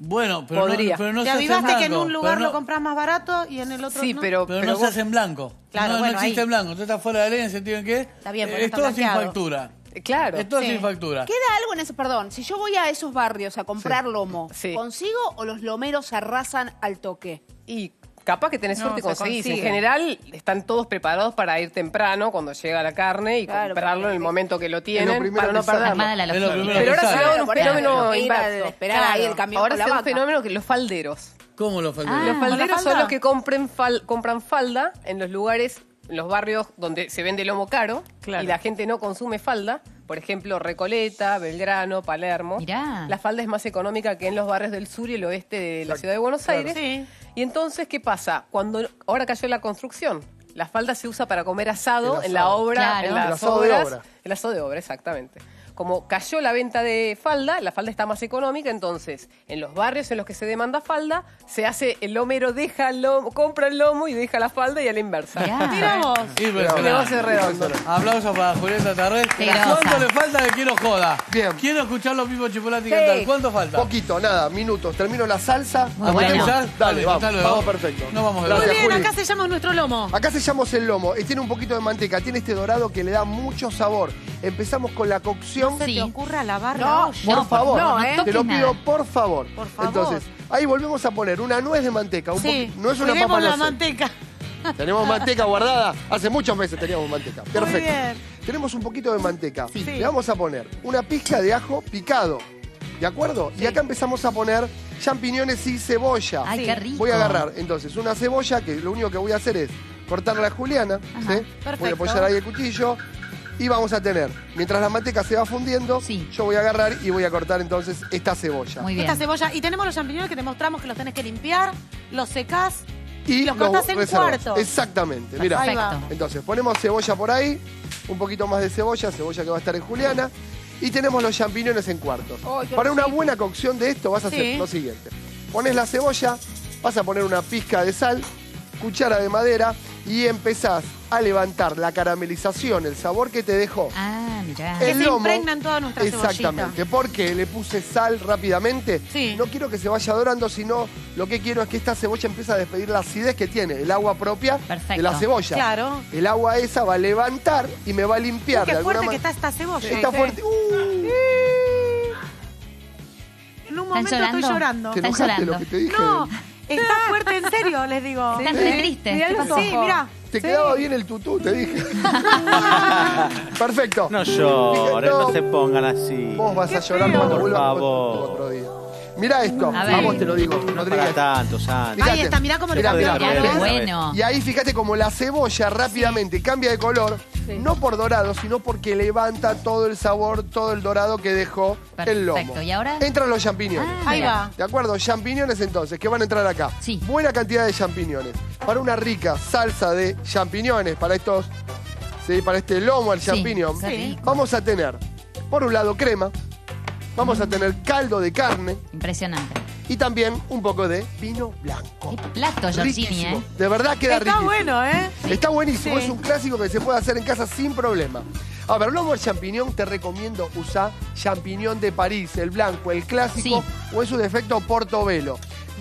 Bueno, pero Podría. no, pero no Te se hace en avivaste que en un lugar pero no- lo compras más barato y en el otro Sí, no. pero, Pero, pero no se vos- hace en blanco. Claro, no, no bueno, existe ahí. en blanco. Usted está fuera de la ley en el sentido en que Está bien, porque eh, es no todo está sin blanqueado. factura. Claro. Es todo Sí. sin factura. Queda algo en eso, perdón. Si yo voy a esos barrios a comprar lomo, Sí. ¿consigo o los lomeros arrasan al toque? Y capaz que tenés No, suerte y se conseguís. En general, están todos preparados para ir temprano cuando llega la carne y Claro, comprarlo en el momento que lo tienen para no perderlo. Pero ahora se da un fenómeno inverso. esperar ahí el camión Ahora se da un fenómeno que los falderos. ¿Cómo lo falta? Ah. Los falderos ¿la son los que compren fal- compran falda en los lugares, los barrios donde se vende lomo caro Claro. y la gente no consume falda. Por ejemplo, Recoleta, Belgrano, Palermo. Mirá. La falda es más económica que en los barrios del sur y el oeste de la ciudad de Buenos Claro. Aires. Sí. Y entonces, ¿qué pasa? Cuando ahora cayó la construcción, la falda se usa para comer asado, en la obra, Claro. en El las obras. obra. El asado de obra, exactamente. Como cayó la venta de falda, la falda está más económica, entonces en los barrios en los que se demanda falda, se hace el lomero deja el lomo, compra el lomo y deja la falda y a la inversa. Impresionante. Negocio redondo. Aplausos para Julieta Tarrés. ¿Cuánto le falta que quiero joda? Bien. Quiero escuchar los mismos chipolates Sí. cantar. ¿Cuánto falta? Poquito, nada, minutos. Termino la salsa. Muy ¿A bueno. empezar? Dale, vamos, vamos perfecto. No vamos de Gracias, Muy bien, Juli. acá sellamos nuestro lomo. Acá sellamos el lomo. y Tiene un poquito de manteca. Tiene este dorado que le da mucho sabor. Empezamos con la cocción. ¿Se Sí. te ocurra lavar No, la olla? Por No, favor, no, no te lo pido por favor. Por favor. Entonces, ahí volvemos a poner una nuez de manteca. Un Sí, poqui- no es una papa la manteca. <laughs> Tenemos manteca guardada. Hace muchos meses teníamos manteca. Perfecto. bien. Tenemos un poquito de manteca. Sí. Le vamos a poner una pizca de ajo picado. ¿De acuerdo? Y acá empezamos a poner champiñones y cebolla. Ay, qué rico. Voy a agarrar entonces una cebolla que lo único que voy a hacer es cortarla a la juliana. ¿sí? Voy a apoyar ahí el cuchillo. Y vamos a tener, mientras la manteca se va fundiendo, Sí. yo voy a agarrar y voy a cortar entonces esta cebolla. Muy bien. Esta cebolla. Y tenemos los champiñones que te mostramos que los tenés que limpiar, los secás. y los cortás en cuartos. Exactamente, mira. Ahí va. Entonces ponemos cebolla por ahí, un poquito más de cebolla, cebolla que va a estar en juliana, y tenemos los champiñones en cuartos. Ay, qué Para una buena cocción de esto vas a hacer Sí. lo siguiente. Pones la cebolla, vas a poner una pizca de sal, cuchara de madera y empezás a levantar la caramelización, el sabor que te dejó. Ah, mirá. Que El se lomo, impregna en toda nuestra Exactamente. porque le puse sal rápidamente? Sí. No quiero que se vaya dorando, sino lo que quiero es que esta cebolla empiece a despedir la acidez que tiene, el agua propia Perfecto. de la cebolla. Claro. El agua esa va a levantar y me va a limpiar Uy, de qué alguna fuerte que está esta cebolla. Está fuerte. Uh, En un ¿Están momento estoy llorando? llorando. ¿Te Están enojaste llorando. lo que te dije? No, está fuerte, en serio, les digo. Estás re triste. Mirá. Sí, mira. Te quedaba bien el tutú, te dije. <laughs> Perfecto. No lloren, No. no se pongan así. Vos vas a llorar cuando Por vuelvas favor. otro día. Mirá esto, A vos te lo digo, No Rodríguez. para tanto, Santi. Ahí está, mirá cómo le mirá, cambió bueno. Y ahí fíjate como la cebolla rápidamente cambia de color, no por dorado, sino porque levanta todo el sabor, todo el dorado que dejó el lomo. Perfecto, ¿y ahora? Entran los champiñones. Ah, Ahí va. ¿De acuerdo? Champiñones entonces, que van a entrar acá. Buena cantidad de champiñones. Para una rica salsa de champiñones, para estos, sí, para este lomo al Sí, champiñón, rico. vamos a tener, por un lado, crema, vamos a tener caldo de carne Impresionante. y también un poco de vino blanco. Plato, Giorgini, Riquísimo. ¿eh? De verdad queda Está riquísimo. bueno, ¿eh? Está buenísimo, Sí. es un clásico que se puede hacer en casa sin problema. A ver, lomo al champiñón, te recomiendo usar champiñón de París, el blanco, el clásico, o en su defecto portobelo.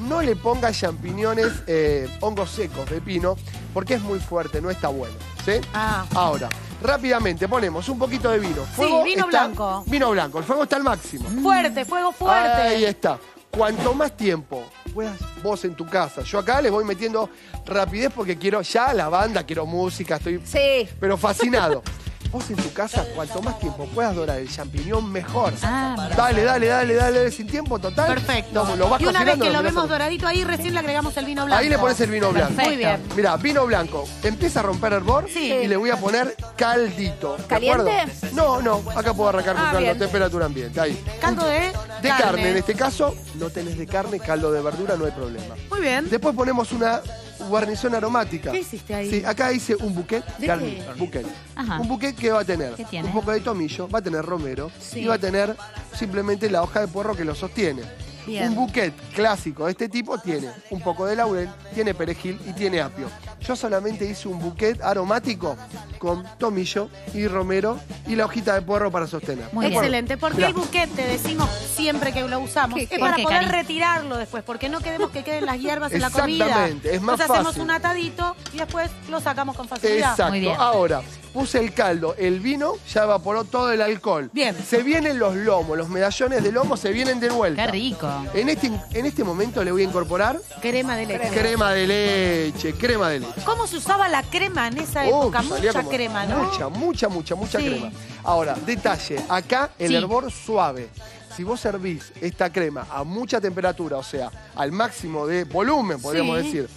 No le pongas champiñones, eh, hongos secos de pino, porque es muy fuerte, no está bueno. ¿Sí? Ah. Ahora, rápidamente ponemos un poquito de vino. Sí, vino está- blanco. Vino blanco, el fuego está al máximo. Fuerte, fuego fuerte. Ahí está. Cuanto más tiempo puedas vos en tu casa. Yo acá les voy metiendo rapidez porque quiero ya la banda, quiero música, estoy Sí. pero fascinado. <laughs> Vos en tu casa, cuanto más tiempo puedas dorar el champiñón, mejor. Ah, dale, dale, dale, dale, sin tiempo total. Perfecto. No, lo vas y una vez que lo vemos a- doradito ahí, recién le agregamos el vino blanco. Ahí le pones el vino blanco. Muy bien. Mira, vino blanco. Empieza a romper hervor Sí. y le voy a poner caldito. ¿de ¿Caliente? acuerdo? No, no. Acá puedo arrancar con Ah, caldo, bien. temperatura ambiente. Ahí. Caldo de De carne. en este caso, no tenés de carne, caldo de verdura, no hay problema. Muy bien. Después ponemos una guarnición aromática. ¿Qué hiciste ahí? Sí, acá hice un buquet. ¿De qué? buquet. Ajá. Un buquet que va a tener ¿Qué tiene? un poco de tomillo, va a tener romero Sí. y va a tener simplemente la hoja de puerro que lo sostiene. Bien. Un buquet clásico de este tipo tiene un poco de laurel, tiene perejil y tiene apio. Yo solamente hice un buquet aromático con tomillo y romero y la hojita de puerro para sostener. Muy. Excelente, porque Mirá. el buquet, te decimos siempre que lo usamos, ¿Qué, es para ¿Por qué, poder retirarlo después, porque no queremos que queden las hierbas en la comida. Exactamente, es más Entonces hacemos fácil. un atadito y después lo sacamos con facilidad. Muy Exacto. bien. Ahora, puse el caldo, el vino, ya evaporó todo el alcohol. Bien. Se vienen los lomos, los medallones de lomo se vienen de vuelta. Qué rico. En este, en este momento le voy a incorporar Crema de leche. crema de leche, crema de leche. ¿Cómo se usaba la crema en esa Uf, época? salía Mucha como- crema, ¿no? Mucha, mucha, mucha, mucha Sí. crema. Ahora, detalle, acá el Sí. hervor suave. Si vos servís esta crema a mucha temperatura, o sea, al máximo de volumen, podríamos Sí. decir,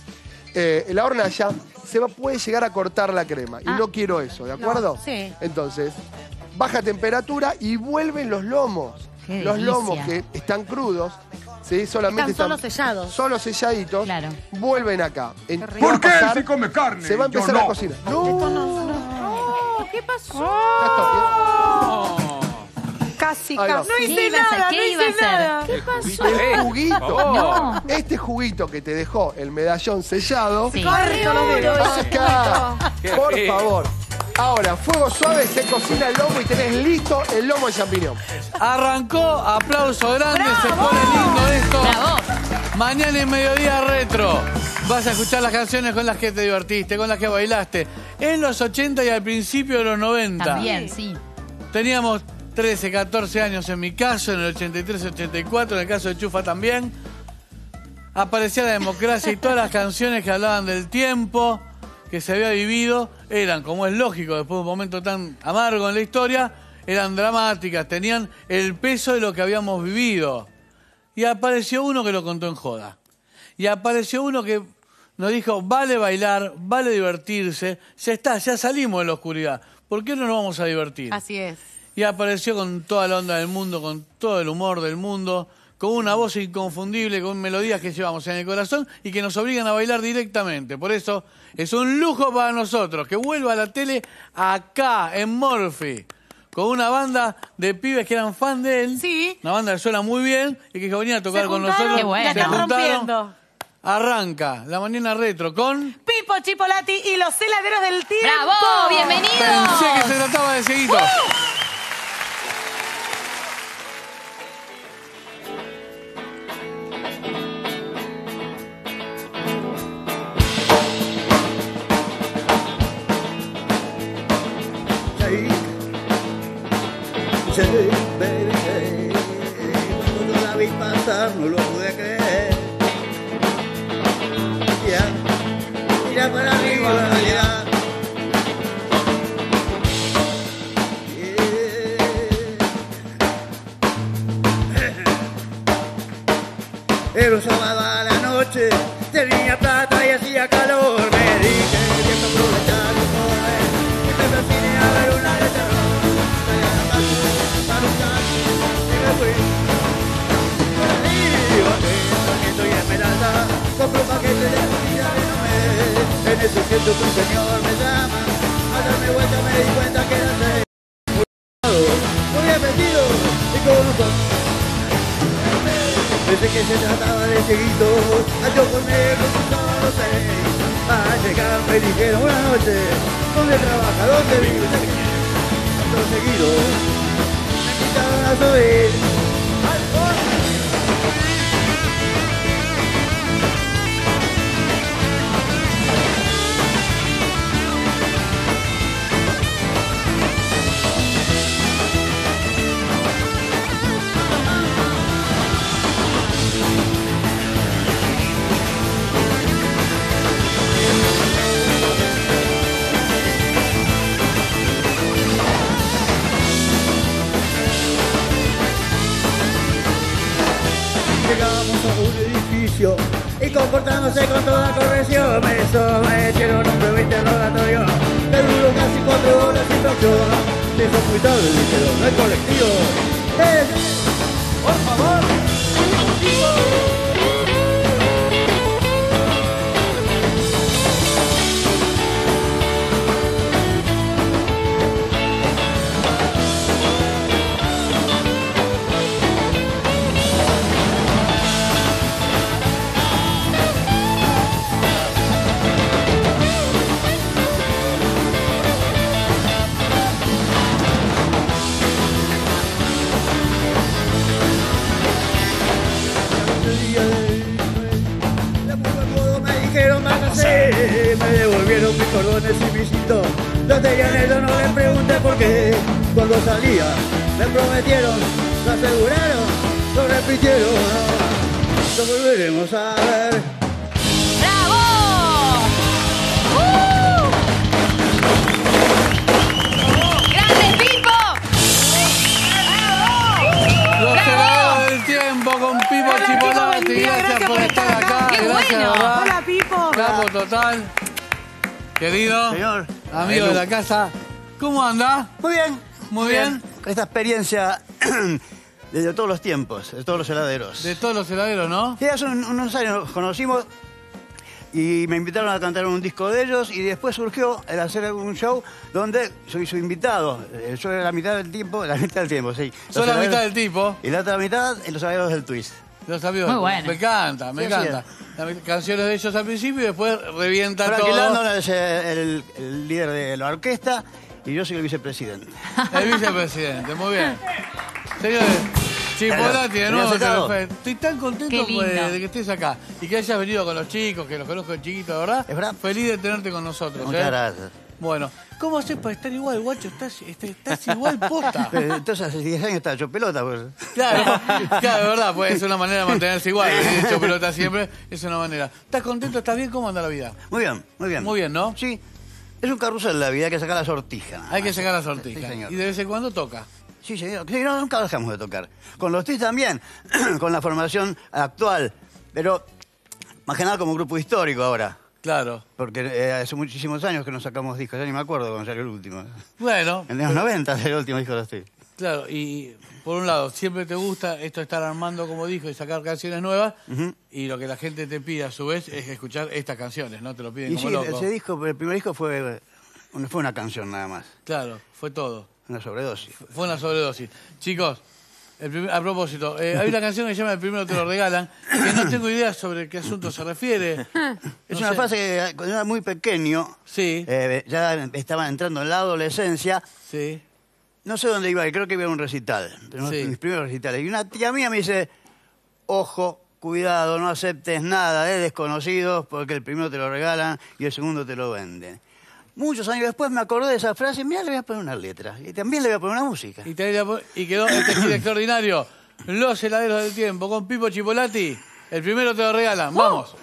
eh, la hornalla se va, puede llegar a cortar la crema. Y Ah. no quiero eso, ¿de acuerdo? sí. Entonces, baja temperatura y vuelven los lomos. Qué los delicia. lomos que están crudos, ¿sí? solamente Están solo sellados. solo selladitos, Claro. vuelven acá. En- rico. va a ¿Por qué pasar- se come carne? Se va a Yo empezar a no. cocinar. Esto no- no. ¿Qué pasó? Ya. Casi, casi. No ¿Qué hice iba a hacer? nada, ¿Qué no iba a hice hacer? nada. ¿Qué pasó? El juguito. No. Este juguito que te dejó el medallón sellado. Sí. Qué Por feo. favor. Ahora, fuego suave, se cocina el lomo y tenés listo el lomo de champiñón. Arrancó, aplauso grande, se pone lindo esto. Bravo. Mañana en mediodía retro. Vas a escuchar las canciones con las que te divertiste, con las que bailaste. En los 80 y al principio de los 90. También, sí. Teníamos 13, 14 años en mi caso, en el 83, 84, en el caso de Chufa también. Aparecía la democracia y todas las canciones que hablaban del tiempo que se había vivido eran, como es lógico, después de un momento tan amargo en la historia, eran dramáticas, tenían el peso de lo que habíamos vivido. Y apareció uno que lo contó en joda. Y apareció uno que nos dijo, vale bailar, vale divertirse, ya está, ya salimos de la oscuridad. ¿Por qué no nos vamos a divertir? Así es. Y apareció con toda la onda del mundo, con todo el humor del mundo, con una voz inconfundible, con melodías que llevamos en el corazón y que nos obligan a bailar directamente. Por eso es un lujo para nosotros que vuelva a la tele acá, en Morphy, con una banda de pibes que eran fan de él. Sí. Una banda que suena muy bien y que venía a tocar Se con juntaron, nosotros. Qué bueno. la Se están juntaron. rompiendo. Arranca la mañana retro con... Pipo Chipolati y los heladeros del tiempo. ¡Bravo! ¡Bienvenido! Pensé que se trataba de Cieguito. noche, baby, cuando la vi pasar no lo pude creer. Ya, mira para arriba, allá. Pero sábado a la noche tenía plata y hacía calor, me dije que de de Noé. En ese siento un señor me llama, al darme vuelta me di cuenta que era seis. Muy aprendido y con un Pensé que se trataba de seguidos, yo formé con sus solo seis. Al llegar me dijeron buenas noches, ¿dónde trabaja? ¿Dónde vive? Acto seguido, me invitaron a subir al edificio y comportándose con toda corrección me sometieron a un breve interrogatorio que duró casi cuatro horas sin torsión. Eso muy tarde, dijeron, no es colectivo. Es... Por favor, me devolvieron mis cordones y mis cintos. Los tenían ellos, no les pregunté por qué. Cuando salía, me prometieron, lo aseguraron, lo repitieron. Lo volveremos a ver. ¡Grande Pipo! Los helados del tiempo con Pipo Chipolati. Gracias por estar acá. Qué Gracias, bueno. Hola, Pipo. Capo total. Querido. Señor. Amigo de la casa. ¿Cómo anda? Muy bien. Muy bien. Esta experiencia <clears throat> de todos los tiempos, de todos los heladeros. De todos los heladeros, ¿no? Sí, hace un- unos años nos conocimos y me invitaron a cantar un disco de ellos y después surgió el hacer un show donde soy su invitado. El show era la mitad del tiempo, la mitad del tiempo, sí. Soy la mitad del tipo. Y la otra mitad en los heladeros del twist. Los. Muy bueno. Me encanta, me Sí, así encanta. Las canciones de ellos al principio y después revienta Frankie todo. Landon es el, el líder de la orquesta y yo soy el vicepresidente. El vicepresidente, muy bien. <laughs> Señores, Chipolati de ¿Tenías nuevo. Estoy tan contento lindo. pues, de que estés acá y que hayas venido con los chicos, que los conozco de chiquitos, de verdad. Es verdad. Feliz de tenerte con nosotros. Muchas ¿eh? gracias. Bueno, ¿cómo haces para estar igual, guacho? Estás, este, estás igual posta. <laughs> Entonces hace 10 años estaba hecho pelota. Pues. Claro, claro, de verdad, pues es una manera de mantenerse igual. He hecho pelota siempre, es una manera. ¿Estás contento? ¿Estás bien? ¿Cómo anda la vida? Muy bien, muy bien. Muy bien, ¿no? Sí. Es un carrusel la vida, hay que sacar la sortija. Hay que sacar la sortija. Sí, señor. y de vez en cuando toca. Sí, señor. Sí, no, nunca dejamos de tocar. Con los TIS también, <clears throat> con la formación actual. Pero más que nada como grupo histórico ahora. Claro. Porque eh, hace muchísimos años que no sacamos discos, ya ni me acuerdo cuando salió el último. Bueno, En los 90 salió el último disco de los TIS. claro, y por un lado, siempre te gusta esto de estar armando, como dijo, y sacar canciones nuevas, y lo que la gente te pide a su vez es escuchar estas canciones, ¿no? Te lo piden Y como sí, loco. ese disco, el primer disco fue una canción nada más. Claro, fue todo. Una sobredosis. Fue una sobredosis. Chicos, el primer- a propósito, eh, hay una canción que se llama El primero te lo regalan, que no tengo idea sobre qué asunto se refiere. <laughs> Es una sé. fase que cuando era muy pequeño, Sí. eh, ya estaba entrando en la adolescencia. Sí. No sé dónde iba, creo que iba a un recital, pero no Sí. mis primeros recitales. Y una tía mía me dice, ojo, cuidado, no aceptes nada de desconocidos porque el primero te lo regalan y el segundo te lo venden. Muchos años después me acordé de esa frase mira, le voy a poner una letra. Y también le voy a poner una música. Y, te- y quedó este extraordinario. Los heladeros del tiempo con Pipo Chipolati. El primero te lo regalan. Vamos.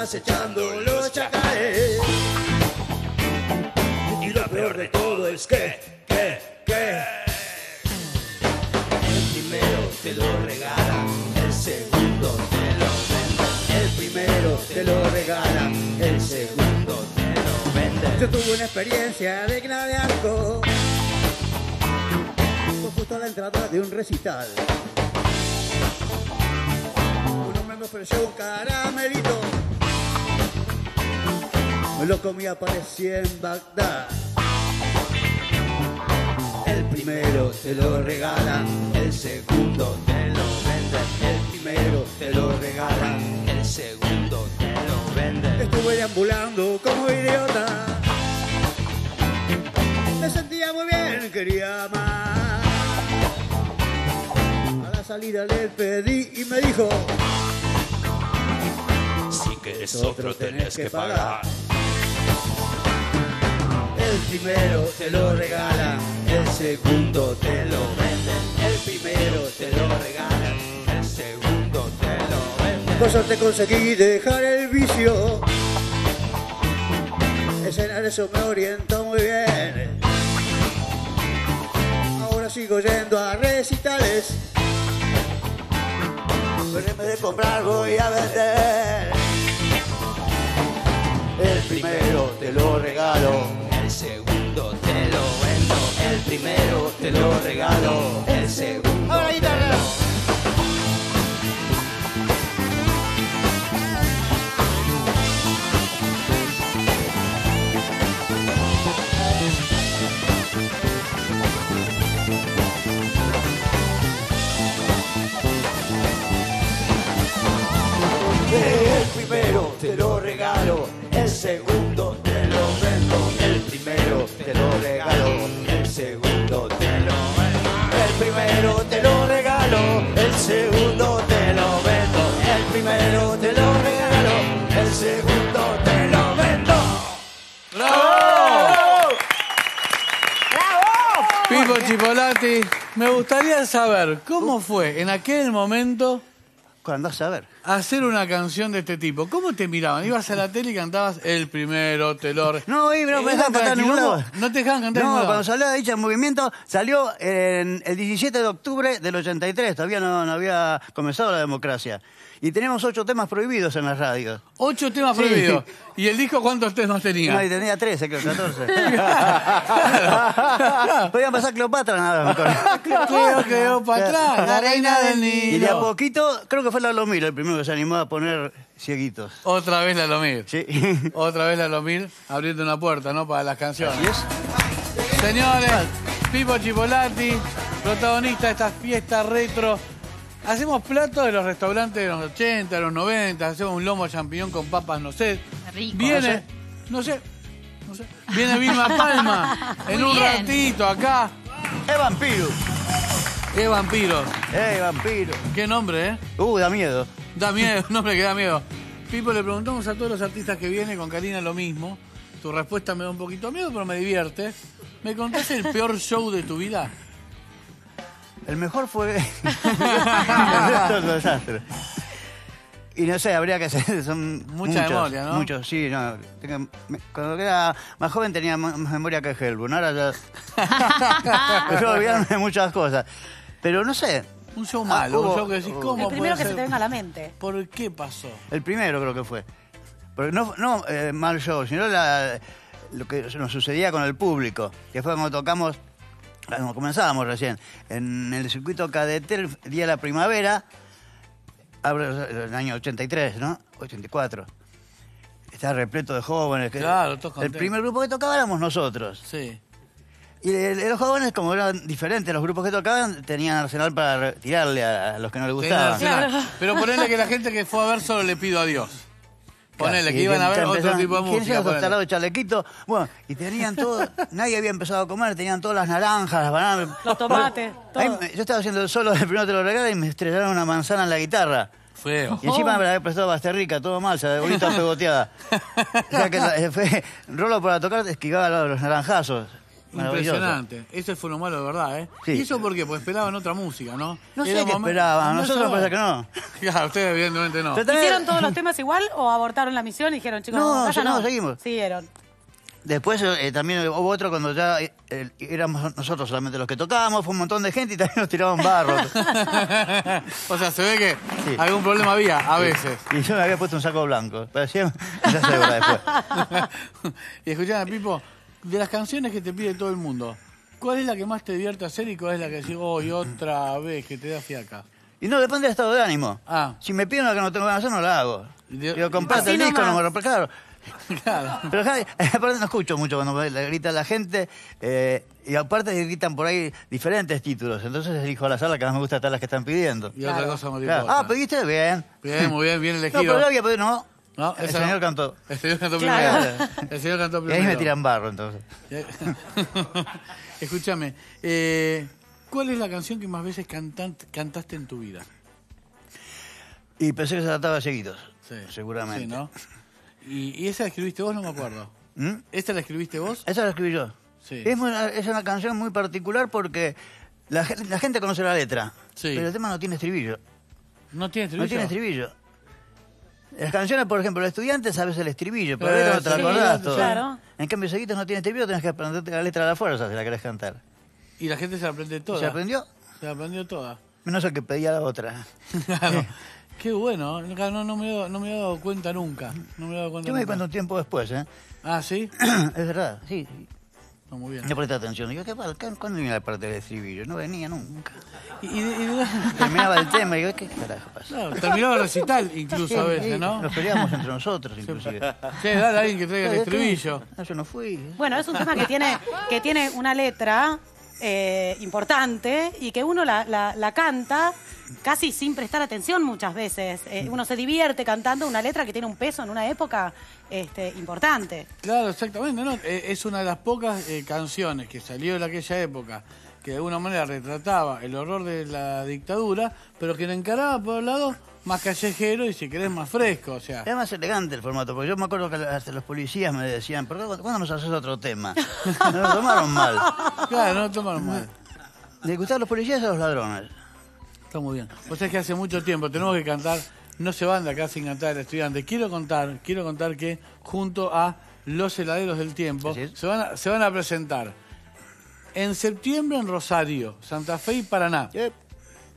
Acechando los chacales. Y lo peor de todo es que, que, que. El primero te lo regalan, el segundo te lo venden. El primero te lo regalan, el segundo te lo venden. Yo tuve una experiencia digna de arco. Fue justo a la entrada de un recital. Un me ofreció un caramelito. Me lo comía, parecía en Bagdad. El primero te lo regalan, el segundo te lo venden. El primero te lo regalan, el segundo te lo venden. Estuve deambulando como idiota. Me sentía muy bien, quería más. A la salida le pedí y me dijo: Si querés otro tenés que pagar. El primero te lo regalan, el segundo te lo venden. El primero te lo regalan, el segundo te lo venden. Por suerte conseguí dejar el vicio. Escenar eso me orientó muy bien. Ahora sigo yendo a recitales. Pero en vez de comprar voy a vender. El primero te lo regalo, el segundo te lo vendo. El primero te lo regalo, el segundo te lo te lo regalo, el segundo primero te lo regalo, el segundo te lo vendo. El primero te lo regalo, el segundo te lo vendo. El primero te lo regalo, el segundo te lo vendo. ¡Bravo! Pipo Chipolati, me gustaría saber cómo fue en aquel momento. Cuando a saber. Hacer una canción de este tipo. ¿Cómo te miraban? Ibas a la tele y cantabas el primero, te lo re- No, y no Eh, me dejaban cantar en ningún lado. No te dejaban cantar No, cuando salió Dicha en Movimiento, salió en el 17 de octubre del 83. Todavía no, no había comenzado la democracia. Y tenemos ocho temas prohibidos en las radios. Ocho temas Sí. prohibidos. ¿Y el disco cuántos temas tenía? No, y tenía 13, creo, 14. <laughs> <laughs> Podía pasar Cleopatra nada más. me acuerdo. Cleo, Cleopatra, la reina del Y de a poquito, creo que fue la Lomir el primero que se animó a poner cieguitos. Otra vez la Lomir. Sí. <laughs> Otra vez la Lomir abriendo una puerta, ¿no? Para las canciones. Señores, Pipo Chipolati, protagonista de estas fiestas retro. Hacemos platos de los restaurantes de los 80, de los 90, hacemos un lomo champiñón con papas, no sé. Rico. Viene, no sé, no sé. Viene Vilma Palma <laughs> en Muy un bien. ratito acá. ¡Es vampiro! ¡Qué vampiros! ¡Eh, vampiro! ¿Qué nombre, eh? Uh, da miedo. Da miedo, <laughs> un nombre que da miedo. Pipo, le preguntamos a todos los artistas que vienen con Karina lo mismo. Tu respuesta me da un poquito miedo, pero me divierte. ¿Me contás el peor show de tu vida? El mejor fue. <laughs> <laughs> el resto es un desastre. Y no sé, habría que hacer. Son Mucha muchos, memoria, ¿no? Muchos, sí, no. Tengo- me- cuando era más joven tenía más más memoria que Helbun. Ahora ya. me suelo olvidarme de muchas cosas. Pero no sé. Un show malo, hubo- un show que decís, ¿cómo El primero puede que se ser? te venga a la mente. ¿Por qué pasó? El primero creo que fue. Porque no, no eh, mal show, sino la- lo que nos sucedía con el público. Que fue cuando tocamos, cuando comenzábamos recién, en el circuito cadete, el día de la primavera, hablo del año 83, ¿no? 84. Estaba repleto de jóvenes. que- Claro, todos El contentos. primer grupo que tocaba éramos nosotros. Sí. Y los jóvenes, como eran diferentes los grupos que tocaban, tenían arsenal para tirarle a, a los que no les gustaban. Claro. Pero ponele que la gente que fue a ver solo le pido a Dios. Ponele que iban a ver otro tipo de ¿quiénes música. tarados de chalequito? Bueno, y tenían todo, <laughs> nadie había empezado a comer, tenían todas las naranjas, las bananas. Los tomates, todo. me- yo estaba haciendo el solo del primero te lo regalo y me estrellaron una manzana en la guitarra. Feo. Y encima me la había prestado Basterrica, todo mal, se la toda pegoteada. <laughs> O sea que la- eh, fue, Rolo para tocar esquivaba los naranjazos. Impresionante. Ese fue lo malo de verdad, ¿eh? Sí. ¿Y eso por qué? Pues esperaban otra música, ¿no? No sé Era qué esperaban, No nosotros saben. pasa que no. <laughs> Claro, ustedes evidentemente no. También- ¿Hicieron todos los temas igual o abortaron la misión y dijeron, chicos, No, acá sí, no, seguimos. Siguieron. Después eh, también hubo otro cuando ya eh, eh, éramos nosotros solamente los que tocábamos, fue un montón de gente y también nos tiraban barro. <laughs> o sea, se ve que algún problema había, a veces. Y yo me había puesto un saco blanco. Parecía esa cebra después. <laughs> y escuchame, Pipo, de las canciones que te pide todo el mundo, ¿cuál es la que más te divierte hacer y cuál es la que decís, hoy otra vez que te da fiaca? Y no, depende del estado de ánimo. Ah. Si me piden una que no tengo ganas de hacer, no la hago. Digo, comprate Así el disco, no me rompe, claro. <laughs> Claro. Pero <laughs> aparte no escucho mucho cuando me le grita la gente eh, y aparte gritan por ahí diferentes títulos. Entonces elijo a la sala que más me gusta estar las que están pidiendo. Y otra cosa mariposa. Claro. Ah, pediste bien. Bien, muy bien, bien <laughs> No, elegido. pero yo había pedido, no. No, el señor no. cantó. El señor cantó Claro. primero. El señor cantó Y primero. ahí me tiran barro, entonces. <laughs> Escúchame, eh, ¿cuál es la canción que más veces cantan- cantaste en tu vida? Y pensé que se trataba de seguidos, Sí. seguramente. Sí, ¿no? ¿Y, y esa la escribiste vos? No me acuerdo. ¿Mm? ¿Esta la escribiste vos? Esa la escribí yo. Sí. Es, muy- es una canción muy particular porque la gente conoce la letra, Sí. pero el tema no tiene estribillo. ¿No tiene estribillo? No tiene estribillo. Las canciones, por ejemplo, el estudiante sabes el estribillo, pero Eh, no te sí, acordás todo. claro. En cambio, seguidos no tiene estribillo, tenés que aprenderte la letra a la fuerza si la querés cantar. Y la gente se la aprende toda. ¿Se aprendió? Se la aprendió toda. Menos el que pedía la otra. Claro. <laughs> Qué bueno, no, me he dado, no me he dado cuenta nunca. No me he dado cuenta Yo me di cuenta un tiempo después, ¿eh? Ah, ¿sí? <clears throat> es verdad, sí. No, muy bien. No presté atención. Digo, ¿qué, pasa? ¿Qué- ¿cuándo venía la parte del estribillo? No venía nunca. Y, y- y- <laughs> Terminaba el tema y digo, ¿qué carajo pasa? Claro, terminaba el recital incluso a veces, ¿no? Nos peleamos entre nosotros, inclusive. Sí, dale a alguien que traiga el estribillo. No, yo no fui. Bueno, es un tema que tiene, que tiene una letra eh, importante y que uno la, la- la canta casi sin prestar atención muchas veces. Eh, uno se divierte cantando una letra que tiene un peso en una época este, importante. Claro, exactamente. ¿no? Eh, Es una de las pocas eh, canciones que salió en aquella época que de alguna manera retrataba el horror de la dictadura, pero que lo encaraba por el lado más callejero y si querés más fresco. O sea, Era más elegante el formato, porque yo me acuerdo que hasta los policías me decían, ¿pero cuándo cuándo nos haces otro tema? <laughs> No lo tomaron mal. claro, no lo tomaron mal. ¿Le gustaban los policías o los ladrones? Está muy bien. O sea que hace mucho tiempo tenemos que cantar, no se van de acá sin cantar el estudiante. Quiero contar, quiero contar que junto a los heladeros del tiempo se van, a, se van a presentar en septiembre en Rosario, Santa Fe y Paraná. en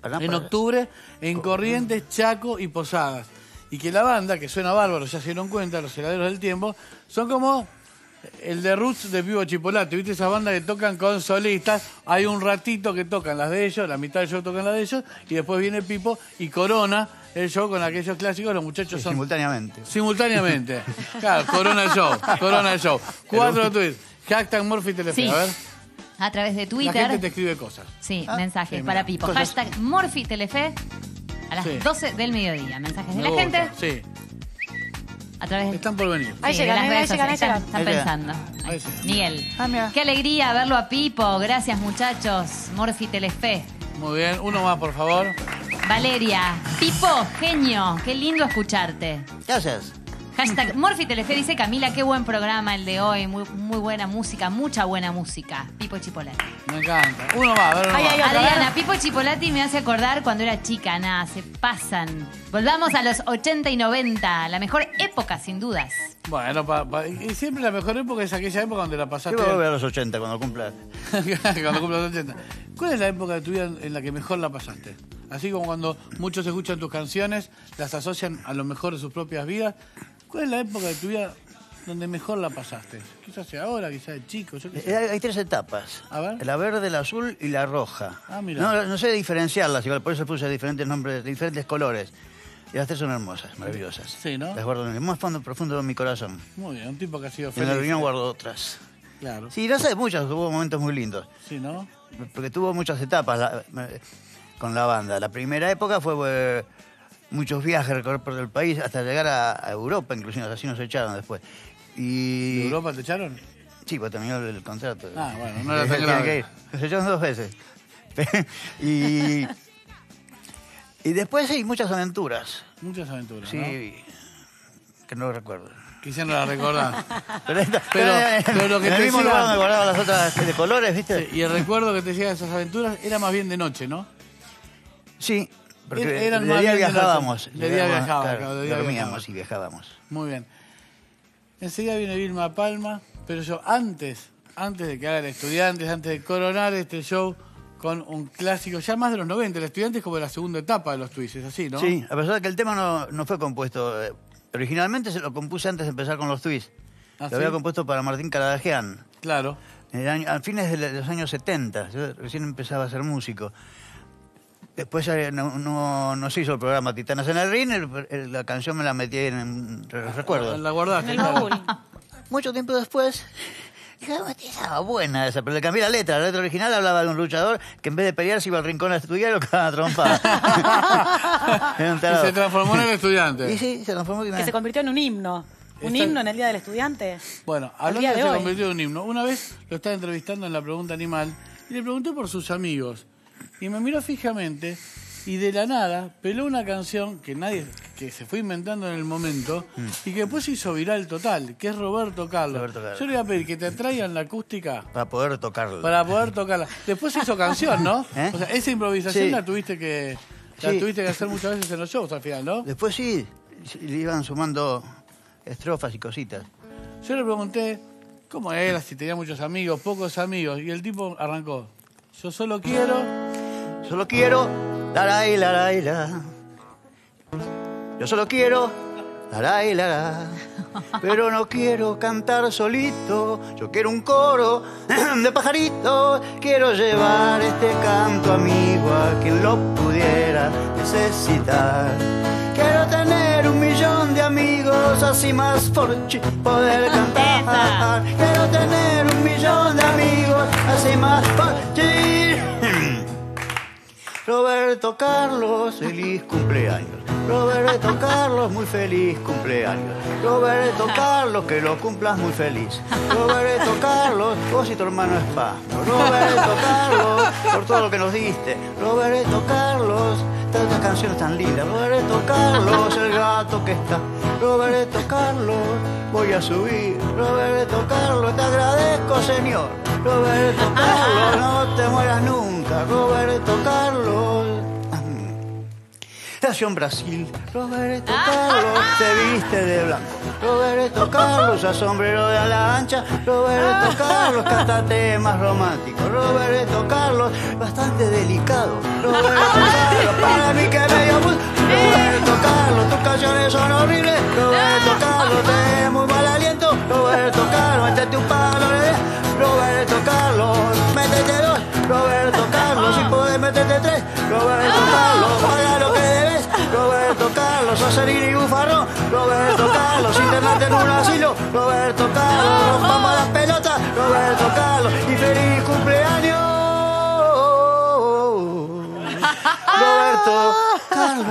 Paraná. octubre en Corrientes, Chaco y Posadas. Y que la banda, que suena bárbaro, ya se dieron cuenta, los heladeros del tiempo, son como el de Roots de Vivo Chipolate. ¿Viste esas bandas que tocan con solistas? Hay un ratito que tocan las de ellos, la mitad del show tocan las de ellos, y después viene Pipo y corona el show con aquellos clásicos. Los muchachos son. Simultáneamente. Simultáneamente. <laughs> Claro, corona el show, corona <laughs> el show. Cuatro tweets. Hashtag Morphy Telefe. Sí. A ver, A través de la Twitter. gente te escribe cosas. Sí, Ah, mensajes sí, para mira. Pipo. Cosas. Hashtag MorfiTelefe a las Sí. 12 del mediodía. Mensajes de Me la gusta, gente Sí, a través de... están por venir. Ahí Sí, llegan, las ahí redes llegan, ahí llegan. Están, Ahí llegan. pensando. Ahí sí. Miguel. Qué alegría verlo a Pipo. Gracias, muchachos. Morfi Telefe. Muy bien, uno más, por favor. Valeria. Pipo, genio. Qué lindo escucharte. Gracias. Hashtag <laughs> Telefe dice Camila, qué buen programa el de hoy. Muy, muy buena música, mucha buena música. Pipo Chipolati. Me encanta. Uno más, a ver, uno Ay, más. ay, ay. Adriana, Pipo Chipolati me hace acordar cuando era chica, nada, se pasan. Volvamos a los 80 y 90, la mejor época, sin dudas. Bueno, pa- pa- y siempre la mejor época es aquella época donde la Yo pasaste. voy a volver a los 80 cuando cumpla. <laughs> cuando cumplas los 80. ¿Cuál es la época de tu vida en la que mejor la pasaste? Así como cuando muchos escuchan tus canciones, las asocian a lo mejor de sus propias vidas. ¿Cuál es la época de tu vida donde mejor la pasaste? Quizás sea ahora, quizás de chico, yo qué sé. Eh, Hay, hay tres etapas. A ver. La verde, la azul y la roja. Ah, mira. No, no sé diferenciarlas, igual por eso puse diferentes nombres, diferentes colores. Y las tres son hermosas, maravillosas. Sí, ¿no? Las guardo en el más fondo profundo de mi corazón. Muy bien, un tipo que ha sido Y en la feliz. reunión guardo otras. Claro. Sí, no sé, muchas, hubo momentos muy lindos. Sí, ¿no? Porque tuvo muchas etapas la- eh, con la banda. La primera época fue eh, muchos viajes, recorrer por el país, hasta llegar a, a Europa, inclusive, así nos echaron después. Y... ¿De Europa te echaron? Sí, pues terminó el contrato. Ah, bueno, no <laughs> era tan grave. que ir. Nos echaron dos veces. <laughs> y, y después hay muchas aventuras. Muchas aventuras, Sí, ¿no? que no recuerdo. Quizá no la recordás. <laughs> Pero, esta- Pero- eh, pero lo que en el te mismo decía- lugar donde guardaba las otras de colores, ¿viste? Y el recuerdo que te llega de esas aventuras era más bien de noche, ¿no? Sí, porque eran de día viajábamos. De día Llegábamos, viajaban, claro, claro, de día dormíamos y viajábamos. Muy bien. Enseguida viene Vilma Palma, pero yo antes, antes de que haga el Estudiantes, antes de coronar este show con un clásico, ya más de los 90, el Estudiantes es como la segunda etapa de los twists, es así, ¿no? Sí, a pesar de que el tema no, no fue compuesto. eh, Originalmente se lo compuse antes de empezar con los twists. ¿Ah, lo sí? había compuesto para Martín Caradagian. Claro. En el año- a fines de los años 70. Yo recién empezaba a ser músico. Después no, no, no se hizo el programa Titanas en el Ring. el- el- la canción me la metí en, en re- recuerdos. La guardaste. En el baúl. Mucho tiempo después, <laughs> dije, "Ah, estaba buena esa, pero le cambié la letra. La letra original hablaba de un luchador que en vez de pelear se iba al rincón a estudiar y lo cagaba a trompada. <laughs> <laughs> Y se transformó en el Estudiante. Y sí, se transformó en Que se convirtió en un himno. Un himno en el Día del Estudiante. Bueno, hablando de de se hoy. convirtió en un himno. Una vez lo estaba entrevistando en la pregunta animal y le pregunté por sus amigos. Y me miró fijamente y de la nada peló una canción que nadie, que se fue inventando en el momento y que después se hizo viral total, que es Roberto Carlos. Roberto Carlos. Yo le voy a pedir que te traigan la acústica Para poder tocarlo. para poder tocarla. Después se hizo canción, ¿no? <laughs> ¿Eh? O sea, esa improvisación Sí. la tuviste que la Sí. tuviste que hacer muchas veces en los shows al final, ¿no? Después sí, le iban sumando estrofas y cositas. Yo le pregunté cómo era, si tenía muchos amigos, pocos amigos, y el tipo arrancó. Yo solo quiero. Solo quiero, laray, laray, la. Yo solo quiero, laray, la. Pero no quiero cantar solito. Yo quiero un coro de pajaritos. Quiero llevar este canto amigo a quien lo pudiera necesitar. Quiero tener un millón de amigos, así más por poder <laughs> cantar. Quiero tener un millón de amigos, así más por <laughs> Roberto Carlos, feliz cumpleaños. Roberto Carlos, muy feliz cumpleaños. Roberto Carlos, que lo cumplas muy feliz. Roberto Carlos, vos y tu hermano Espasmo. Roberto Carlos, por todo lo que nos diste. Roberto Carlos, tantas canciones tan lindas. Roberto Carlos, el gato que está. Roberto Carlos, voy a subir. Roberto Carlos, te agradezco, señor. Roberto Carlos, no te mueras nunca. Roberto Carlos. Nació en Brasil, Roberto Carlos se viste de blanco. Roberto <laughs> Carlos usa sombrero de ala ancha. Roberto Carlos canta temas románticos. Roberto Carlos bastante delicado. Roberto Carlos para mí que medio bus. Roberto Carlos tus canciones son horribles. Roberto Carlos tenés muy mal aliento. Roberto Carlos métete un palo Roberto Carlos métete dos. Roberto Carlos si podés métete tres. Y Bufarrón. Roberto Carlos, internate en un asilo. Roberto Carlos, vamos a las pelotas. Roberto Carlos, y feliz cumpleaños. Roberto Carlos.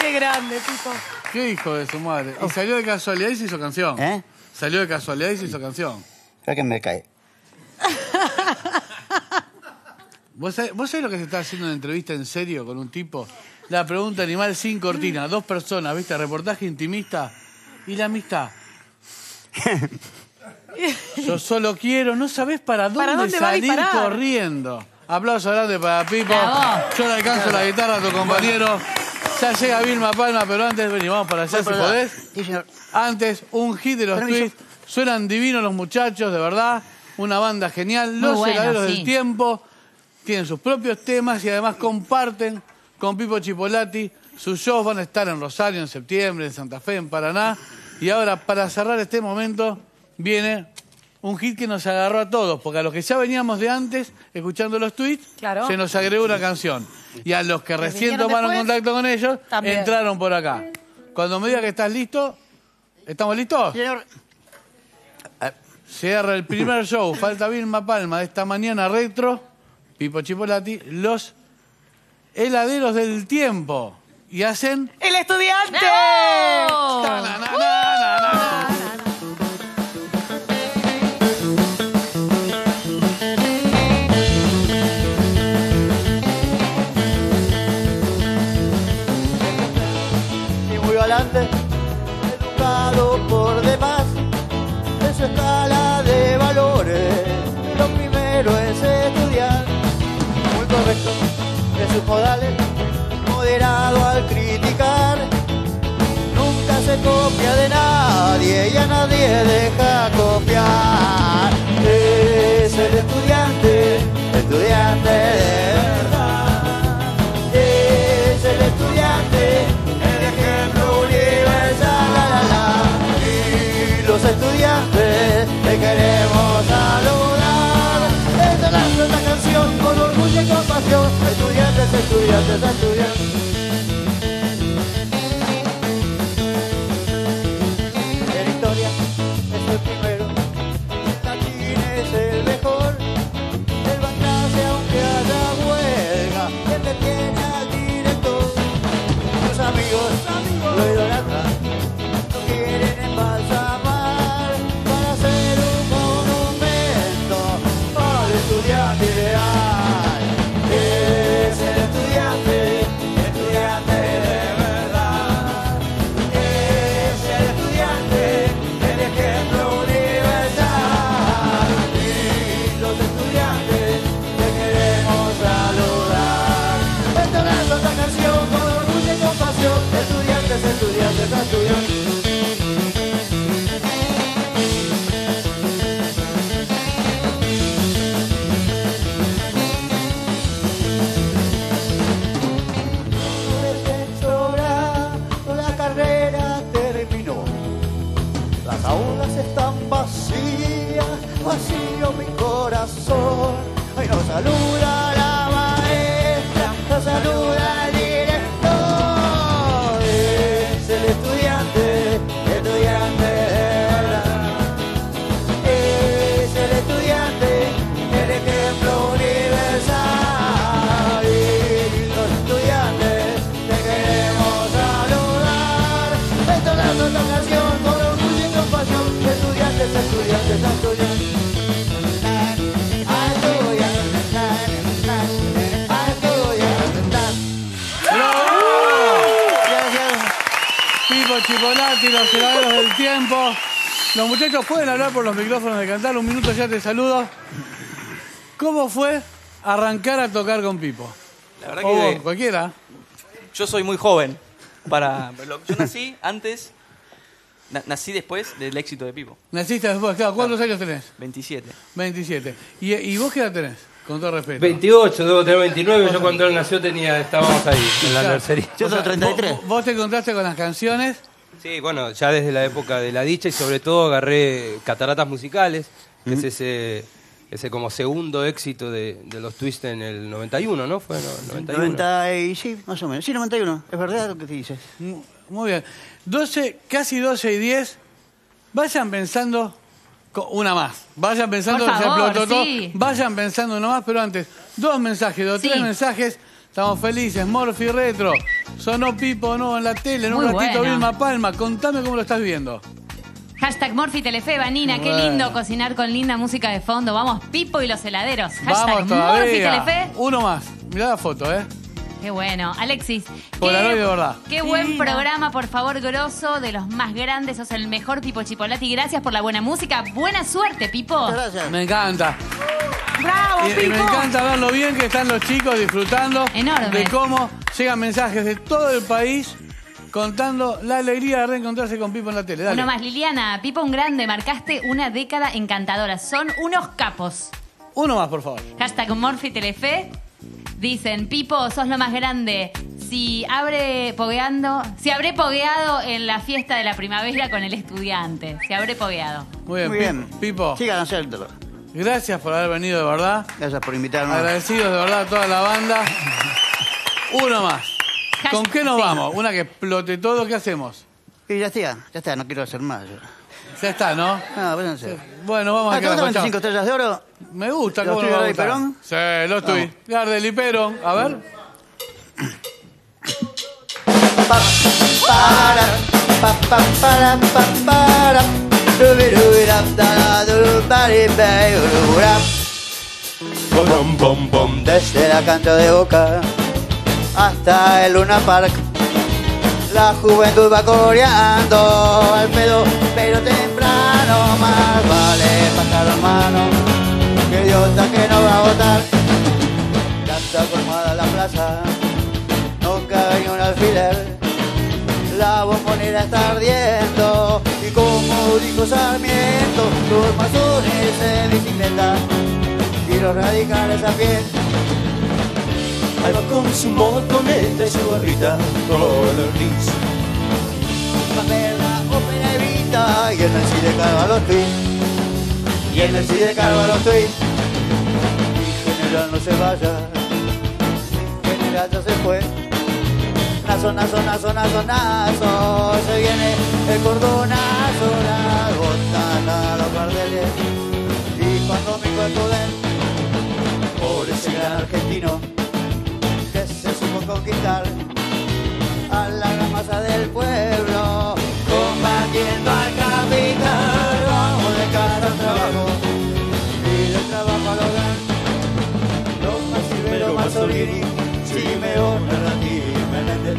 Qué grande, tipo. ¿Qué hijo de su madre? Y salió de casualidad y se hizo canción. ¿Eh? Salió de casualidad y se hizo canción. Espera que me cae. <laughs> ¿Vos sabés, vos sabés lo que se está haciendo en entrevista en serio con un tipo? La pregunta animal sin cortina, dos personas, ¿viste? Reportaje intimista y la amistad. <laughs> Yo solo quiero, no sabés para dónde, ¿Para dónde salir corriendo. Aplauso grande para Pipo. Bravo. Yo le alcanzo la guitarra a tu compañero. Ya llega Vilma Palma, pero antes vení, vamos para allá si para podés. Sí, señor. Antes, un hit de los tweets. Suenan divinos los muchachos, de verdad. Una banda genial. Muy Los bueno, heladeros sí. del tiempo. Tienen sus propios temas y además comparten con Pipo Chipolati. Sus shows van a estar en Rosario en septiembre, en Santa Fe, en Paraná. Y ahora, para cerrar este momento, viene un hit que nos agarró a todos, porque a los que ya veníamos de antes, escuchando los tweets, Claro. se nos agregó una canción. Y a los que recién tomaron después, contacto con ellos, también. entraron por acá. Cuando me diga que estás listo, ¿estamos listos? Señor. Cierra el primer show, falta Vilma Palma de esta mañana retro, Pipo Chipolati, los heladeros del tiempo. Y hacen... ¡El estudiante! Modales, moderado al criticar, nunca se copia de nadie y a nadie deja copiar. Es el estudiante, estudiante de verdad. Es el estudiante, el ejemplo universal. La, la, la. Y los estudiantes te queremos saludar. Esta canción con y compasión. Estudiantes, estudiantes, estudiantes. En historia es el primero, el latín es el mejor. A clase aunque haya huelga, él detiene al director. Sus amigos lo idolatran, los heladeros del tiempo. Los muchachos pueden hablar por los micrófonos de cantar. Un minuto ya te saludo. ¿Cómo fue arrancar a tocar con Pipo? La verdad O que cualquiera. yo soy muy joven. Para, yo nací antes, na- nací después del éxito de Pipo. Naciste después, claro. ¿Cuántos años tenés? 27. 27. ¿Y, y vos qué edad tenés? Con todo respeto. 28, debo tener 29. Yo cuando él nació tenía, estábamos ahí, en la Claro. nursería. O sea, Vos, vos te encontraste con las canciones. Sí, bueno, ya desde la época de la dicha y sobre todo agarré Cataratas Musicales, que es ese, ese como segundo éxito de, de los Twist en el 91, ¿no? Fue no, 91. 90 y sí, más o menos. Sí, 91. Es verdad lo que te dices. Muy bien. 12, casi 12 y 10. Vayan pensando una más. Vayan pensando Por que se favor, explotó todo. sí. Vayan pensando una más, pero antes, dos mensajes, dos, Sí. tres mensajes. Estamos felices. Morphy Retro. Sonó Pipo no en la tele. En un Muy ratito bueno. Vilma Palma. Contame cómo lo estás viendo. Hashtag Morphy Telefe, Vanina, qué Bueno. lindo cocinar con linda música de fondo. Vamos, Pipo y los heladeros. Hashtag Vamos Morphy. Telefe. Uno más. Mirá la foto, ¿eh? Qué bueno. Alexis. Polaroid de verdad. Qué buen programa, por favor, grosso, de los más grandes. Sos el mejor Pipo Chipolati. Gracias por la buena música. Buena suerte, Pipo. Me encanta. ¡Bravo, Y, y me encanta ver lo bien que están los chicos disfrutando Enorme. de cómo llegan mensajes de todo el país contando la alegría de reencontrarse con Pipo en la tele. Dale. Uno más, Liliana. Pipo un grande. Marcaste una década encantadora. Son unos capos. Uno más, por favor. Hashtag Morphy Telefe. Dicen, Pipo, sos lo más grande. Si abre pogueando, si habré pogueado en la fiesta de la primavera con el estudiante. Si habré pogueado. Muy bien, Muy bien. Pipo. Sigan haciéndolo. Gracias por haber venido, de verdad. Gracias por invitarnos. Agradecidos de verdad a toda la banda. Uno más. ¿Con qué nos Sí. vamos? Una que explote todo, ¿qué hacemos? Y ya está, ya está, no quiero hacer más. yo. Ya está, ¿no? No, váyanse. Bueno, vamos Ah, a ¿te gustan quedar 25 estrellas de oro? Me gusta, ¿Los ¿cómo no tuyos va a de? Perón? Sí, los tuyos. Gardel y Perón. A ver. Para, pa, pa, para, pa, para. Bom, bom, bom, Desde la cancha de boca hasta el Luna Park. La juventud va coreando al pedo, pero temprano más vale pasar las manos. Que idiota que no va a votar. Tanta colmada la plaza, nunca hay un alfiler. La bombonera está ardiendo y como dijo Sarmiento, los masones en bicicleta y los radicales a pie. Ahí va con su motoneta y su barrita color gris. Pamela, ópera Evita y en el CIDE Carvalho estoy. Y el CIDE Carvalho estoy. Mi general no se vaya, general ya se fue. Nazo, nazo, nazo, nazo, nazo, se viene el cordonazo, la botana, los carteles. Y cuando mi cuerpo den por ese gran argentino conquistar a la gran masa del pueblo, combatiendo al capital. Vamos de cara al trabajo y del trabajo al hogar. Los Marcibero, Mazzolini, Simeone, Rati, Menéndez,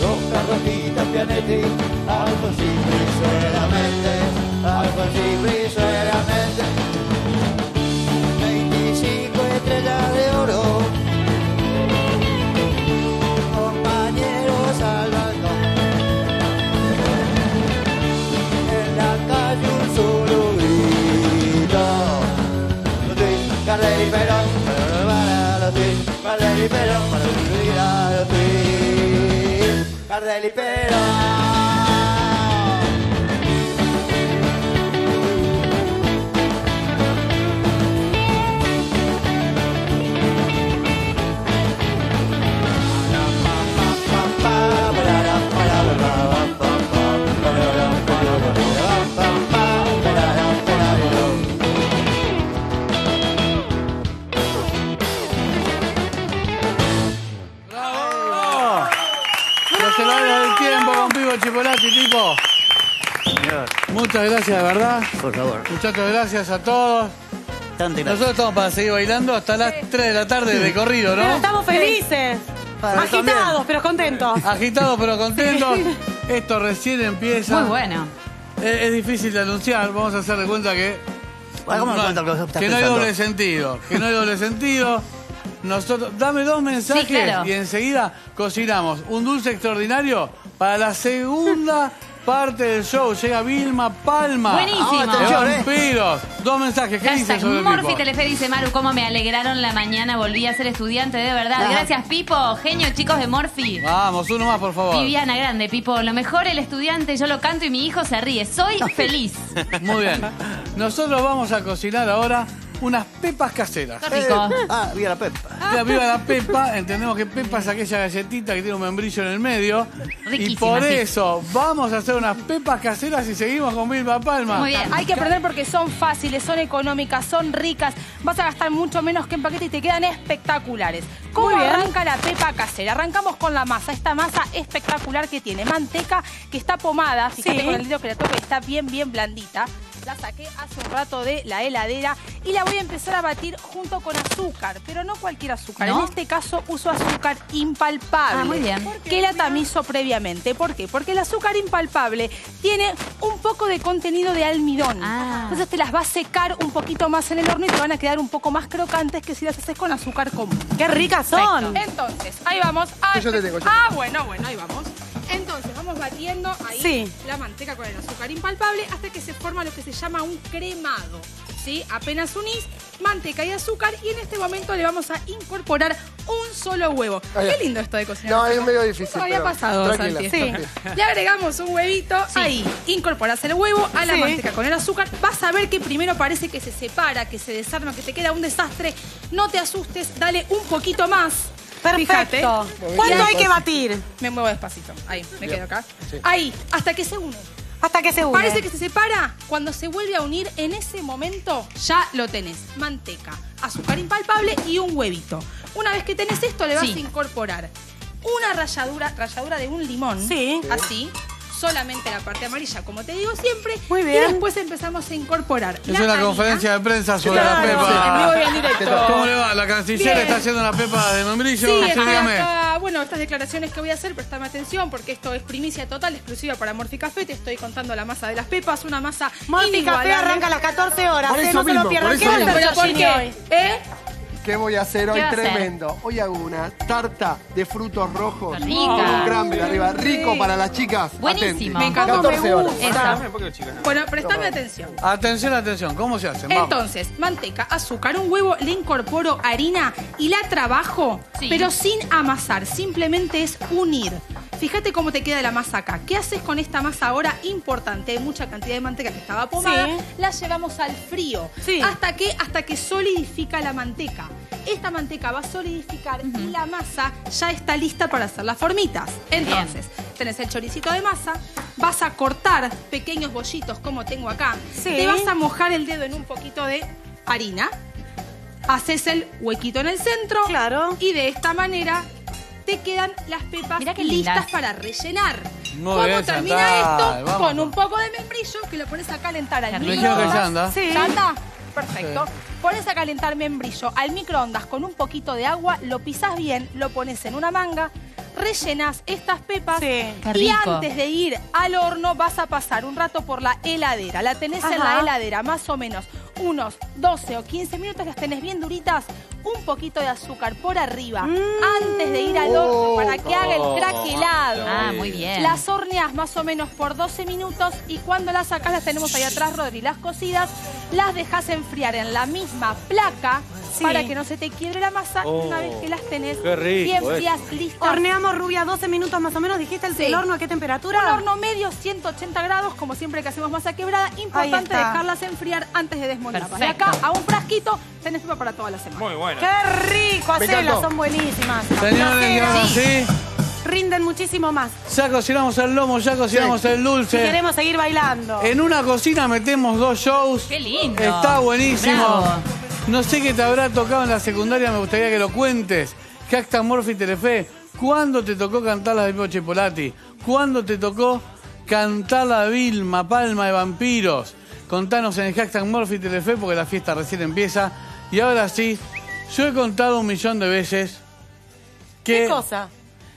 los Carrojitas, Pianetti, Alfonsín, solamente, Alfonsín, solamente. Perón, para los tweets, Gardel y Muchas gracias, de verdad. Por favor. Muchachos, gracias a todos. Nosotros estamos para seguir bailando hasta las 3 de la tarde de corrido, Pero ¿no? estamos felices. Para Agitados, también. pero contentos. <laughs> Agitados pero contentos. Esto recién empieza. Muy bueno. Es, es difícil de anunciar, vamos a hacer de cuenta que. Bueno, ¿cómo lo que estás que no hay doble sentido. Que no hay doble <laughs> sentido. Nosotros, dame dos mensajes Sí, claro. y enseguida cocinamos un dulce extraordinario para la segunda <laughs> parte del show. Llega Vilma Palma. Buenísimo. Atención, eh. Vampiros. Dos mensajes. ¿Qué dice Hashtag sobre el Morphy? Telefe dice Maru, cómo me alegraron la mañana, volví a ser estudiante, de verdad. Ah. Gracias, Pipo, genio, chicos de Morphy. Vamos, uno más, por favor. Viviana Grande, Pipo, lo mejor el estudiante, yo lo canto y mi hijo se ríe. Soy feliz. Muy bien. <laughs> Nosotros vamos a cocinar ahora unas pepas caseras. Qué rico. Ah, viva la pepa. Ya viva la pepa, entendemos que pepa es aquella galletita que tiene un membrillo en el medio. y por sí. eso vamos a hacer unas pepas caseras y seguimos con Vilma Palma. Hay que aprender porque son fáciles, son económicas, son ricas. Vas a gastar mucho menos que en paquete y te quedan espectaculares. ¿Cómo Muy bien. arranca la pepa casera? Arrancamos con la masa. Esta masa espectacular que tiene manteca que está pomada. Fíjate Sí. con el dedo que la toque, está bien, bien blandita. La saqué hace un rato de la heladera y la voy a empezar a batir junto con azúcar, pero no cualquier azúcar. ¿No? En este caso uso azúcar impalpable. Ah, muy bien. Que la tamizo previamente. ¿Por qué? Porque el azúcar impalpable tiene un poco de contenido de almidón. Ah. Entonces te las va a secar un poquito más en el horno y te van a quedar un poco más crocantes que si las haces con azúcar común. ¡Qué ricas son! Perfecto. Entonces, ahí vamos. Ah, Sí, yo te tengo, yo te ah, bueno, bueno, ahí vamos. Entonces, vamos batiendo ahí Sí. la manteca con el azúcar impalpable hasta que se forma lo que se llama un cremado. ¿Sí? Apenas unís manteca y azúcar y en este momento le vamos a incorporar un solo huevo. Ahí. Qué lindo esto de cocinar. No, es medio difícil. Nunca había pasado, Santi. Sí. Le agregamos un huevito, ahí incorporas el huevo a la Sí. manteca con el azúcar. Vas a ver que primero parece que se separa, que se desarma, que te queda un desastre. No te asustes, dale un poquito más. Fíjate. Perfecto. ¿Cuánto hay que batir? Me muevo despacito. Ahí, me Bien. quedo acá. Sí. Ahí, hasta que se une. Hasta que se une. Parece que se separa. Cuando se vuelve a unir, en ese momento ya lo tenés. Manteca, azúcar impalpable y un huevito. Una vez que tenés esto, le vas Sí. a incorporar una ralladura, ralladura de un limón. Sí. Así. Solamente la parte amarilla, como te digo siempre. Muy Y bien. después empezamos a incorporar. Es la una harina. conferencia de prensa sobre Claro, la en vivo y en pepa. directo. ¿Cómo le va? La canciller Bien. está haciendo una pepa de membrillo. Sí, Sí, estoy dígame. acá. bueno, estas declaraciones que voy a hacer, prestame atención porque esto es primicia total, exclusiva para Morphy Café. Te estoy contando la masa de las pepas, una masa Morphy Café arranca a las 14 horas, Por ¿eh? eso no se lo pierdan. por ¿Qué eso mismo. ¿Pero por qué? ¿Eh? ¿Qué voy a hacer hoy? ¿Qué va a hacer? Tremendo. Hoy hago una tarta de frutos rojos Rica. con un cranberry arriba. Rico para las chicas. Buenísimo. Me encanta. 14 horas. Bueno, prestame atención. Atención, atención. ¿Cómo se hace? Vamos. Entonces, manteca, azúcar, un huevo, le incorporo harina y la trabajo, Sí. pero sin amasar, simplemente es unir. Fíjate cómo te queda la masa acá. ¿Qué haces con esta masa ahora? Importante, hay mucha cantidad de manteca que estaba pomada. Sí. La llevamos al frío. Sí. ¿Hasta qué? Hasta que solidifica la manteca. Esta manteca va a solidificar y la masa ya está lista para hacer las formitas. Entonces, tenés el choricito de masa, vas a cortar pequeños bollitos como tengo acá. Sí. Te vas a mojar el dedo en un poquito de harina. Haces el huequito en el centro. Claro. Y de esta manera te quedan las pepas listas lindas. para rellenar. Muy ¿Cómo bien, termina Chantal, esto? vamos. Con un poco de membrillo que lo pones a calentar al microondas. Me dijeron que ya anda. Sí. Pones a calentar membrillo al microondas con un poquito de agua, lo pisas bien, lo pones en una manga, rellenas estas pepas Sí. Y antes de ir al horno vas a pasar un rato por la heladera. La tenés en la heladera más o menos unos 12 o 15 minutos, las tenés bien duritas, un poquito de azúcar por arriba Mm. antes de ir al horno para que haga el craquelado. Ah, muy bien. Las horneas más o menos por 12 minutos y cuando las sacas, las tenemos ahí atrás, Rodri, las cocidas, las dejas enfriar en la misma placa Sí. para que no se te quiebre la masa y una Oh, vez que las tenés qué rico, bien eh. frías, listas. Horneamos rubia 12 minutos más o menos. ¿Dijiste el, Sí. el horno a qué temperatura? Un horno medio, 180 grados, como siempre que hacemos masa quebrada. Importante dejarlas enfriar antes de desmontarlas. De Perfecto. acá a un frasquito tenés pepa para toda la semana. Muy bueno. ¡Qué rico! Encantó. son buenísimas. Señores, y sí. Rinden muchísimo más. Ya cocinamos el lomo, ya cocinamos el Si dulce. queremos seguir bailando. En una cocina metemos dos shows. Qué lindo. Está buenísimo. Bravo. No sé qué te habrá tocado en la secundaria, me gustaría que lo cuentes. Hashtag Morphy Telefe. ¿Cuándo te tocó cantar la de Pipo Chipolati? ¿Cuándo te tocó cantar la Vilma, Palma de Vampiros? Contanos en el hashtag Morphy Telefe porque la fiesta recién empieza. Y ahora sí, yo he contado un millón de veces que... ¿Qué cosa?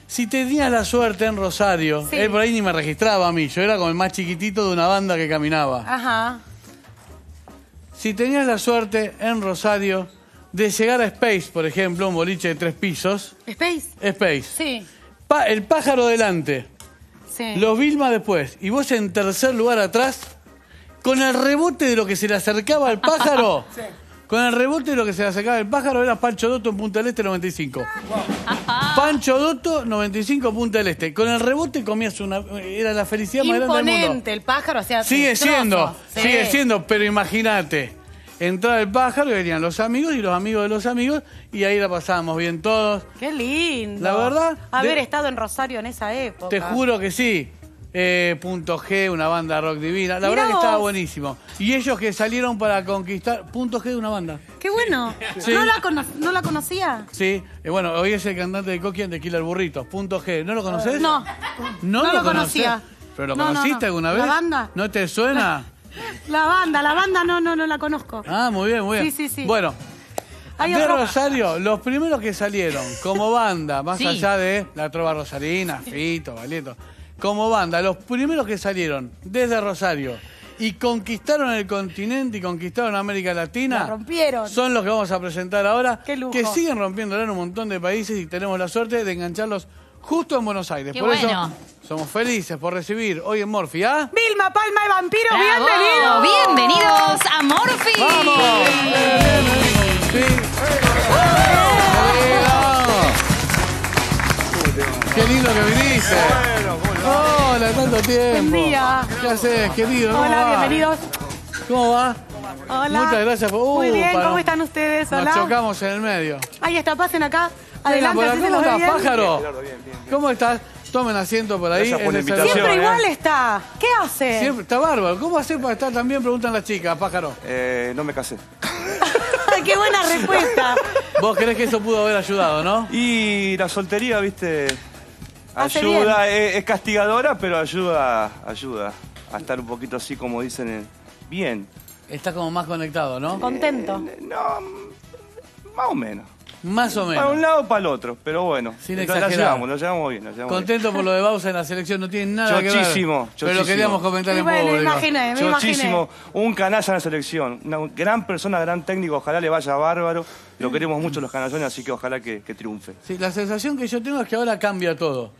Si tenías la suerte en Rosario, Sí. él por ahí ni me registraba a mí, yo era como el más chiquitito de una banda que caminaba. Ajá. Si tenías la suerte en Rosario de llegar a Space, por ejemplo, un boliche de tres pisos, ¿Space? Space, Sí. Pa- el pájaro delante, Sí. los Vilma después, y vos en tercer lugar atrás, con el rebote de lo que se le acercaba al pájaro, <laughs> con el rebote lo que se le acercaba al pájaro era Pancho Dotto en Punta del Este 95. Pancho Dotto 95 Punta del Este. Con el rebote comías una... Era la felicidad más grande del mundo. Imponente, el pájaro hacía Sigue siendo, Sí. sigue siendo, pero imagínate. Entraba el pájaro y venían los amigos y los amigos de los amigos y ahí la pasábamos bien todos. Qué lindo. La verdad, Haber de- estado en Rosario en esa época. Te juro que sí. Eh, Punto G, una banda rock divina. La Mirá verdad que estaba buenísimo. Y ellos que salieron para conquistar. Punto G de una banda. Qué bueno. Sí. ¿No, la cono- ¿No la conocía? Sí, eh, bueno, hoy es el cantante de Coquien de Killer Burritos. Punto G. ¿No lo conoces? No. No, no lo conocés? conocía. ¿Pero lo No, no, conociste no. alguna ¿La vez? banda? ¿No te suena? <laughs> La banda, la banda no, no, no la conozco. Ah, muy bien, muy bien. Sí, sí, sí. Bueno, Hay de otro- Rosario, los primeros que salieron como banda, más Sí. allá de la Trova Rosarina, Fito, Valieto, como banda, los primeros que salieron desde Rosario y conquistaron el continente y conquistaron América Latina, La rompieron. son los que vamos a presentar ahora, Qué lujo. que siguen rompiéndola en un montón de países y tenemos la suerte de engancharlos justo en Buenos Aires. Qué por bueno. eso somos felices por recibir hoy en Morphy ¿ah? Vilma Palma de Vampiro, Bravo. bienvenido. Bienvenidos a Morphy. ¡Vamos! ¡Qué lindo que viniste! Hola, tanto tiempo. Buen día. ¿Qué haces, querido? ¿Cómo Hola, va? bienvenidos. ¿Cómo va? Hola. Muchas gracias por... Muy Uh, bien, para- ¿cómo están ustedes? Nos Hola. chocamos en el medio. Ahí está, pasen acá. Adelante, por acá. ¿Cómo estás, bien. pájaro? ¿Cómo estás? Tomen asiento por ahí. Por es Siempre eh. igual está. ¿Qué hace? Siempre, está bárbaro. ¿Cómo hacer para estar tan bien? Preguntan las chicas, pájaro. Eh, no me casé. <laughs> Qué buena respuesta. Vos creés que eso pudo haber ayudado, ¿no? Y la soltería, viste, Hace ayuda, es, es castigadora, pero ayuda, ayuda a estar un poquito así, como dicen, eh, bien. Está como más conectado, ¿no? Contento. No, más o menos. Más o Para un menos. lado o para el otro, pero bueno. Sin la- la exagerar. llevamos, la llevamos bien. La llevamos bien. Contento por lo de Bausa en la selección, no tiene nada que ver. Chochísimo, Pero lo chochísimo. queríamos comentar en imaginé, me imaginé. Chochísimo, un canalla en la selección, una gran persona, gran técnico, ojalá le vaya bárbaro. Lo queremos mucho los canallones, así que ojalá que, que triunfe. Sí, la sensación que yo tengo es que ahora cambia todo.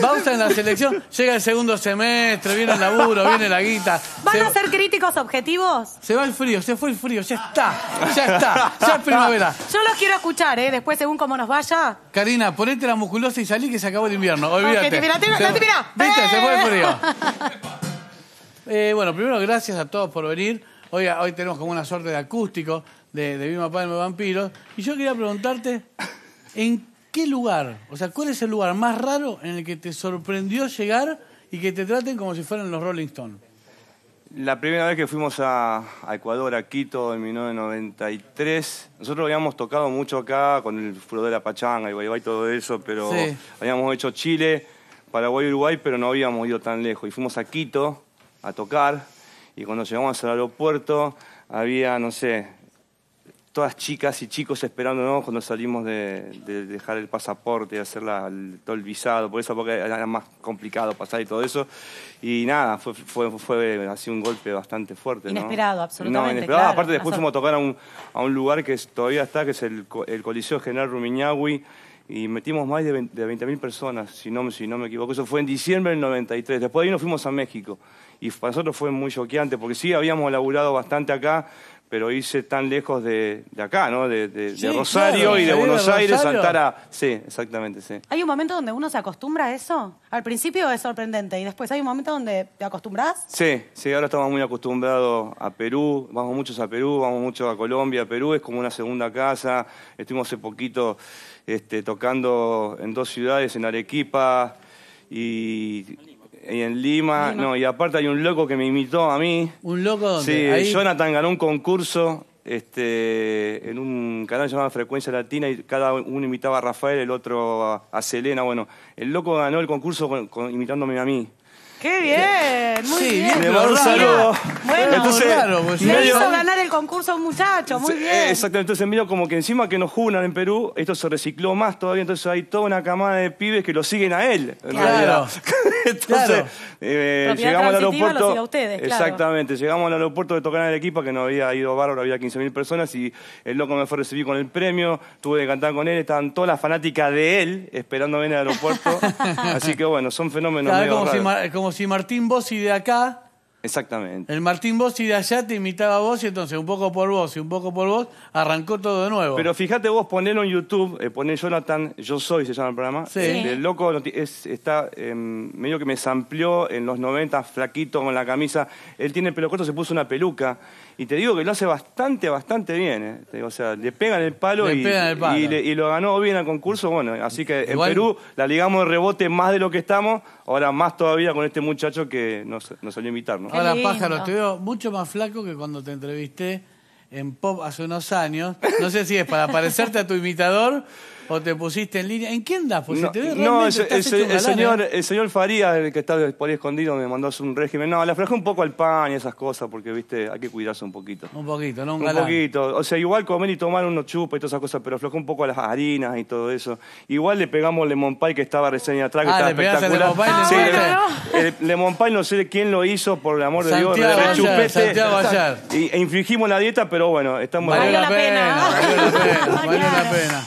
Bausa en la selección, llega el segundo semestre, viene el laburo, viene la guita. ¿Van Se, a ser críticos objetivos? se va el frío, se fue el frío, ya está, ya está, ya es primavera. Yo los quiero escuchar, ¿eh? Después, según cómo nos vaya. Karina, ponete la musculosa y salí que se acabó el invierno, olvídate. Ok, mira, te- Se-. ¿Viste? Se fue el frío. ¡Eh! <laughs> Eh, bueno, primero gracias a todos por venir. Hoy, hoy tenemos como una suerte de acústico de, de Vilma Palma Vampiros. Y yo quería preguntarte, ¿en qué lugar, o sea, cuál es el lugar más raro en el que te sorprendió llegar y que te traten como si fueran los Rolling Stones? La primera vez que fuimos a, a Ecuador, a Quito, en 1993, nosotros habíamos tocado mucho acá con el furor de la pachanga y y todo eso, pero Sí. habíamos hecho Chile, Paraguay, Uruguay, pero no habíamos ido tan lejos. Y fuimos a Quito a tocar y cuando llegamos al aeropuerto había, no sé, todas chicas y chicos esperándonos cuando salimos de, de dejar el pasaporte y hacer la- el- todo el visado, por eso porque era más complicado pasar y todo eso. Y nada, fue, fue, fue así un golpe bastante fuerte. ¿no? Inesperado, absolutamente, No, inesperado. claro, Aparte después fuimos a tocar a un, a un lugar que todavía está, que es el, el Coliseo General Rumiñahui. Y metimos más de 20 de 20.000 personas, si no, si no me equivoco. Eso fue en diciembre del 93. Después de ahí nos fuimos a México. Y para nosotros fue muy choqueante, porque sí habíamos laburado bastante acá, pero irse tan lejos de, de acá, ¿no? De, de- de Rosario claro, y de Buenos Aires, saltar a... Sí, exactamente, sí. ¿Hay un momento donde uno se acostumbra a eso? Al principio es sorprendente y después hay un momento donde te acostumbras. Sí, sí, ahora estamos muy acostumbrados a Perú, vamos muchos a Perú, vamos mucho a Colombia. Perú es como una segunda casa. Estuvimos hace poquito este, tocando en dos ciudades, en Arequipa y, y en Lima. Lima. No, y aparte hay un loco que me imitó a mí. ¿Un loco donde? Sí, Ahí- Jonathan ganó un concurso este, en un canal llamado Frecuencia Latina y cada uno imitaba a Rafael, el otro a, a Selena. Bueno, el loco ganó el concurso con- con- imitándome a mí. ¡Qué bien! Muy Sí, bien. bien, Le mando un saludo. Bueno, Entonces, raro, pues, Le medio- hizo ganar el concurso a un muchacho, muy Sí, bien. eh, Exactamente, entonces medio como que encima que nos junan en Perú, esto se recicló más todavía, entonces hay toda una camada de pibes que lo siguen a él. en Claro. realidad. <laughs> entonces, Claro. eh, llegamos al aeropuerto. sigue a ustedes, claro. Exactamente, llegamos al aeropuerto de tocar en el equipo que no había ido bárbaro, había 15.000 personas y el loco me fue a recibir con el premio, tuve que cantar con él, estaban todas las fanáticas de él esperándome en el aeropuerto. <laughs> Así que bueno, son fenómenos Claro, medio como, si, raros. Mar- como si Martín Bossi de acá, Exactamente. el Martín Bossi de allá te imitaba a vos y entonces un poco por vos y un poco por vos arrancó todo de nuevo. Pero fíjate vos, ponelo en YouTube, eh, poné Jonathan, Yo Soy, se llama el programa. Sí. El loco es- está eh, medio que me samplió en los 90, flaquito con la camisa. Él tiene el pelo corto, se puso una peluca. Y te digo que lo hace bastante, bastante bien. eh. Te digo, o sea, le pegan el palo, Le y, pegan el palo. y le- y lo ganó bien al concurso. Bueno, así que Igual- en Perú la ligamos de rebote más de lo que estamos. Ahora más todavía con este muchacho que nos, nos salió a invitar. ¿no? Ahora, pájaro, te veo mucho más flaco que cuando te entrevisté en Pop hace unos años. No sé si es para parecerte a tu imitador o te pusiste en línea. ¿En qué andás? Porque No, se te ve no, el, el el galán, señor, ¿eh? el señor Faría, el que está por ahí escondido, me mandó a hacer un régimen. No, le aflojé un poco al pan y esas cosas, porque, viste, hay que cuidarse un poquito. Un poquito, ¿no? Un, Un poquito. O sea, igual comer y tomar unos chupas y todas esas cosas, pero aflojé un poco a las harinas y todo eso. Igual le pegamos lemon pie que estaba recién atrás, que Ah, estaba le espectacular. lemon pie, Sí, le le- el lemon pie no sé quién lo hizo, por el amor de Santiago Dios, Ayer, re chupete. Santiago. Y, e infringimos la dieta, pero bueno, estamos... Valió la pena, valió la pena, valió la pena.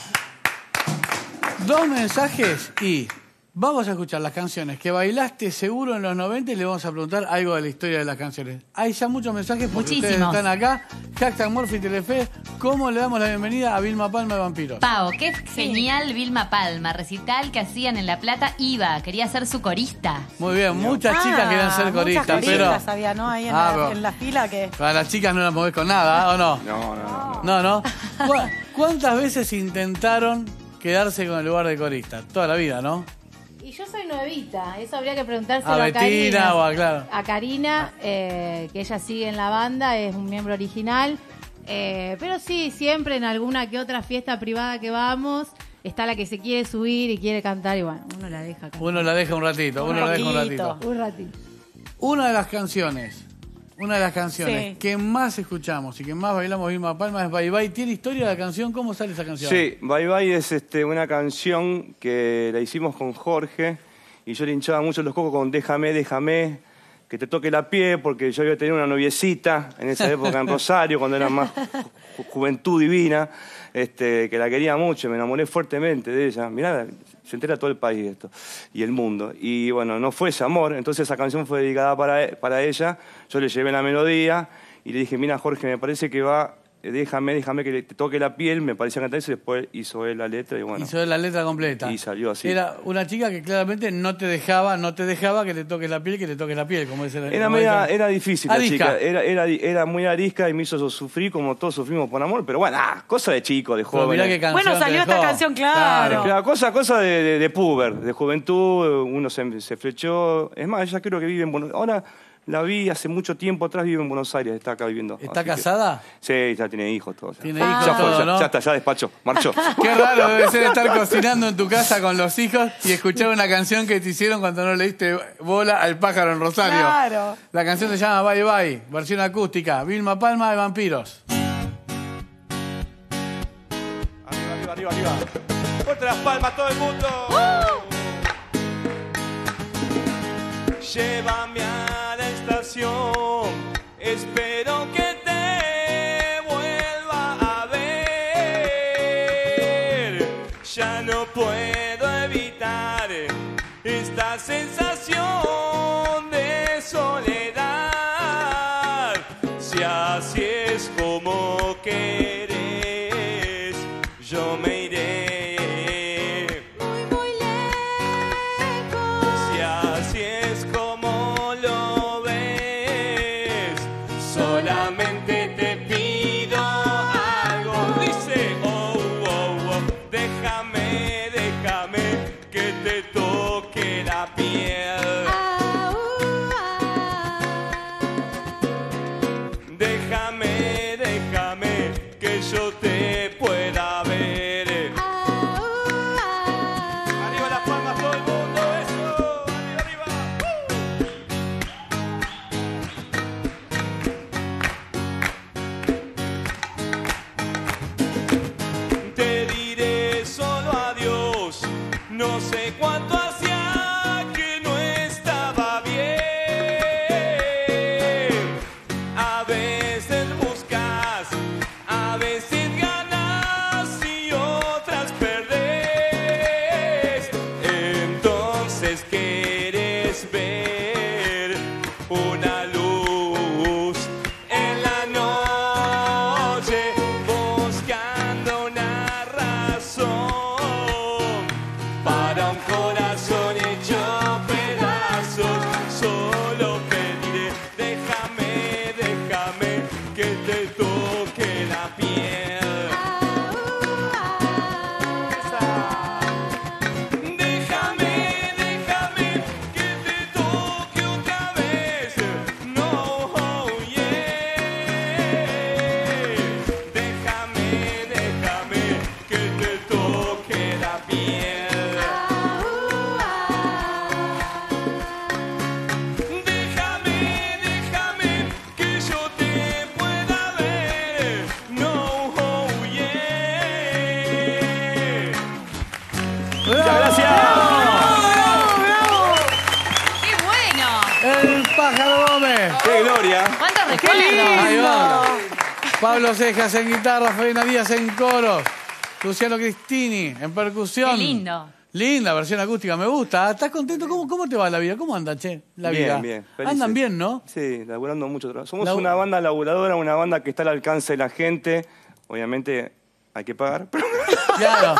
Dos mensajes y vamos a escuchar las canciones que bailaste seguro en los 90 y le vamos a preguntar algo de la historia de las canciones. Hay ya muchos mensajes porque ustedes Muchísimos. están acá. Hashtag Morphy Telefe. ¿Cómo le damos la bienvenida a Vilma Palma de Vampiros? Pau, qué genial Vilma Palma, recital que hacían en La Plata, iba, quería ser su corista. Muy bien, muchas Ah, chicas querían ser muchas coristas, pero coristas había, ¿no? Ahí en, Ah, la, pero- en la fila que... a las chicas no las movés con nada, ¿o no? No, no, no. No, no. ¿Cu- ¿Cuántas veces intentaron quedarse con el lugar de corista? Toda la vida, ¿no? Y yo soy nuevita, eso habría que preguntárselo A a, Betina Karina. o a- claro. A Karina, eh, que ella sigue en la banda, es un miembro original. Eh, pero sí, siempre en alguna que otra fiesta privada que vamos, está la que se quiere subir y quiere cantar y bueno, uno la deja cantar. Uno la deja un ratito, uno la deja un ratito. Un ratito. Una de las canciones una de las canciones Sí. que más escuchamos y que más bailamos Vilma Palma es Bye Bye. ¿Tiene historia la canción? ¿Cómo sale esa canción? Sí, Bye Bye es este, una canción que la hicimos con Jorge y yo le hinchaba mucho los cocos con Déjame, déjame, que te toque la piel, porque yo había tenido una noviecita en esa época en Rosario, cuando era más ju- juventud divina, este, que la quería mucho, me enamoré fuertemente de ella. Mirá, se entera todo el país de esto y el mundo. Y bueno, no fue ese amor, entonces esa canción fue dedicada para, e- para ella, yo le llevé la melodía y le dije, mira Jorge, me parece que va, déjame, déjame que te toque la piel, me parecía cantar eso y después hizo él la letra y bueno. Hizo la letra completa. Y salió así. Era una chica que claramente no te dejaba, no te dejaba que te toques la piel, que te toques la piel, como dice la Era, como media- dicen. era difícil la chica, era, era, era muy arisca y me hizo sufrir como todos sufrimos por amor, pero bueno, ah, cosa de chico, de joven. Bueno, salió esta canción, claro. Claro, cosa, cosa de, de, de puber, de juventud, uno se, se flechó. Es más, ella creo que vive en Buenos Ahora la vi hace mucho tiempo atrás, vive en Buenos Aires, está acá viviendo. ¿Está Así que- casada? sí, ya tiene hijos, todo. Tiene ya, hijos, ya todo, ya, ¿no? ya está, ya despachó, marchó. <laughs> Qué raro debe ser estar cocinando en tu casa con los hijos y escuchar una canción que te hicieron cuando no le diste bola al pájaro en Rosario. Claro. La canción se llama Bye Bye, versión acústica, Vilma Palma de Vampiros. Arriba, arriba, arriba, arriba. Fuerte las palmas todo el mundo. Llévame a Espero que te vuelva a ver. Ya no puedo evitar esta sensación ¡Qué gloria! ¿Cuántos Ahí recuerdos? va. Pablo Cejas en guitarra, Farina Díaz en coros, Luciano Cristini en percusión. Qué lindo. Linda versión acústica, me gusta. ¿Estás contento? ¿Cómo, cómo te va la vida? ¿Cómo anda, che? La bien, vida. bien. felices. Andan bien, ¿no? Sí, laburando mucho trabajo. Somos Labu- una banda laburadora, una banda que está al alcance de la gente. Obviamente hay que pagar. <laughs> Claro.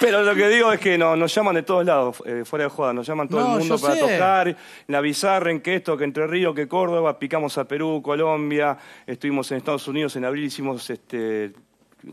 Pero lo que digo es que no, nos llaman de todos lados, eh, fuera de joda. Nos llaman todo No, el mundo yo para sé. tocar. La Bizarren, que esto, que Entre Ríos, que Córdoba. Picamos a Perú, Colombia. Estuvimos en Estados Unidos en abril. Hicimos este.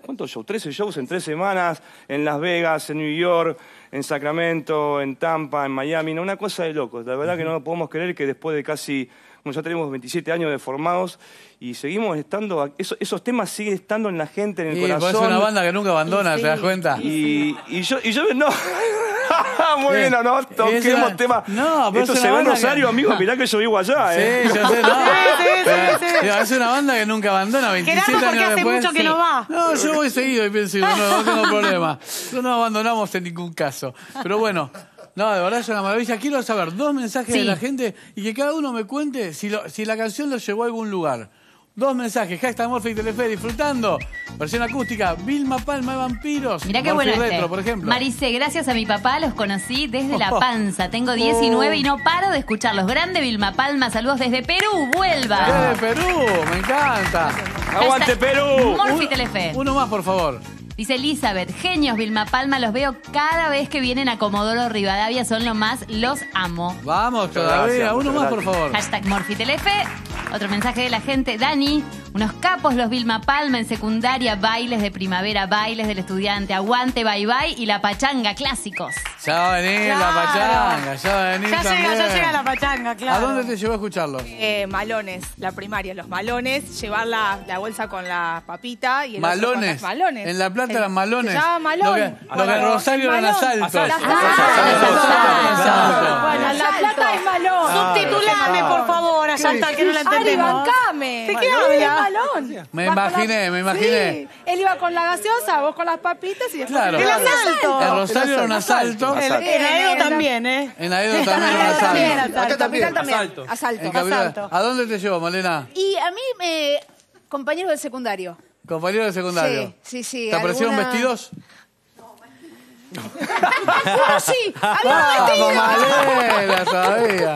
¿Cuántos shows? 13 shows en tres semanas. En Las Vegas, en New York, en Sacramento, en Tampa, en Miami. No, una cosa de locos. La verdad que no podemos creer que después de casi. Como ya tenemos 27 años de formados y seguimos estando. Esos, esos temas siguen estando en la gente, en el pues, corazón. es una banda que nunca abandona, ¿te das cuenta? Y, y yo, y yo no. <laughs> Muy bien, no, toquemos una- tema. No, pero Esto es se ve en banda que- Rosario, amigo, mirá que yo vivo allá, ¿eh? Sí, yo sé, no. <laughs> sí, Pero, sí. digo, Es una banda que nunca abandona, 27 Gerardo, porque años hace después. mucho que no va. No, yo voy seguido y pienso, no, no tengo problema. No nos abandonamos en ningún caso. Pero bueno, no, de verdad es una maravilla. Quiero saber dos mensajes Sí. de la gente y que cada uno me cuente si, lo- si la canción lo llevó a algún lugar. Dos mensajes, hashtag Morphy y Telefe, disfrutando. Versión acústica, Vilma Palma de Vampiros. Mirá qué bueno Retro, este. por ejemplo. Marice, gracias a mi papá los conocí desde La <laughs> Panza. Tengo 19 y no paro de escucharlos. Grande Vilma Palma, saludos desde Perú, ¡Eh, vuelva. de Perú! ¡Me encanta! ¡Aguante Perú! Morphy Telefe. Uno más, por favor. Dice Elizabeth, genios Vilma Palma, los veo cada vez que vienen a Comodoro Rivadavia, son lo más, los amo. Vamos todavía, uno más, por favor. Hashtag Morfitelefe. Otro mensaje de la gente, Dani, unos capos los Vilma Palma en secundaria, bailes de primavera, bailes del estudiante, aguante, bye bye y la pachanga, clásicos. Ya va a venir la pachanga, ya va a venir Ya también. llega, ya llega la pachanga, claro. ¿A dónde te llevó a escucharlos? Eh, malones, la primaria, los malones, llevar la, la bolsa con la papita y el con Malones. las malones. En La Plata El- eran malones. Se llama malón. Lo que, lo que en Rosario eran asaltos. Asaltos. Bueno, la plata es malón. Subtitulame, por favor, allá está el que no la Ari, entendemos. bancame. ¿De qué Malón, habla? malón. Me imaginé, me imaginé. Él iba con la gaseosa, vos con las papitas y después... Claro. El asalto. En Rosario era un asalto. En Aedo también, ¿eh? En Aedo también era un asalto. también. Asalto. Asalto. ¿A dónde te llevó, Malena? Y a mí, me compañero del secundario. Compañero de secundario. Sí, sí, sí. ¿Te aparecieron alguna- vestidos? <laughs> <laughs> Algunos sí, ¡Ah, vestidos. Malena todavía!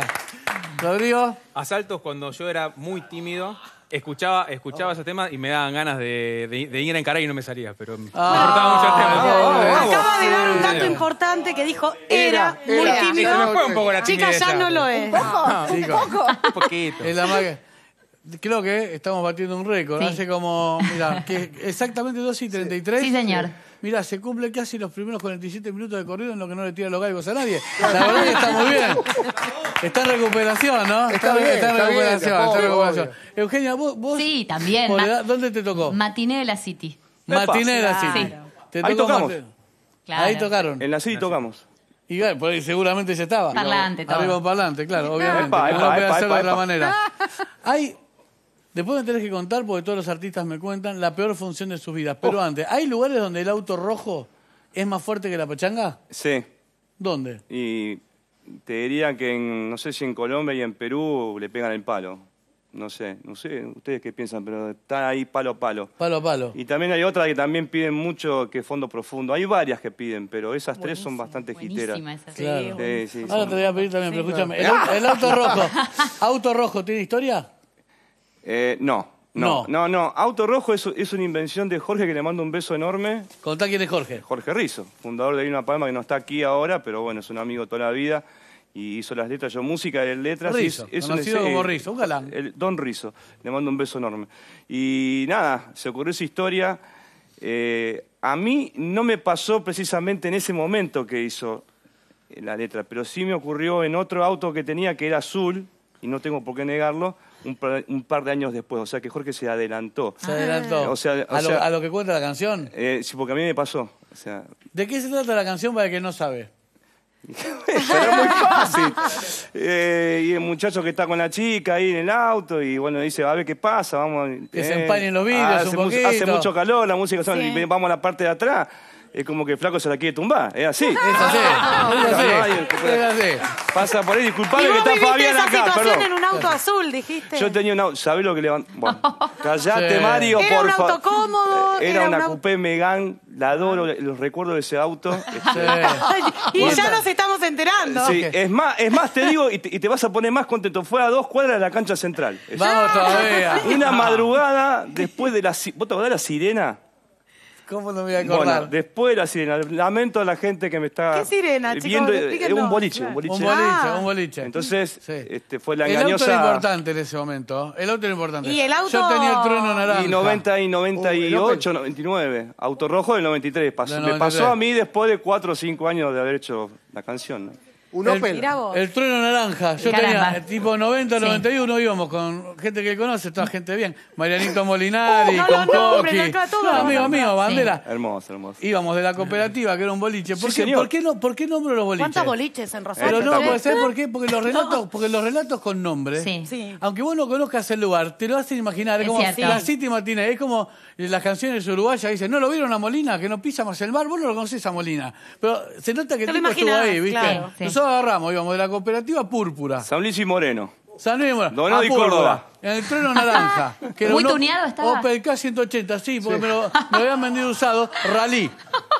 ¿Rodrigo? Asaltos cuando yo era muy tímido. Escuchaba, escuchaba esos temas y me daban ganas de, de- de ir a encarar y no me salía, pero me importaba mucho el tema. Acaba de dar un dato importante que dijo era, Era, muy era. tímido. Se me fue un poco la Chica, timidez ya no lo es. Ah, chicos, Un poquito. es la más que- Creo que estamos batiendo un récord. Sí. Hace como, mira, que <laughs> exactamente 2 y 33. Sí, señor. Mira, se cumple casi los primeros 47 minutos de corrido en lo que no le tira los galgos a nadie. La verdad que está muy bien. Está en recuperación, ¿no? Está bien, está en está bien, recuperación, está en obvio, recuperación. obvio. Eugenia, vos, vos Sí, también. edad, ¿dónde te tocó? Matiné de la City. Matinera, sí. Claro. Te Ahí tocó tocamos. Mate- Claro. Ahí tocaron. En la City tocamos. Y ahí seguramente ya estaba. Parlante, todo. Arriba un parlante, claro, obviamente. Epa, no epa, lo puede epa, hacer de epa, otra epa. manera. Hay, <laughs> después me tenés que contar, porque todos los artistas me cuentan, la peor función de sus vidas. Pero antes, ¿hay lugares donde el auto rojo es más fuerte que la pachanga? Sí. ¿Dónde? Y te diría que en, no sé si en Colombia y en Perú le pegan el palo. No sé, no sé, ustedes qué piensan, pero está ahí palo a palo. Palo a palo. Y también hay otras que también piden mucho que fondo profundo. Hay varias que piden, pero esas tres son bastante. Buenísima esa. Claro. Sí, sí, Ahora son- te voy a pedir también, pero escúchame. El auto rojo. <laughs> ¿Auto rojo tiene historia? Eh, no, no, no, no. Auto Rojo es, es una invención de Jorge que le mando un beso enorme. Contá quién es Jorge. Jorge Rizzo, fundador de Una Palma, que no está aquí ahora, pero bueno, es un amigo toda la vida. Y hizo las letras, yo música de letras. Rizzo, es- es conocido como Rizzo, un galán. el Don Rizzo, le mando un beso enorme. Y nada, se ocurrió esa historia. Eh, a mí no me pasó precisamente en ese momento que hizo eh, la letra, pero sí me ocurrió en otro auto que tenía que era azul, y no tengo por qué negarlo, un par, un par de años después. O sea que Jorge se adelantó. Se adelantó. O sea, o a, lo, sea- a lo que cuenta la canción. Eh, sí, porque a mí me pasó. O sea, ¿De qué se trata la canción para el que no sabe? <laughs> pero es muy fácil. Eh, y el muchacho que está con la chica ahí en el auto y bueno, dice, a ver qué pasa, vamos. Que se empañen los vidrios hace, un mu- poquito. hace mucho calor, la música suena, Sí. y vamos a la parte de atrás. Es como que el flaco se la quiere tumbar, es así. Es así, <laughs> es así, es así. Pasa por ahí, Y disculpame que vos está viviste Fabián esa acá, situación perdón. en un auto azul, dijiste. Yo tenía un auto, ¿sabés lo que le Bueno, <laughs> callate, Sí. Mario, Era por un favor. auto cómodo, Era, era una un coupé Megane, la adoro, los recuerdos de ese auto. <laughs> Este, Ay, y ya nos estamos enterando. Sí, es más, es más, te digo, y te, y te vas a poner más contento. Fue a dos cuadras de la cancha central. Vamos todavía. Una madrugada después de la... si- ¿Vos te acordás de la sirena? ¿Cómo no me voy a acordar? Bueno, después de la sirena. Lamento a la gente que me está ¿Qué sirena, chicos? viendo. eh, Explíquenos. un boliche, un boliche. un boliche, Ah. un boliche. Entonces, Sí. este, fue la el auto engañosa... era importante en ese momento. El auto era importante. Y el auto- Yo tenía el trueno naranja. Y 90 y Uh, 98, 99. Auto rojo del 93. Pasó, Del Me 93. pasó a mí después de 4 o 5 años de haber hecho la canción. ¿no? Un el, Opel. Mirá vos. El trueno naranja. Yo Caramba. tenía eh, tipo 90, Sí. 91 íbamos con gente que conoce, toda gente bien. Marianito Molinari, Uh, no con nombres, Coqui. acá No, amigo mío, bandera. Hermoso, hermoso. Íbamos de la cooperativa, que era un boliche. ¿Por, Sí, qué. ¿por, qué, no, ¿Por qué nombro los boliches? ¿Cuántos boliches en Rosario? Pero no, ¿sabes por qué? Porque los <laughs> relatos, porque los relatos con nombre, Sí. Sí. aunque vos no conozcas el lugar, te lo hacen imaginar. Es, Es como cierto. la City Matinee, es como las canciones uruguayas dicen, ¿no lo vieron a Molina? Que no pisa más el mar, vos no lo conocés a Molina. Pero se nota que el tipo estuvo ahí, ¿viste? Nosotros agarramos, íbamos de la cooperativa Púrpura. San Luis y Moreno. San Luis, bueno, Donado a y Córdoba. En el trueno naranja. que <laughs> era Muy un tuneado estaba. Opel K180, sí, porque Me, lo, me lo habían vendido usado. Rally.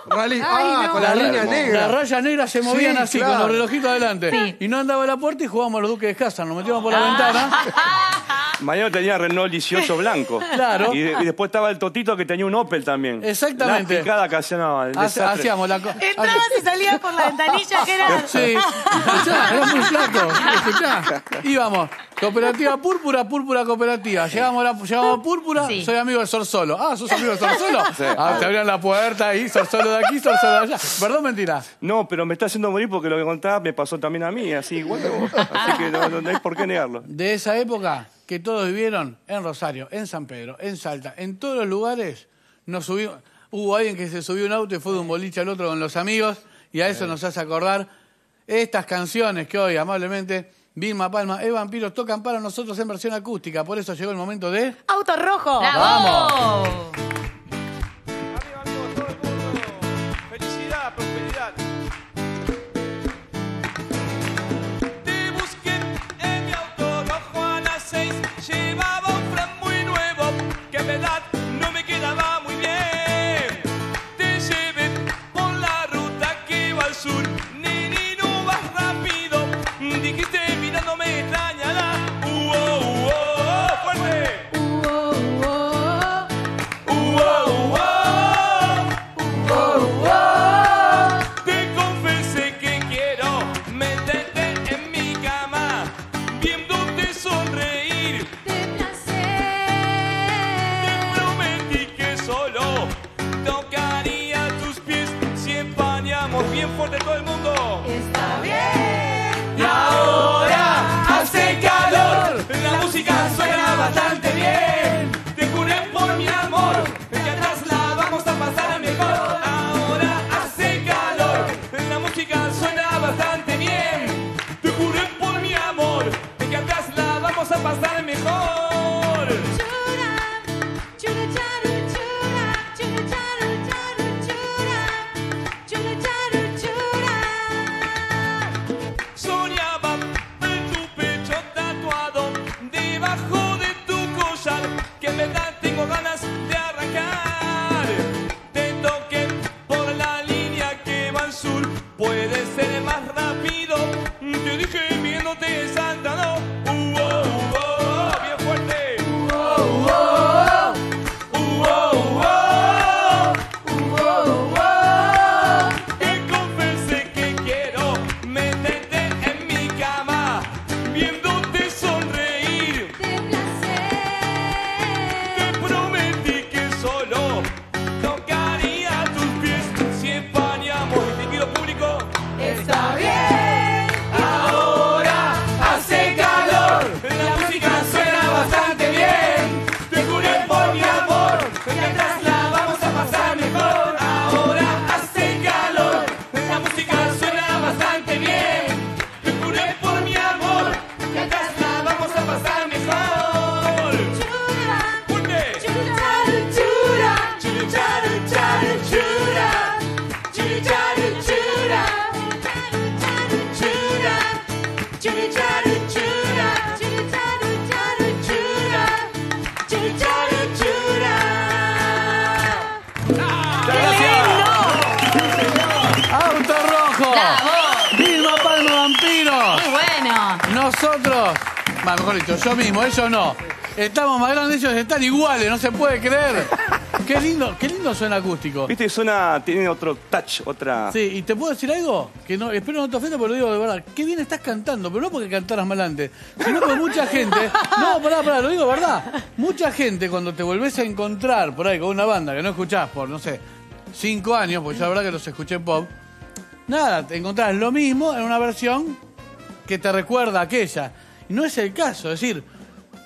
Rally. Ah, con la línea Las negra. rayas negras se movían Sí, así, claro. con los relojitos adelante. Sí. Y no andaba a la puerta y jugábamos a los Duques de Casa. Nos metíamos por la Ah. ventana. <laughs> Mañana tenía Renault 18 blanco. <laughs> Claro. Y, de- y después estaba el Totito que tenía un Opel también. Exactamente. La picada que hacía, no, el Hace- desastre. Hacíamos la co- Entrabas y salías por la ventanilla que era. <laughs> Sí, escuchá, era muy flaco. Escuchá. Íbamos, cooperativa púrpura, púrpura cooperativa. Llegamos a, la, llegamos a púrpura, Sí. soy amigo de Sorsolo. Ah, ¿sos amigo de Sorsolo? <laughs> Sí. Ah, te abrían la puerta ahí, Sorsolo de aquí, Sorsolo de allá. ¿Verdad o mentira? No, pero me está haciendo morir porque lo que contaba me pasó también a mí, así igual que vos. Así que no, no hay por qué negarlo. De esa época que todos vivieron en Rosario, en San Pedro, en Salta, en todos los lugares, nos subimos. Hubo alguien que se subió a un auto y fue de un boliche al otro con los amigos, y a eso nos hace acordar estas canciones que hoy, amablemente, Vilma Palma, E Vampiros tocan para nosotros en versión acústica. Por eso llegó el momento de. Auto rojo. ¡Bravo! Nosotros, va, mejor dicho, yo mismo, ellos no. Estamos más grandes, ellos están iguales, no se puede creer. <laughs> Qué lindo, qué lindo suena acústico. Viste, suena, tiene otro touch, otra. Sí, y te puedo decir algo, que no, espero no te ofenda, pero lo digo de verdad. Qué bien estás cantando, pero no porque cantaras mal antes, sino porque mucha gente. No, pará, pará, lo digo de verdad. Mucha gente cuando te volvés a encontrar por ahí con una banda que no escuchás por, no sé, cinco años, pues ya la verdad que los escuché en pop, nada, te encontrás lo mismo en una versión que te recuerda a aquella. Y no es el caso, es decir,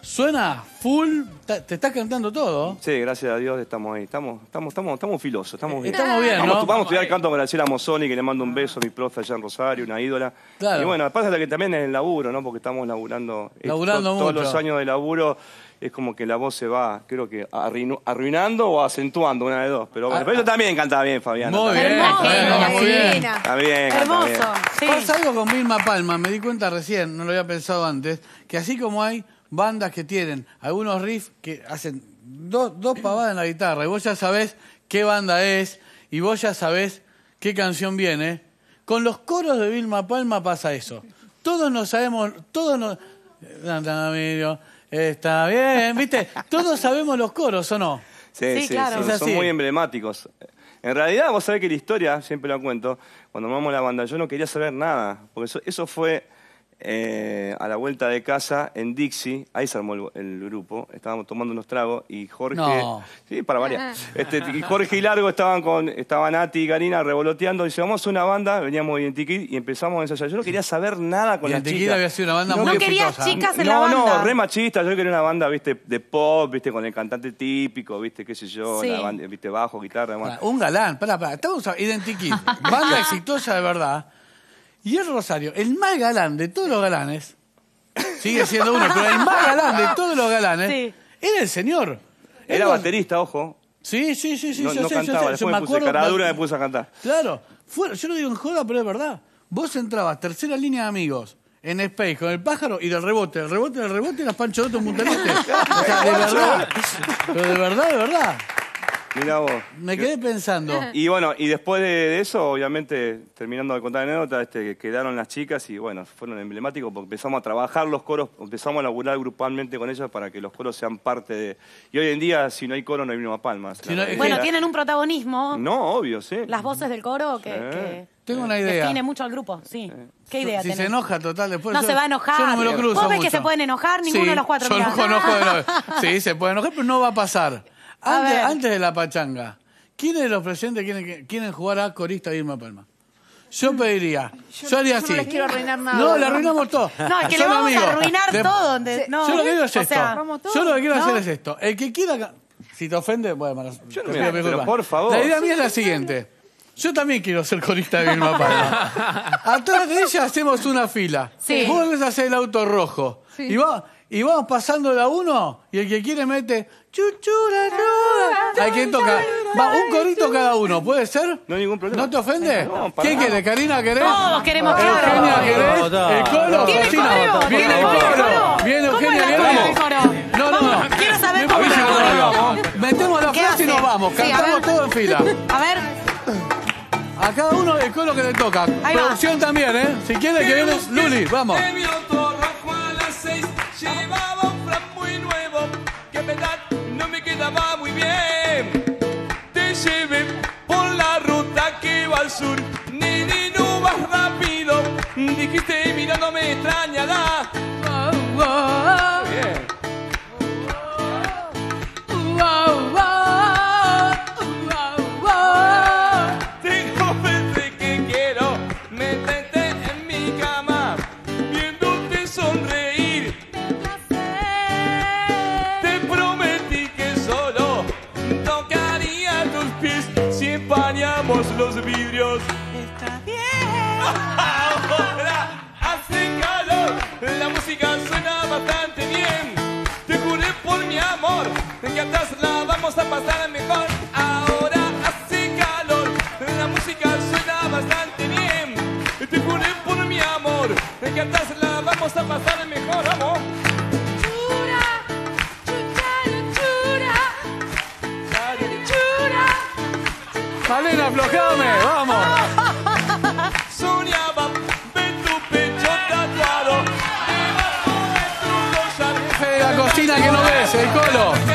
suena full, te estás cantando todo. Sí, gracias a Dios estamos ahí. Estamos, estamos, estamos, estamos filosos, estamos bien. Estamos bien, vamos, ¿no? Vamos a estudiar canto con Graciela Mosoni, que le mando un beso a mi profe allá en Rosario, una ídola. Claro. Y bueno, pasa que también es el laburo, ¿no? Porque estamos laburando. eh, Laburando to- Todos mucho. los años de laburo es como que la voz se va, creo que arruinu- arruinando o acentuando, una de dos. Pero bueno, Ah, pero yo también cantaba bien, Fabián. Muy bien, Fabiana, muy bien. Está bien, canta bien. Pasa algo con Vilma Palma, me di cuenta recién, no lo había pensado antes, que así como hay bandas que tienen algunos riffs que hacen dos, dos pavadas en la guitarra y vos ya sabés qué banda es y vos ya sabés qué canción viene, con los coros de Vilma Palma pasa eso. Todos nos sabemos, todos nos... Está bien, ¿viste? Todos sabemos los coros, ¿o no? Sí, sí, claro. son, muy emblemáticos. En realidad, vos sabés que la historia, siempre la cuento, cuando armamos la banda, yo no quería saber nada, porque eso, eso fue eh, a la vuelta de casa en Dixie, ahí se armó el, el grupo, estábamos tomando unos tragos y Jorge, No. sí, para variar, <laughs> este, y Jorge y Largo estaban con, estaban Nati y Karina revoloteando, y dice, vamos a una banda, veníamos de Identikit y empezamos a ensayar. Yo no quería saber nada con las Identikit chicas. había sido una banda No muy que- querías chicas en no, la banda. no, re machista. Yo quería una banda, viste, de pop, viste, con el cantante típico, viste, qué sé yo, Sí. la banda, viste, bajo, guitarra. Un galán, pará, pará, estamos a Identikit, <laughs> banda exitosa de verdad. Y el Rosario, el más galán de todos los galanes, sigue siendo uno, pero el más galán de todos los galanes, era el señor. Era Él- baterista, ojo. Sí, sí, sí, sí, no yo no sé, yo cantaba, sé, yo después me me puse acuerdo. cara dura y me puse a cantar. Claro, fuera, yo lo digo en joda, pero es verdad. Vos entrabas, tercera línea de amigos, en Space, con el pájaro y del rebote, el rebote, el rebote y las Pancho Dotto en Este. <laughs> O sea, de verdad. Pero de verdad, de verdad. Mirá vos. Me quedé pensando. <laughs> Y bueno, y después de, de eso, obviamente, terminando de contar la anécdota, este, quedaron las chicas y bueno, fueron emblemáticos porque empezamos a trabajar los coros, empezamos a laburar grupalmente con ellas para que los coros sean parte de... Y hoy en día, si no hay coro, no hay Vilma Palma. Si no hay- Bueno, tienen un protagonismo. No, obvio, sí. Las voces del coro que, Sí. que Tengo una idea. define mucho al grupo, sí. ¿Qué idea Si tenés? se enoja total después. No yo- se va a enojar. Yo no me lo cruzo ¿Vos ves que se pueden enojar? Ninguno Sí, de los cuatro. Yo no conozco de los- <laughs> Sí, se puede enojar, pero no va a pasar. Antes, de la pachanga, ¿quiénes de los presentes quieren, quieren jugar a corista de Irma Palma? Yo pediría. Yo, haría yo así. no les quiero arruinar nada. No, le arruinamos todo. <laughs> No, es que le vamos amigos. a arruinar De- todo. de- no. Yo lo que digo es O esto. sea, Yo lo que quiero ¿no? hacer es esto. El que quiera. Si te ofende, bueno, bueno, te no pido me- pero por favor. La idea mía es la siguiente. Yo también quiero ser corista de Vilma Palma. <laughs> Atrás de ella hacemos una fila. Sí. Vos a hacer el auto rojo. Sí. Y, va- y vamos pasando de a uno. Y el que quiere mete. Chuchura, chura. Hay quien toca. Va, un corito cada uno. ¿Puede ser? No hay ningún problema. ¿No te ofende? No, para ¿Quién quiere? ¿Karina querés? Todos queremos Eugenia coro. querés? ¿El Cocina. coro? Viene ¿Tiene el coro? Viene ¿Cómo Eugenia la querés? No, no, no. Quiero saber cómo la vamos. Metemos la ¿Qué frase y nos vamos. Cantamos todo en fila. A ver. A cada uno el coro que le toca. Producción también, ¿eh? Si quiere que viene Luli, vamos. Llevaba un fran muy nuevo que en verdad no me quedaba muy bien. Te llevé por la ruta que va al sur, nene no vas rápido. Dijiste mirándome extrañada. Bien. Bastante bien. Te juré por mi amor que atrás la vamos a pasar mejor. Ahora hace calor, la música suena bastante bien. Te juré por mi amor que atrás la vamos a pasar mejor, amor. Malena, aflojame, vamos. Ves, el colo. Te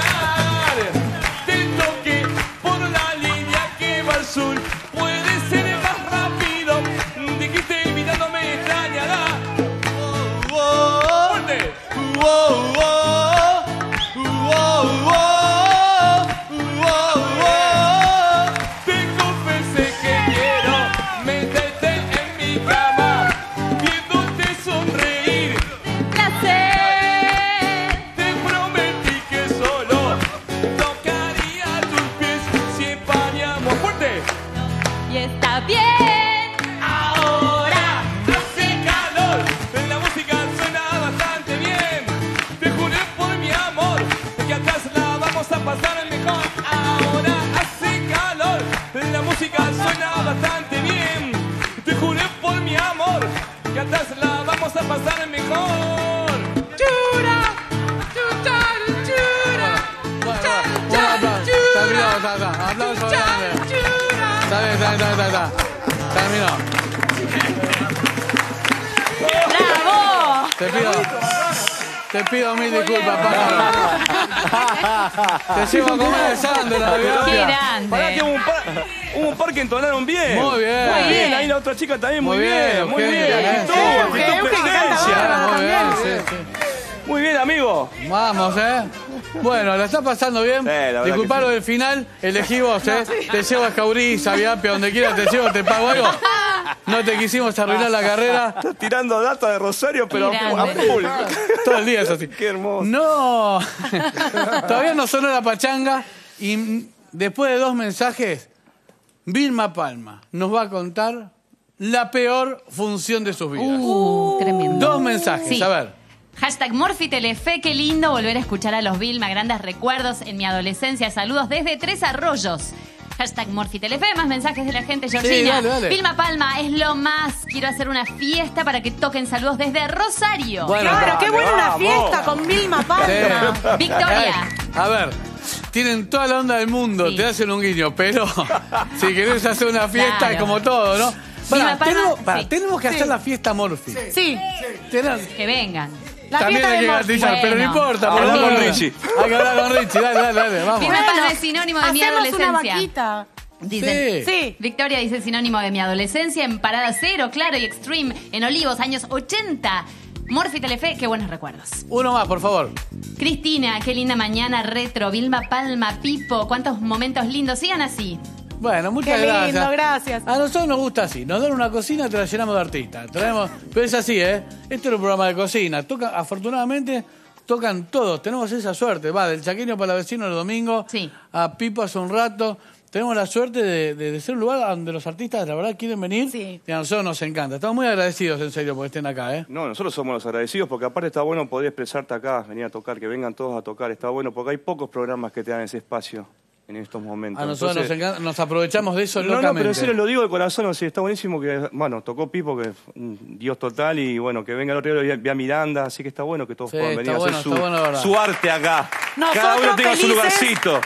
Pará que hubo un, par, hubo un par que entonaron bien. Muy bien. Muy bien. Ahí la otra chica también, muy, Muy bien. bien, Muy bien. Actitud, Sí, actitud, presencia. Muy bien, también. sí, Muy bien, amigo. Vamos, ¿eh? Bueno, ¿la estás pasando bien? Disculpa que lo sí. del final, elegí vos, ¿eh? <laughs> Te llevo a Escauriza, Viapia, donde quieras, te llevo, te pago algo. No te quisimos arruinar la carrera. Estás tirando data de Rosario, pero a full. Todo el día es así. Qué hermoso. No, <laughs> todavía no sonó la pachanga y después de dos mensajes, Vilma Palma nos va a contar la peor función de sus vidas. Uh, tremendo. Dos mensajes, Sí. a ver. Hashtag Morphy Telefe, qué lindo volver a escuchar a los Vilma, grandes recuerdos en mi adolescencia. Saludos desde Tres Arroyos. Hashtag Morphy Telefe, más mensajes de la gente. Georgina, dale, dale. Vilma Palma, es lo más. Quiero hacer una fiesta para que toquen saludos desde Rosario. Bueno, Claro, qué buena una vamos. fiesta con Vilma Palma. Sí. Victoria. A ver, tienen toda la onda del mundo, te hacen un guiño, pero <laughs> si querés hacer una fiesta Claro. es como todo, ¿no? Vilma Pará, Palma, tenemos, sí. que Sí. hacer la fiesta Morphy. Sí. Que vengan. La También hay de que pero no Bueno. importa. por Habla favor. con Richie. Hay que hablar con Richie, dale, dale, dale, vamos. Vilma Palma es sinónimo de mi Hacemos una adolescencia. vaquita. Dicen, Sí. Victoria dice sinónimo de mi adolescencia en Parada Cero, claro, y Extreme en Olivos, años 80. Morphy Telefe, qué buenos recuerdos. Uno más, por favor. Cristina, qué linda mañana retro. Vilma Palma, Pipo, cuántos momentos lindos. Sigan así. Bueno, muchas Qué gracias. lindo, gracias. A nosotros nos gusta así. Nos dan una cocina, te la llenamos de artistas. Traemos, pero es así, ¿eh? Este es un programa de cocina. Toca, afortunadamente, tocan todos. Tenemos esa suerte. Va, del chaqueño para la vecino el domingo. Sí. A Pipo hace un rato. Tenemos la suerte de, de- de ser un lugar donde los artistas, la verdad, quieren venir. Y a nosotros nos encanta. Estamos muy agradecidos, en serio, porque estén acá, ¿eh? No, nosotros somos los agradecidos porque aparte está bueno poder expresarte acá, venir a tocar, que vengan todos a tocar. Está bueno porque hay pocos programas que te dan ese espacio en estos momentos. A nosotros nos, Entonces- encanta- nos aprovechamos de eso No, no, locamente. pero en serio lo digo de corazón, o sea, está buenísimo que, bueno, tocó Pipo, que es un dios total, y bueno, que venga el otro día, vi a Miranda, así que está bueno que todos Sí, puedan venir a bueno, hacer su, bueno, su arte acá. Nosotros Cada uno tenga su lugarcito.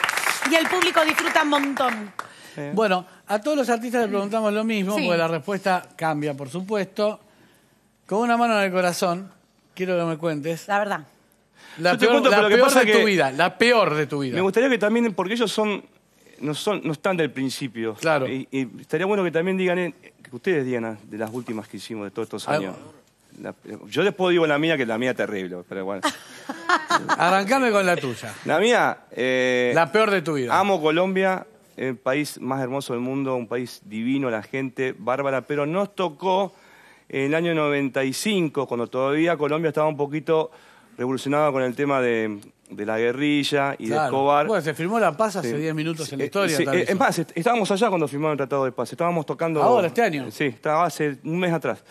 Y el público disfruta un montón. Bueno, a todos los artistas les preguntamos lo mismo, Sí. porque la respuesta cambia, por supuesto. Con una mano en el corazón, quiero que me cuentes. La verdad. La Yo te peor, cuento, la pero lo que peor pasa de que- tu vida, la peor de tu vida. Me gustaría que también, porque ellos son, no son, no están del principio. Claro. Y, y estaría bueno que también digan, eh, que ustedes digan ah, de las últimas que hicimos de todos estos años. La- yo después digo la mía, que la mía es terrible, pero bueno. <laughs> Arrancame con la tuya. La mía, eh, La peor de tu vida. Amo Colombia, el país más hermoso del mundo, un país divino, la gente bárbara, pero nos tocó en el año 95, cuando todavía Colombia estaba un poquito revolucionada con el tema de, de la guerrilla y de Claro. Escobar. Bueno, se firmó la paz hace Sí. 10 minutos en la historia. sí, es más, est- estábamos allá cuando firmaron el Tratado de Paz. Estábamos tocando. Ahora, este año. Sí, estaba hace un mes atrás.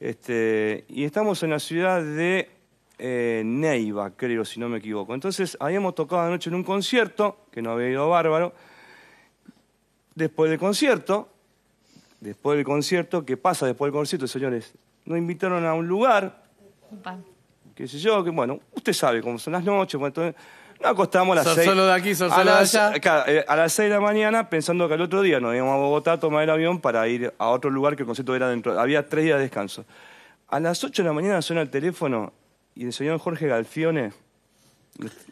Este, y estamos en la ciudad de eh, Neiva, creo, si no me equivoco. Entonces, habíamos tocado anoche en un concierto, que no había ido bárbaro. Después del concierto, después del concierto, ¿qué pasa después del concierto, señores? Nos invitaron a un lugar qué sé yo, que bueno, usted sabe cómo son las noches, bueno, entonces nos acostamos a las Sos seis. solo de aquí, sos a solo de las, allá. claro, eh, a las seis de la mañana, pensando que al otro día nos íbamos a Bogotá a tomar el avión para ir a otro lugar que el concierto era dentro. Había tres días de descanso. A las ocho de la mañana suena el teléfono y el señor Jorge Galfione,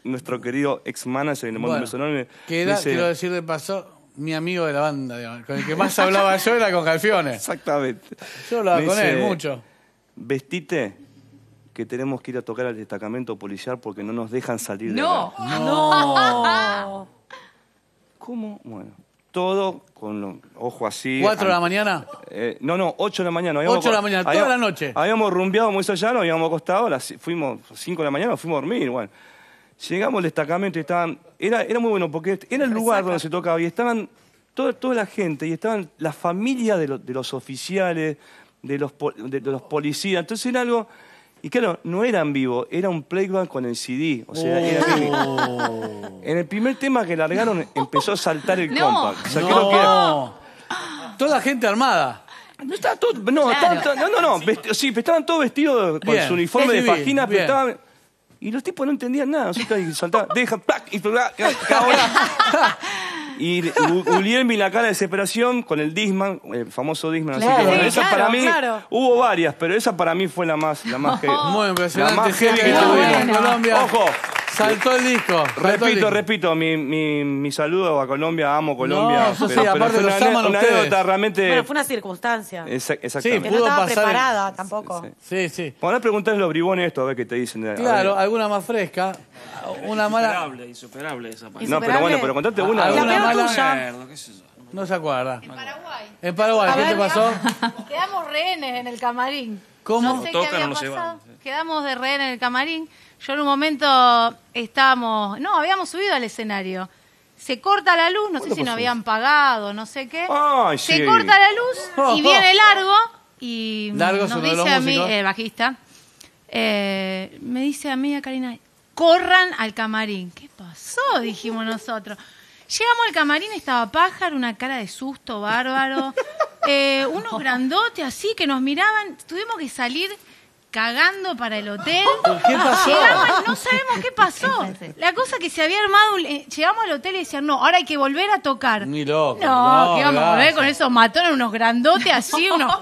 nuestro querido ex manager, que le mando Bueno, me era, dice- quiero decir de paso, mi amigo de la banda, digamos, con el que más hablaba yo era con Galfiones. <laughs> Exactamente. Yo hablaba Me con él mucho. Vestite que tenemos que ir a tocar al destacamento policial porque no nos dejan salir de No. acá". No. <laughs> ¿Cómo? Bueno, todo con los ojos así. ¿Cuatro de la an- mañana? Eh, no, no, 8 de la mañana. Habíamos- Ocho de la mañana, toda la noche. Habíamos rumbeado muy allá, nos habíamos acostado, a las, fuimos 5 de la mañana, nos fuimos a dormir. Bueno, llegamos al destacamento y estaban. Era, era muy bueno porque era el lugar donde se tocaba y estaban toda, toda la gente y estaban la familia de, los- de los oficiales, de los, pol- de, de los policías. Entonces era algo. Y claro, no era en vivo, era un playback con el CD. O sea, era- Oh. en el primer tema que largaron empezó a saltar el No. compact. O sea, No. creo que era- Toda gente armada. no estaba todo, no, estaban to- no, no, no, vesti- sí, estaban todos vestidos con Bien, su uniforme de fajinas, pero bien. estaban y los tipos no entendían nada, o sea, y saltaban, dejan, plac, y plac, cada hora. <laughs> Y Gu- Guglielmi la cara de desesperación con el Disman, el famoso Disman. así Claro. que, bueno, Sí, esa claro, para mí, claro. hubo varias, pero esa para mí fue la más, la más heavy. Muy impresionante. La más heavy que que tuvimos tuvimos. en Colombia. Ojo. Saltó el disco. saltó el Repito, disco. repito, mi, mi, mi saludo a Colombia, amo Colombia. No, eso sí, pero, pero aparte fue los una, aman una ustedes. anécdota realmente. Bueno, fue una circunstancia. Que exactamente. no estaba preparada tampoco. Sí, sí. Podrás preguntarle a los bribones esto, a ver qué te dicen. Claro, alguna más fresca. Una mala. Insuperable, insuperable esa parte. No, pero bueno, pero contate una. ¿Alguna mala? acuerdo, qué sé yo. No se acuerda. En Paraguay. En Paraguay, ¿qué te pasó? Quedamos rehenes en el camarín. ¿Cómo? No sé qué había pasado. Quedamos de rehén en el camarín. Yo en un momento estábamos... No, habíamos subido al escenario. Se corta la luz, no sé si pasó no habían pagado, no sé qué. Ay, Se sí. corta la luz y viene Largo y Largo nos dice a mí, bajista, eh, me dice a mí, a Karina, corran al camarín. ¿Qué pasó? Dijimos nosotros. Llegamos al camarín, estaba pájaro, una cara de susto bárbaro, <laughs> eh, unos grandotes así que nos miraban. Tuvimos que salir cagando para el hotel. ¿Qué pasó? Llegamos, no sabemos qué pasó. La cosa que se había armado, eh, llegamos al hotel y decían, no, ahora hay que volver a tocar. Ni loco. No, que vamos a volver con esos matones, unos grandotes así, <laughs> unos...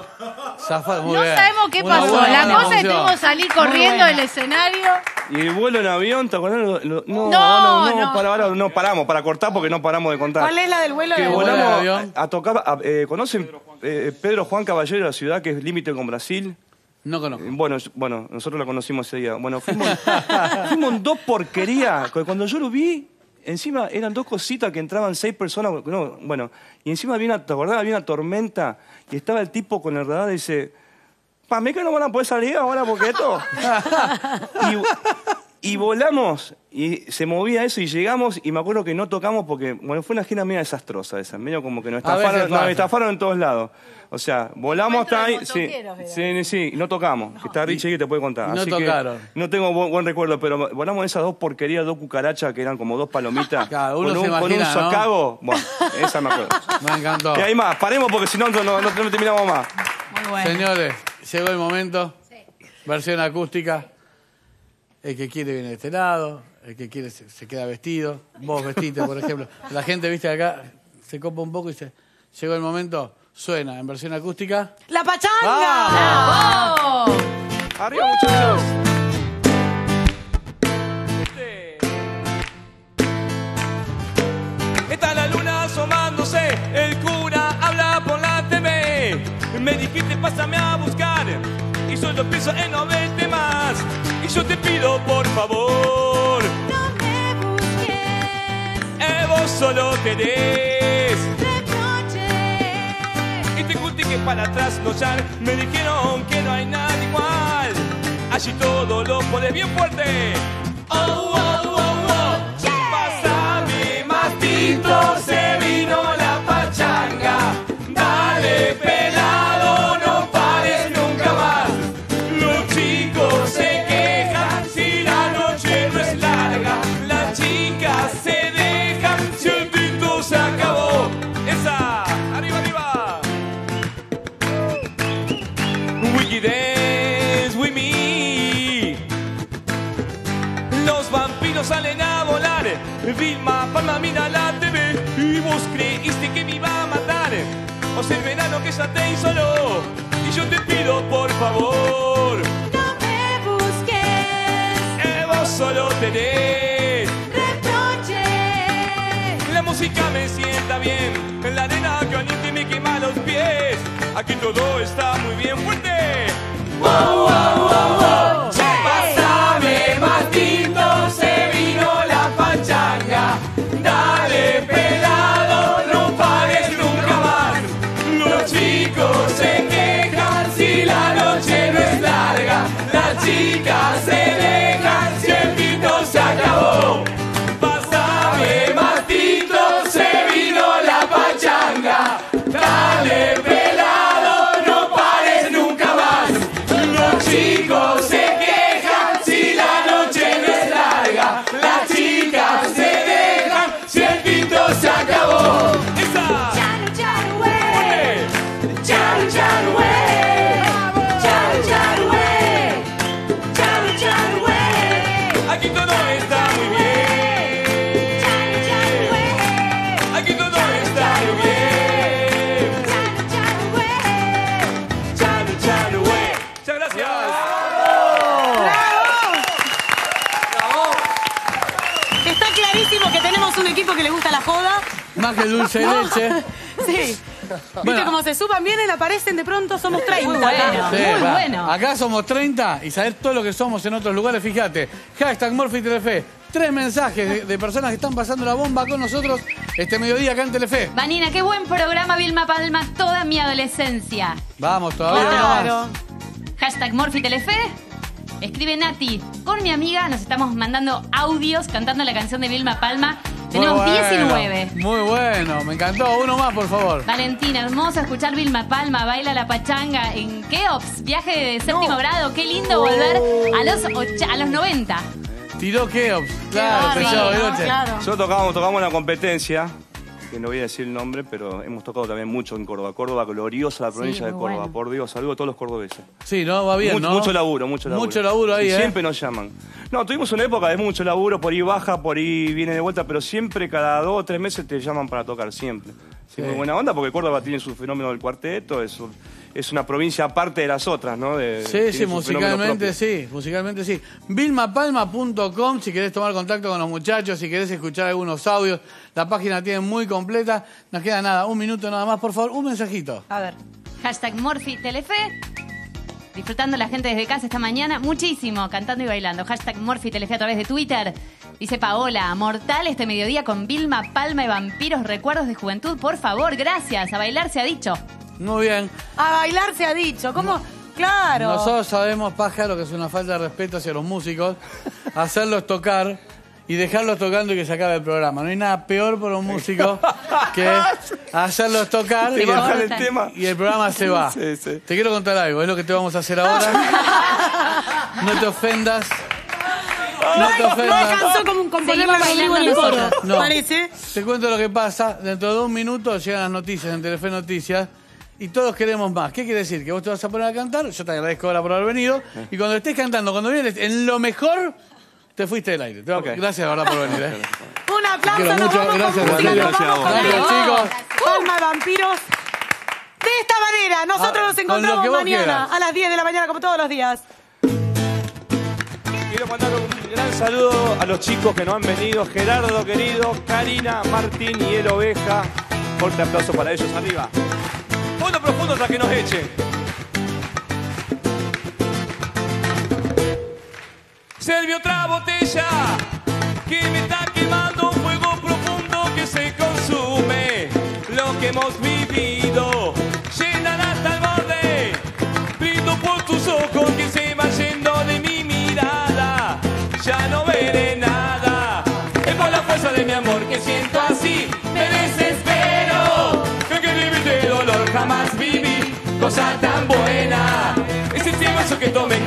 No bien. sabemos qué Una pasó. buena La cosa es que tuvimos que salir corriendo del escenario. Y el vuelo en avión, ¿te acordás? No, No, no, no, no. para- ahora no paramos, para cortar porque no paramos de contar. ¿Cuál es la del vuelo? Que de volamos a, a tocar, a- eh, ¿conocen eh, Pedro Juan Caballero de la ciudad que es límite con Brasil? No conozco. Bueno, yo- bueno, nosotros la conocimos ese día. Bueno, fuimos, <laughs> fuimos en dos porquerías. Cu- Cuando yo lo vi, encima eran dos cositas que entraban seis personas. No, bueno, y encima había una, ¿te acordás? Había una tormenta y estaba el tipo con el radar y dice, para mí que no van a poder salir ahora porque esto... <laughs> y, volamos y se movía eso y llegamos y me acuerdo que no tocamos porque, bueno, fue una gira media desastrosa esa, medio como que nos estafaron, nos estafaron en todos lados. O sea, volamos hasta ahí, sí, sí, sí, no tocamos. que Está Richie que te puede contar. No Así que tocaron. no tengo buen, buen recuerdo, pero volamos esas dos porquerías, dos cucarachas que eran como dos palomitas. <laughs> Claro, uno con, se un, con un imagina, ¿no? socago. Bueno, esa me acuerdo. <laughs> Me encantó. Y hay más, paremos porque si no, no, no, no terminamos más. Muy bueno. Señores, llegó el momento. Versión acústica. El que quiere viene de este lado, el que quiere se, se queda vestido. Vos vestite, por ejemplo. La gente, viste, acá se copa un poco y dice, llegó el momento, suena en versión acústica. ¡La pachanga! ¡Ah! Arriba, muchachos. Está la luna asomándose, el cura habla por la TV. Me dijiste pásame a buscar y solo pienso en no verte más. Yo te pido por favor, No me busques eh, vos solo querés. reproches. Y te conté que para trasnochar me dijeron que no hay nada igual. Allí todo lo pone bien fuerte. Oh, oh, oh, oh. Pásame más tinto, Mira la TV y vos creíste que me iba a matar. O sea, el verano que ya te hizo solo. Y yo te pido por favor, No me busques eh, vos solo tenés. reproches. La música me sienta bien, en la arena caliente me quema los pies. Aquí todo está muy bien fuerte. Wow, wow, wow, wow. Que dulce de leche. <laughs> Sí. Bueno. Viste cómo se suban, vienen, aparecen, de pronto somos 30. Muy bueno. Sí, Muy va. bueno. Acá somos 30 y saber todo lo que somos en otros lugares, fíjate. Hashtag Morphy Telefe. Tres mensajes de, de personas que están pasando la bomba con nosotros este mediodía acá en Telefe. Vanina, qué buen programa Vilma Palma toda mi adolescencia. Vamos, todavía no Claro. más. Hashtag Morphy Telefe. Escribe Nati. Con mi amiga nos estamos mandando audios cantando la canción de Vilma Palma. Tenemos Muy 10 y bueno, 9. Muy bueno, me encantó. Uno más, por favor. Valentina, hermoso escuchar Vilma Palma, baila la pachanga en Keops, viaje de séptimo grado, qué lindo volver a los, a los 90. Tiró Keops. Claro, bárbaro, pensaba, ¿no? Claro. Nosotros tocábamos, tocamos una competencia, que no voy a decir el nombre, pero hemos tocado también mucho en Córdoba. Córdoba, gloriosa la provincia de Córdoba. bueno. Por Dios, saludo a todos los cordobeses. Sí, ¿no? Va bien, mucho, ¿no? mucho laburo, mucho laburo. Mucho laburo ahí, Y ¿eh? Siempre nos llaman. No, tuvimos una época de mucho laburo, por ahí baja, por ahí viene de vuelta, pero siempre cada dos o tres meses te llaman para tocar, siempre. Sí, Sí. Muy buena onda, porque Córdoba tiene su fenómeno del cuarteto, es, un- es una provincia aparte de las otras, ¿no? De- Sí, sí, musicalmente sí, musicalmente sí. Vilmapalma.com si querés tomar contacto con los muchachos, si querés escuchar algunos audios, la página tiene muy completa. Nos queda nada, un minuto nada más, por favor, un mensajito. A ver. Hashtag Morphy Telefe. Disfrutando la gente desde casa esta mañana, muchísimo, cantando y bailando. Hashtag Morphy Telefe a través de Twitter. Dice Paola, mortal este mediodía con Vilma Palma y vampiros, recuerdos de juventud. Por favor, gracias. A bailar se ha dicho. Muy bien. A bailar se ha dicho. ¿Cómo? Claro. Nosotros sabemos, pájaro, que es una falta de respeto hacia los músicos, <laughs> hacerlos tocar y dejarlos tocando y que se acabe el programa. No hay nada peor para un músico <laughs> que hacerlos tocar y el, el tema. y el programa se va. Sí, sí. Te quiero contar algo, es lo que te vamos a hacer ahora. <laughs> No te ofendas. No te ofendas. alcanzó como un Seguimos Rodrigo en el bailando coro. No. Parece. Te cuento lo que pasa. Dentro de un minuto llegan las noticias en Telefe Noticias y todos queremos más. ¿Qué quiere decir? Que vos te vas a poner a cantar. Yo te agradezco ahora por haber venido. Y cuando estés cantando, cuando vienes en lo mejor, te fuiste del aire. Te va- Ok. Gracias, de verdad, por venir. ¿eh? <laughs> Un aplauso. Quiero nos mucho, vamos con gracias, música, en serio. nos vamos con Gracias, chicos. Palma de vampiros. De esta manera, nosotros Ah, nos con lo encontramos que vos mañana quieras. a las 10 de la mañana, como todos los días. Quiero mandar un gran saludo a los chicos que no han venido. Gerardo, querido, Karina, Martín y el Oveja. Fuerte aplauso para ellos arriba profundo, profundo hasta que nos eche. Servio otra botella que me está quemando un fuego profundo que se consume. Lo que hemos vivido llenan hasta el borde. Brindo por tus ojos que se van yendo de mi mirada. Ya no veré nada. Es por la fuerza de mi amor que siento. cosa tan buena. Es el tiempazo que tomé